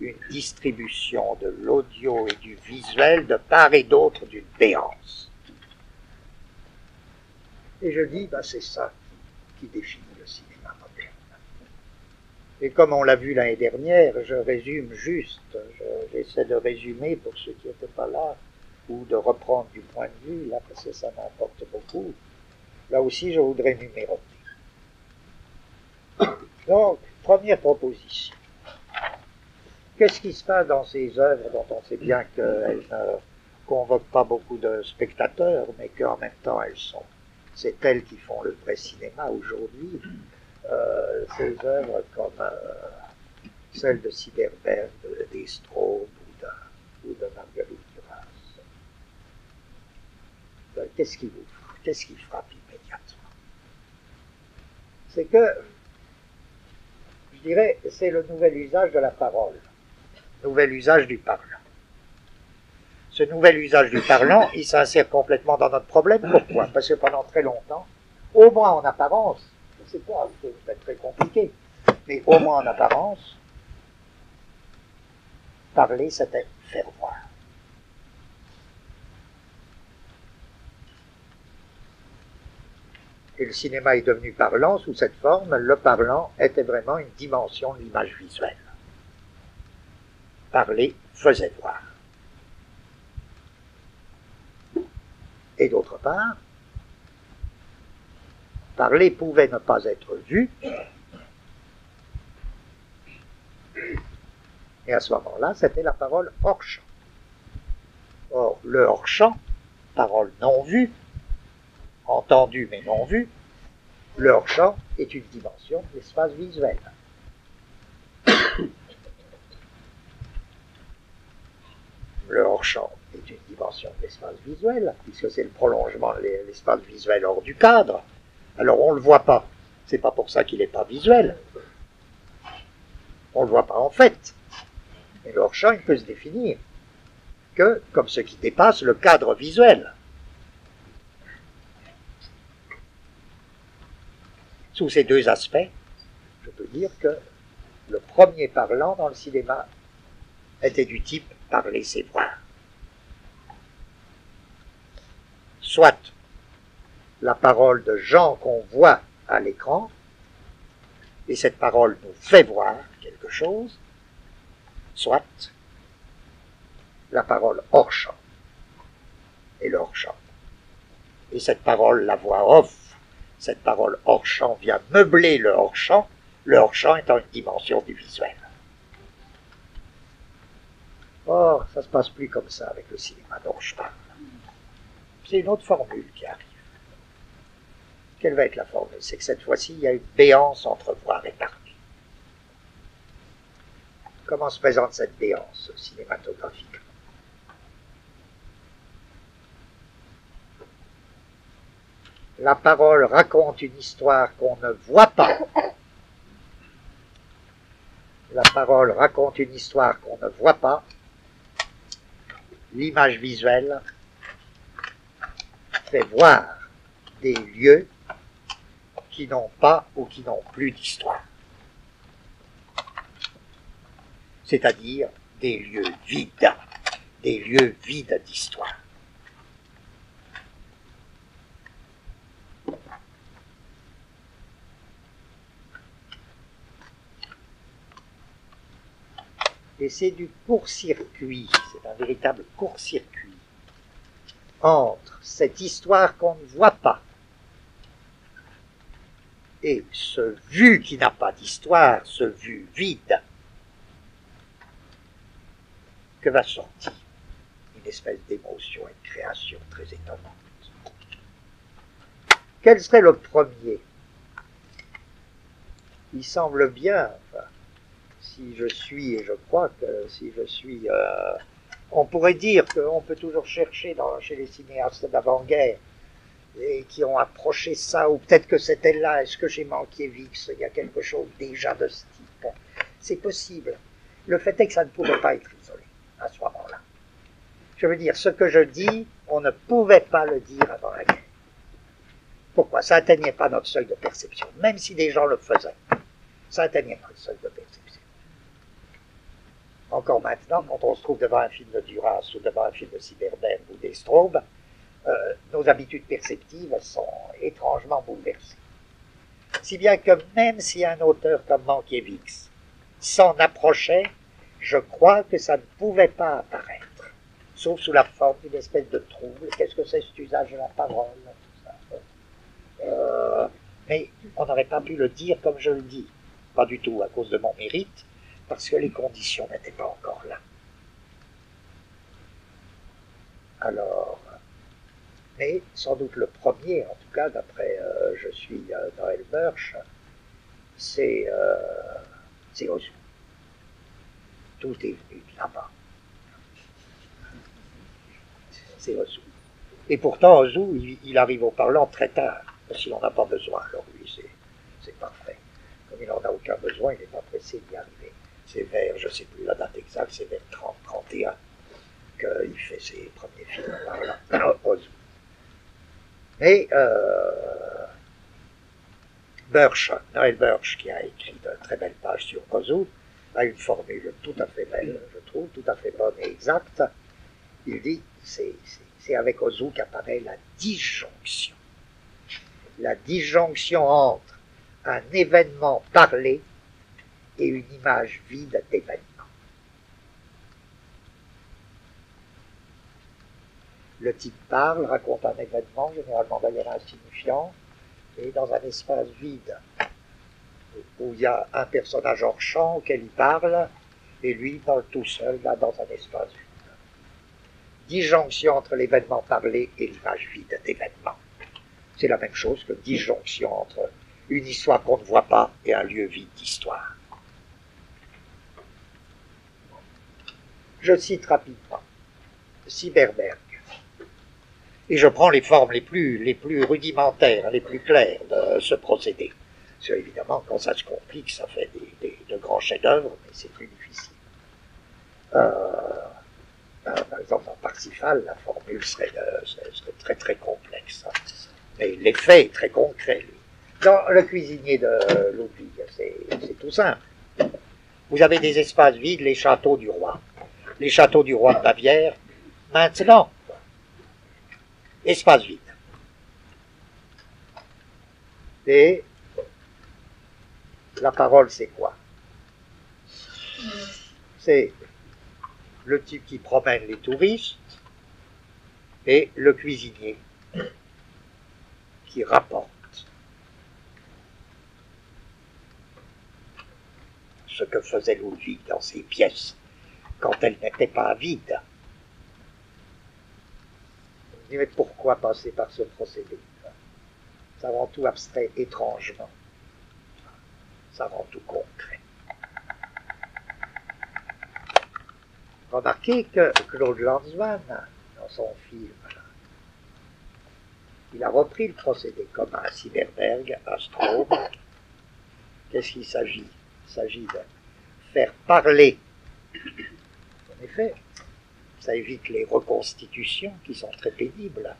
une distribution de l'audio et du visuel de part et d'autre d'une béance. Et je dis, bah, c'est ça qui définit. Et comme on l'a vu l'année dernière, je résume juste, j'essaie de résumer pour ceux qui n'étaient pas là, ou de reprendre du point de vue, là, parce que ça m'importe beaucoup, là aussi, je voudrais numéroter. Donc, première proposition. Qu'est-ce qui se passe dans ces œuvres dont on sait bien qu'elles ne convoquent pas beaucoup de spectateurs, mais qu'en même temps elles sont, c'est elles qui font le vrai cinéma aujourd'hui, euh, ces œuvres comme euh, celles de Siderberg, de Destro ou de, ou de Marguerite qu'est-ce qui vous qu'est-ce qui frappe immédiatement? C'est que, je dirais, c'est le nouvel usage de la parole, nouvel usage du parlant. Ce nouvel usage du parlant, il s'insère complètement dans notre problème. Pourquoi? Parce que pendant très longtemps, au moins en apparence, sais pas, c'est peut-être très compliqué, mais au moins en apparence, parler, c'était faire voir. et le cinéma est devenu parlant sous cette forme, le parlant était vraiment une dimension de l'image visuelle. Parler faisait voir. Et d'autre part, parler pouvait ne pas être vu, et à ce moment-là, c'était la parole hors champ. Or, le hors champ, parole non vue, entendu mais non vu, leur champ est une dimension de l'espace visuel. Le hors-champ est une dimension de l'espace visuel, puisque c'est le prolongement de l'espace visuel hors du cadre. Alors on ne le voit pas. C'est pas pour ça qu'il n'est pas visuel. On ne le voit pas en fait. Mais le hors-champ, il peut se définir que comme ce qui dépasse le cadre visuel. Sous ces deux aspects, je peux dire que le premier parlant dans le cinéma était du type parler ses voir. Soit la parole de gens qu'on voit à l'écran, et cette parole nous fait voir quelque chose, soit la parole hors champ, et le hors champ. Et cette parole, la voix off, cette parole hors-champ vient meubler le hors-champ, le hors-champ étant une dimension du visuel. Or, ça se passe plus comme ça avec le cinéma dont. C'est une autre formule qui arrive. Quelle va être la formule C'est que cette fois-ci, il y a une béance entre voir et parler. Comment se présente cette béance cinématographique La parole raconte une histoire qu'on ne voit pas. La parole raconte une histoire qu'on ne voit pas. L'image visuelle fait voir des lieux qui n'ont pas ou qui n'ont plus d'histoire. C'est-à-dire des lieux vides, des lieux vides d'histoire. Et c'est du court-circuit, c'est un véritable court-circuit entre cette histoire qu'on ne voit pas et ce vu qui n'a pas d'histoire, ce vu vide, que va sortir une espèce d'émotion et de création très étonnante? Quel serait le premier? Il semble bien, si je suis, et je crois que si je suis, euh, on pourrait dire qu'on peut toujours chercher chez les cinéastes d'avant-guerre et qui ont approché ça, ou peut-être que c'était là, est-ce que j'ai manqué Vix, il y a quelque chose déjà de ce type. C'est possible. Le fait est que ça ne pouvait pas être isolé à ce moment-là. Je veux dire, ce que je dis, on ne pouvait pas le dire avant la guerre. Pourquoi? Ça n'atteignait pas notre seuil de perception, même si des gens le faisaient. Ça atteignait notre seuil de perception. Encore maintenant, quand on se trouve devant un film de Duras ou devant un film de Cyberberg ou d'Estraube, euh, nos habitudes perceptives sont étrangement bouleversées. Si bien que même si un auteur comme Mankiewicz s'en approchait, je crois que ça ne pouvait pas apparaître, sauf sous la forme d'une espèce de trouble. Qu'est-ce que c'est cet usage de la parole euh, Mais on n'aurait pas pu le dire comme je le dis, pas du tout à cause de mon mérite, parce que les conditions n'étaient pas encore là. Alors, mais sans doute le premier, en tout cas, d'après euh, je suis euh, Noël Birch, c'est euh, Ozu. Tout est venu de là-bas. C'est Ozu. Et pourtant, Ozu, il, arrive au parlant très tard, qu'il n'en a pas besoin. Alors lui, c'est parfait. Comme il n'en a aucun besoin, il n'est pas pressé d'y arriver. C'est vers, je ne sais plus la date exacte, c'est vers 30-31 qu'il fait ses premiers films parlants. Ozu. Mais euh, Birch, Noël Birch, qui a écrit de très belles pages sur Ozu, a une formule tout à fait belle, je trouve, tout à fait bonne et exacte. Il dit, c'est avec Ozu qu'apparaît la disjonction. La disjonction entre un événement parlé et une image vide d'événement. Le type parle, raconte un événement, généralement d'ailleurs insignifiant, et dans un espace vide, où il y a un personnage hors champ auquel il parle, et lui parle tout seul, là, dans un espace vide. Disjonction entre l'événement parlé et l'image vide d'événement. C'est la même chose que disjonction entre une histoire qu'on ne voit pas et un lieu vide d'histoire. Je cite rapidement Cyberberg. Et je prends les formes les plus, les plus rudimentaires, les plus claires de ce procédé. Parce que, évidemment, quand ça se complique, ça fait des, de grands chefs-d'œuvre, mais c'est plus difficile. Euh, euh, par exemple, dans Parsifal, la formule serait, euh, serait, très très complexe. Mais l'effet est très concret, lui. Dans le cuisinier de Ludwig, c'est tout simple. Vous avez des espaces vides, les châteaux du roi. Les châteaux du roi de Bavière, maintenant, espace vide. Et la parole, c'est quoi? C'est le type qui promène les touristes et le cuisinier qui rapporte ce que faisait Ludwig dans ses pièces quand elles n'étaient pas vides mais pourquoi passer par ce procédé Ça rend tout abstrait étrangement. Ça rend tout concret. Remarquez que Claude Lanzmann, dans son film, Il a repris le procédé comme à Cyberberg, à Straub. Qu'est-ce qu'il s'agit? Il s'agit de faire parler. En effet, ça évite les reconstitutions qui sont très pénibles.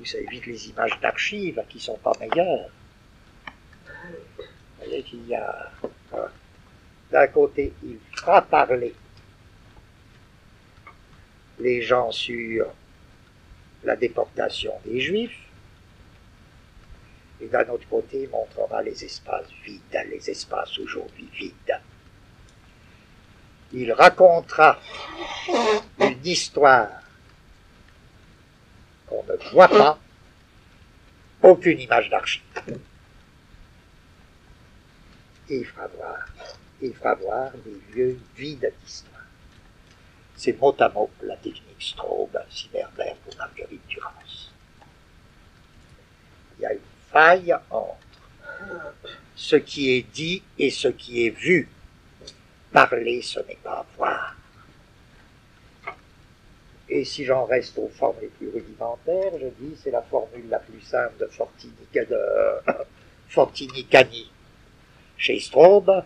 Ou ça évite les images d'archives qui sont pas meilleures. Vous voyez qu'il y a. D'un côté, il fera parler les gens sur la déportation des Juifs, et d'un autre côté, il montrera les espaces vides, les espaces aujourd'hui vides. Il racontera une histoire qu'on ne voit pas, aucune image d'archive. Et il fera voir, des lieux vides d'histoire. C'est mot à mot la technique Straub, Cyberberg ou Marguerite Duras. Il y a une faille entre ce qui est dit et ce qui est vu. Parler, ce n'est pas voir. Et si j'en reste aux formes les plus rudimentaires, je dis c'est la formule la plus simple de Fortini, de Fortini-Cani chez Straub.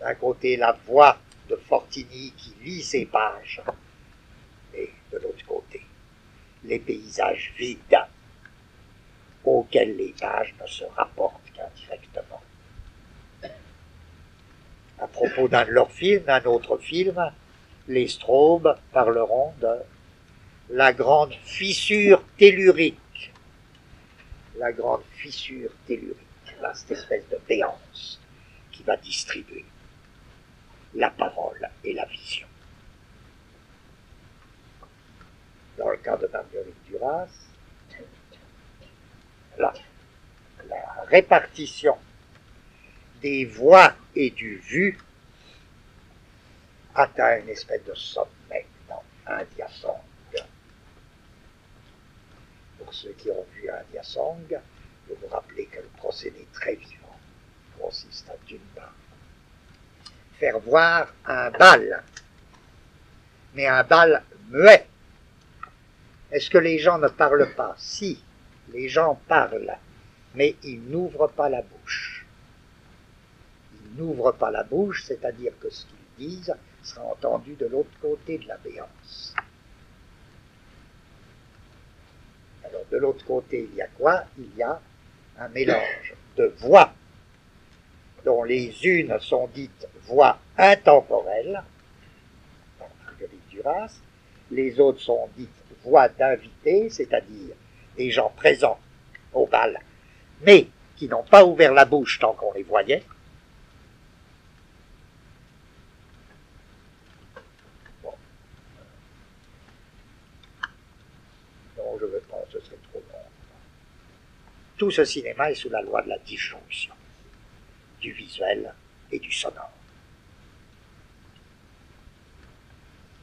D'un côté, la voix de Fortini qui lit ses pages, et de l'autre côté, les paysages vides auxquels les pages ne se rapportent qu'indirectement. À propos d'un de leurs films, d'un autre film, les Straub parleront de la grande fissure tellurique. La grande fissure tellurique, cette espèce de béance qui va distribuer la parole et la vision. Dans le cas de Marguerite Duras, la répartition des voix et du vu atteint une espèce de sommet dans diasong. Pour ceux qui ont vu un diasong, vous vous rappelez que le procédé très vivant consiste à d'une faire voir un bal, mais un bal muet. Est-ce que les gens ne parlent pas? Si, les gens parlent, mais ils n'ouvrent pas la bouche. Ils n'ouvrent pas la bouche, c'est-à-dire que ce qu'ils disent sera entendu de l'autre côté de la béance. Alors de l'autre côté, il y a quoi? Il y a un mélange de voix dont les unes sont dites voix intemporelles, par Marguerite Duras, les autres sont dites voix d'invités, c'est-à-dire des gens présents au bal, mais qui n'ont pas ouvert la bouche tant qu'on les voyait. Bon. Non, je veux pas, ce serait trop long. Tout ce cinéma est sous la loi de la disjonction du visuel et du sonore.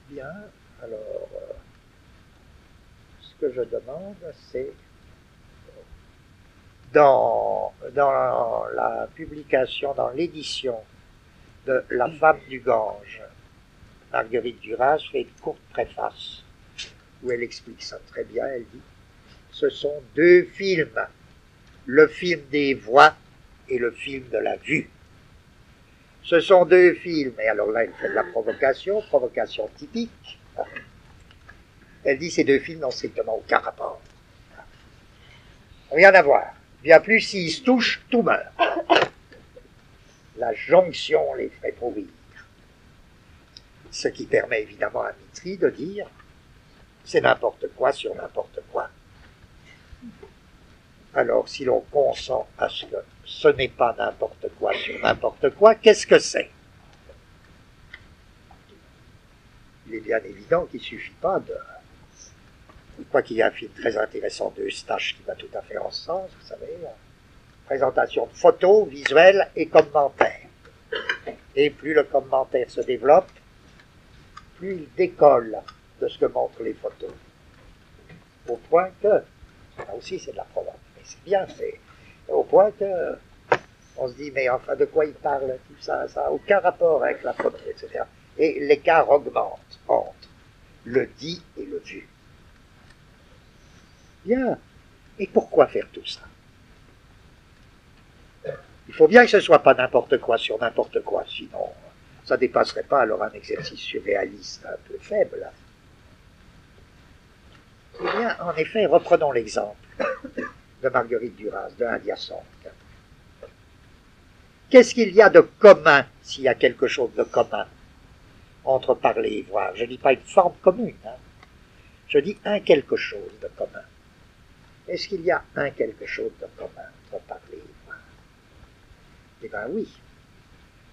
Bien, alors, ce que je demande, c'est dans, dans la publication, dans l'édition de La femme du Gange, Marguerite Duras fait une courte préface où elle explique ça très bien. Elle dit Ce sont deux films, le film des voix et le film de la vue. Ce sont deux films, et alors là, elle fait de la provocation, provocation typique. Elle dit ces deux films n'ont strictement aucun rapport. Rien à voir. Bien plus, s'ils se touchent, tout meurt. La jonction les fait pourrir. Ce qui permet évidemment à Mitri de dire c'est n'importe quoi sur n'importe quoi. Alors, si l'on consent à ce que ce n'est pas n'importe quoi sur n'importe quoi, qu'est-ce que c'est? Il est bien évident qu'il ne suffit pas de. Je crois qu'il y a un film très intéressant de qui va tout à fait en sens, vous savez. Présentation de photos, visuels et commentaires. Et plus le commentaire se développe, plus il décolle de ce que montrent les photos. Au point que, là aussi c'est de la provoque, c'est bien, c'est au point que on se dit, mais enfin, de quoi il parle, tout ça, ça aucun rapport avec la photo, etc. Et l'écart augmente entre le dit et le vu. Bien. Et pourquoi faire tout ça? Il faut bien que ce ne soit pas n'importe quoi sur n'importe quoi, sinon ça dépasserait pas alors un exercice surréaliste un peu faible. Eh bien, en effet, reprenons l'exemple de Marguerite Duras, de India Qu'est-ce qu'il y a de commun, s'il y a quelque chose de commun, entre parler et voir? Je ne dis pas une forme commune, hein. je dis un quelque chose de commun. Est-ce qu'il y a un quelque chose de commun entre parler et voir? Eh bien oui.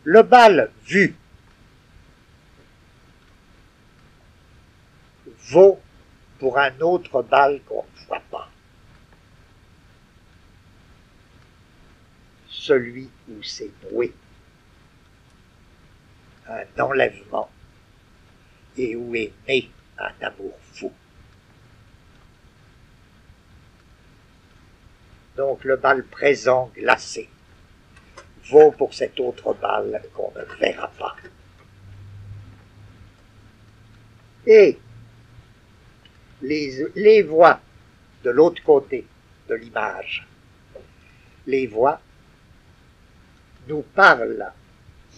Le bal vu vaut pour un autre bal qu'on ne voit pas. Celui où c'est noué. Un enlèvement et où est né un amour fou. Donc le bal présent glacé vaut pour cet autre bal qu'on ne verra pas. Et les, les voix de l'autre côté de l'image, les voix nous parlent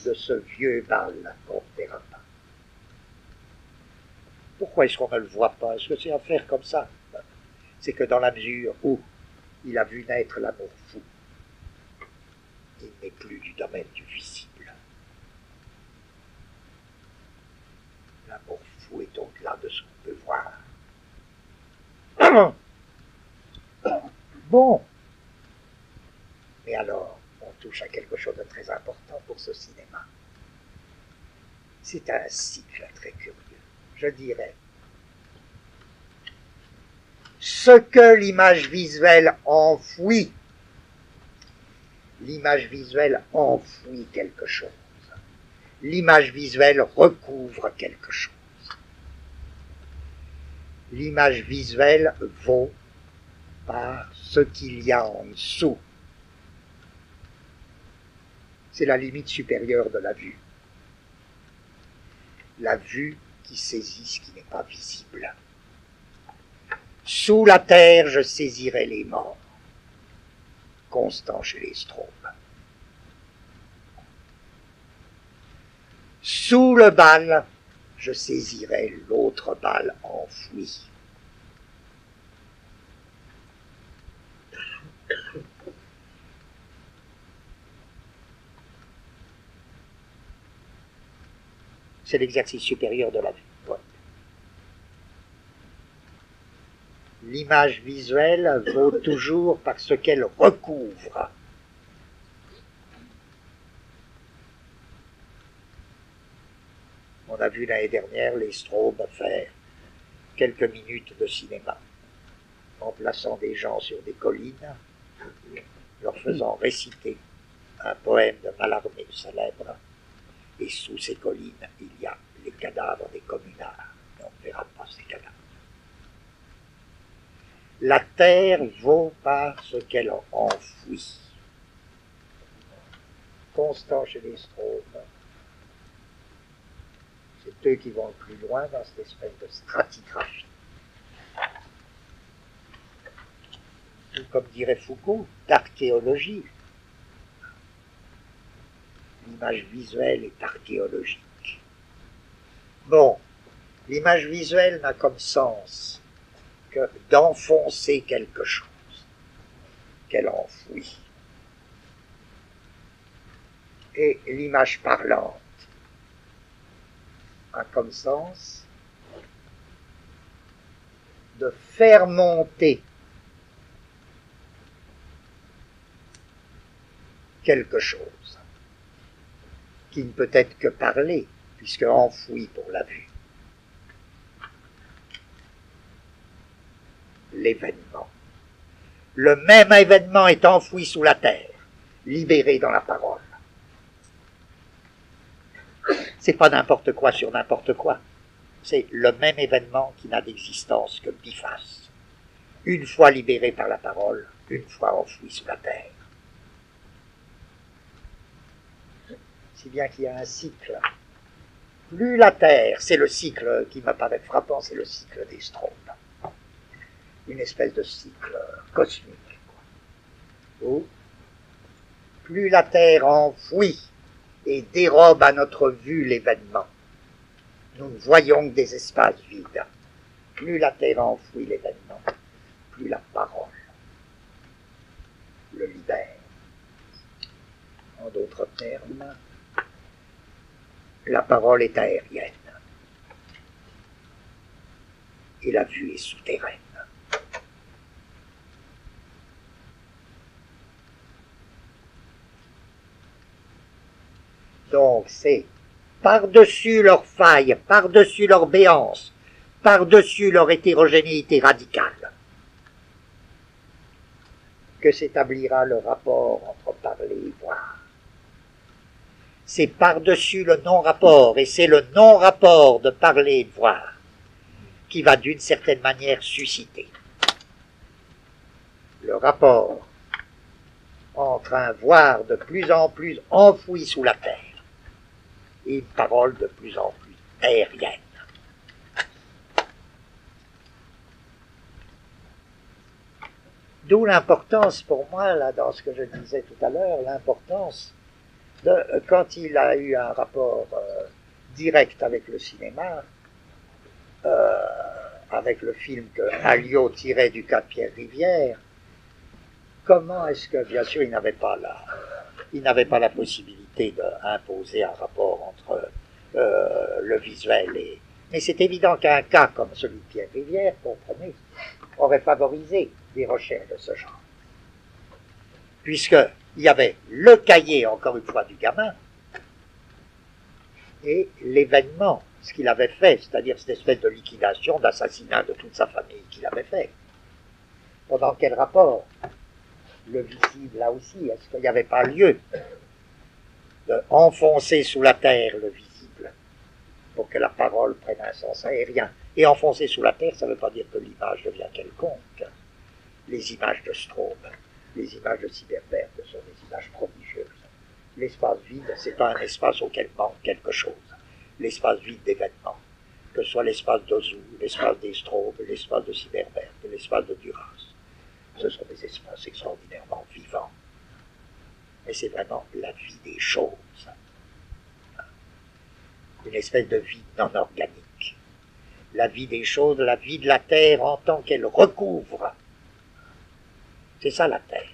de ce vieux bal qu'on verra pas. Pourquoi est-ce qu'on ne le voit pas? Est-ce que c'est à faire comme ça? C'est que dans la mesure où il a vu naître l'amour fou, il n'est plus du domaine du visible. L'amour fou est au-delà de ce qu'on peut voir. Bon. Mais alors, touche à quelque chose de très important pour ce cinéma. C'est un cycle très curieux. Je dirais, ce que l'image visuelle enfouit, l'image visuelle enfouit quelque chose. L'image visuelle recouvre quelque chose l'image visuelle vaut par ce qu'il y a en dessous. C'est la limite supérieure de la vue. La vue qui saisit ce qui n'est pas visible. Sous la terre, je saisirai les morts. Constant chez les Strobes. Sous le bal, je saisirai l'autre balle enfouie. C'est l'exercice supérieur de la vue. L'image visuelle vaut toujours parce qu'elle recouvre. On a vu l'année dernière les Strobes faire quelques minutes de cinéma, en plaçant des gens sur des collines, leur faisant réciter un poème de Mallarmé célèbre, et sous ces collines, il y a les cadavres des communards. on ne verra pas ces cadavres. La terre vaut par ce qu'elle enfouit. Constant chez les Strobes, c'est eux qui vont le plus loin dans cette espèce de stratigraphie. Ou comme dirait Foucault, d'archéologie. L'image visuelle est archéologique. Bon, l'image visuelle n'a comme sens que d'enfoncer quelque chose qu'elle enfouit. Et l'image parlante a comme sens de faire monter quelque chose qui ne peut être que parler, puisque enfoui pour la vue. L'événement. Le même événement est enfoui sous la terre, libéré dans la parole c'est pas n'importe quoi sur n'importe quoi. C'est le même événement qui n'a d'existence que biface. Une fois libéré par la parole, une fois enfoui sous la terre. Si bien qu'il y a un cycle. Plus la terre, c'est le cycle qui me paraît frappant, c'est le cycle des Strobes. une espèce de cycle cosmique. Où plus la Terre enfouit et dérobe à notre vue l'événement, nous ne voyons que des espaces vides. Plus la Terre enfouit l'événement, plus la parole le libère. En d'autres termes, la parole est aérienne et la vue est souterraine. Donc c'est par-dessus leurs failles, par-dessus leur béance, par-dessus leur hétérogénéité radicale, que s'établira le rapport entre parler et voir. C'est par-dessus le non-rapport, et c'est le non-rapport de parler et de voir qui va d'une certaine manière susciter le rapport entre un voir de plus en plus enfoui sous la terre et une parole de plus en plus aérienne. D'où l'importance pour moi, là, dans ce que je disais tout à l'heure, l'importance de, quand il a eu un rapport euh, direct avec le cinéma, euh, avec le film que Alliot tirait du cas de Pierre Rivière, comment est-ce que, bien sûr, il n'avait pas la, il n'avait pas la possibilité d'imposer un rapport entre euh, le visuel et... Mais c'est évident qu'un cas comme celui de Pierre Rivière, comprenez, aurait favorisé des recherches de ce genre. Puisqu'il y avait le cahier, encore une fois, du gamin, et l'événement, ce qu'il avait fait, c'est-à-dire cette espèce de liquidation, d'assassinat de toute sa famille qu'il avait fait. Pendant quel rapport? Le visible, là aussi, est-ce qu'il n'y avait pas lieu d'enfoncer sous la terre le visible pour que la parole prenne un sens aérien? Et enfoncer sous la terre, ça ne veut pas dire que l'image devient quelconque. Les images de Straube, les images de Cyberbert prodigieuses. L'espace vide, c'est pas un espace auquel manque quelque chose. L'espace vide d'événements, que ce soit l'espace d'Ozu, l'espace des Straube, l'espace de Cyberbert, l'espace de Duras. Ce sont des espaces extraordinairement vivants. Mais c'est vraiment la vie des choses. Une espèce de vie non organique. La vie des choses, la vie de la Terre en tant qu'elle recouvre c'est ça la terre.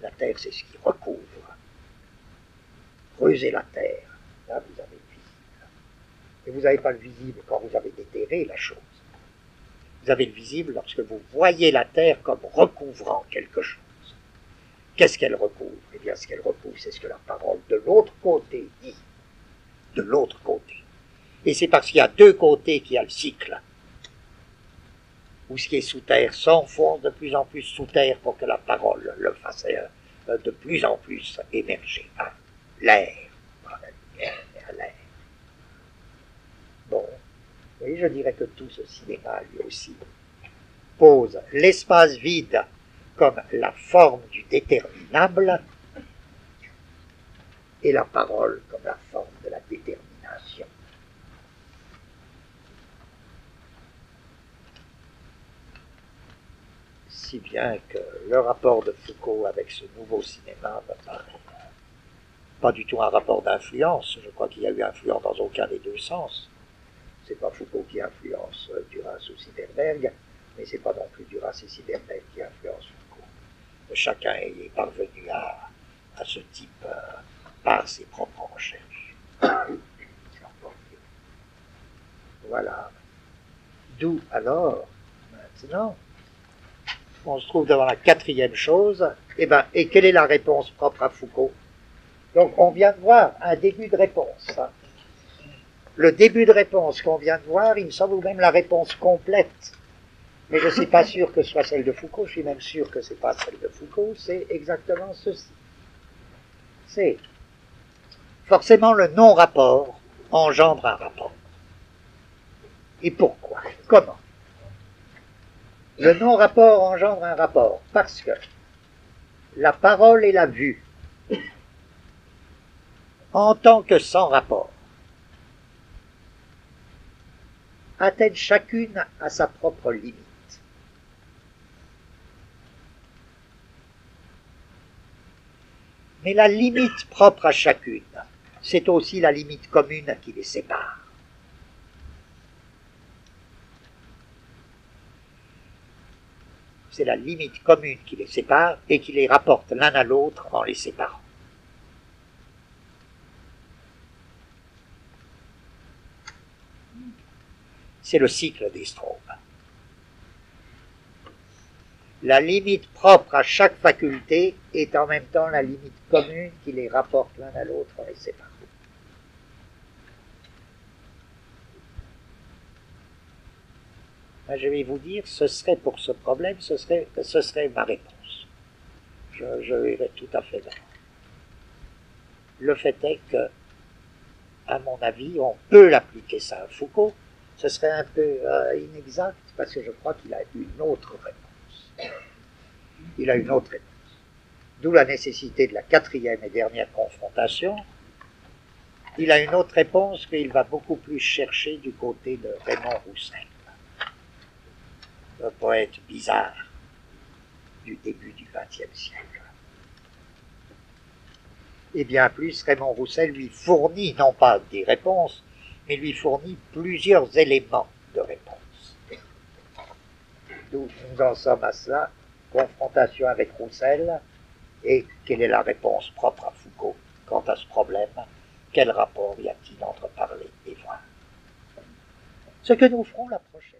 La terre, c'est ce qui recouvre. Creusez la terre, là vous avez le visible. Et vous n'avez pas le visible quand vous avez déterré la chose. Vous avez le visible lorsque vous voyez la terre comme recouvrant quelque chose. Qu'est-ce qu'elle recouvre? Eh bien, ce qu'elle recouvre, c'est ce que la parole de l'autre côté dit. De l'autre côté. Et c'est parce qu'il y a deux côtés qu'il y a le cycle ou ce qui est sous terre s'enfonce de plus en plus sous terre pour que la parole le fasse euh, de plus en plus émerger. À l'air, l'air. Bon, et je dirais que tout ce cinéma, lui aussi, pose l'espace vide comme la forme du déterminable et la parole comme la forme de la détermination. Si bien que le rapport de Foucault avec ce nouveau cinéma me paraît pas du tout un rapport d'influence. Je crois qu'il y a eu influence dans aucun des deux sens. C'est pas Foucault qui influence euh, Duras ou Siderberg, mais c'est pas non plus Duras et Siderberg qui influencent Foucault. Chacun est parvenu à, ce type euh, par ses propres recherches. Voilà. D'où alors, maintenant, on se trouve devant la quatrième chose, et, eh ben, et quelle est la réponse propre à Foucault? Donc on vient de voir un début de réponse. Le début de réponse qu'on vient de voir, il me semble même la réponse complète. Mais je ne suis pas sûr que ce soit celle de Foucault, je suis même sûr que ce n'est pas celle de Foucault, c'est exactement ceci. C'est forcément le non-rapport engendre un rapport. Et pourquoi? Comment? Le non-rapport engendre un rapport parce que la parole et la vue, en tant que sans rapport, atteignent chacune à sa propre limite. Mais la limite propre à chacune, c'est aussi la limite commune qui les sépare. C'est la limite commune qui les sépare et qui les rapporte l'un à l'autre en les séparant. C'est le cycle des strobes. La limite propre à chaque faculté est en même temps la limite commune qui les rapporte l'un à l'autre en les séparant. Je vais vous dire, ce serait pour ce problème, ce serait, ce serait ma réponse. Je, je vais tout à fait d'accord. Le fait est que, à mon avis, on peut l'appliquer ça à Foucault. Ce serait un peu euh, inexact parce que je crois qu'il a une autre réponse. Il a une autre réponse. D'où la nécessité de la quatrième et dernière confrontation. Il a une autre réponse qu'il va beaucoup plus chercher du côté de Raymond Roussel le poète bizarre du début du XXe siècle. Et bien plus, Raymond Roussel lui fournit non pas des réponses, mais lui fournit plusieurs éléments de réponse. Nous, en sommes à cela, confrontation avec Roussel, et quelle est la réponse propre à Foucault quant à ce problème? Quel rapport y a-t-il entre parler et voir? Ce que nous ferons la prochaine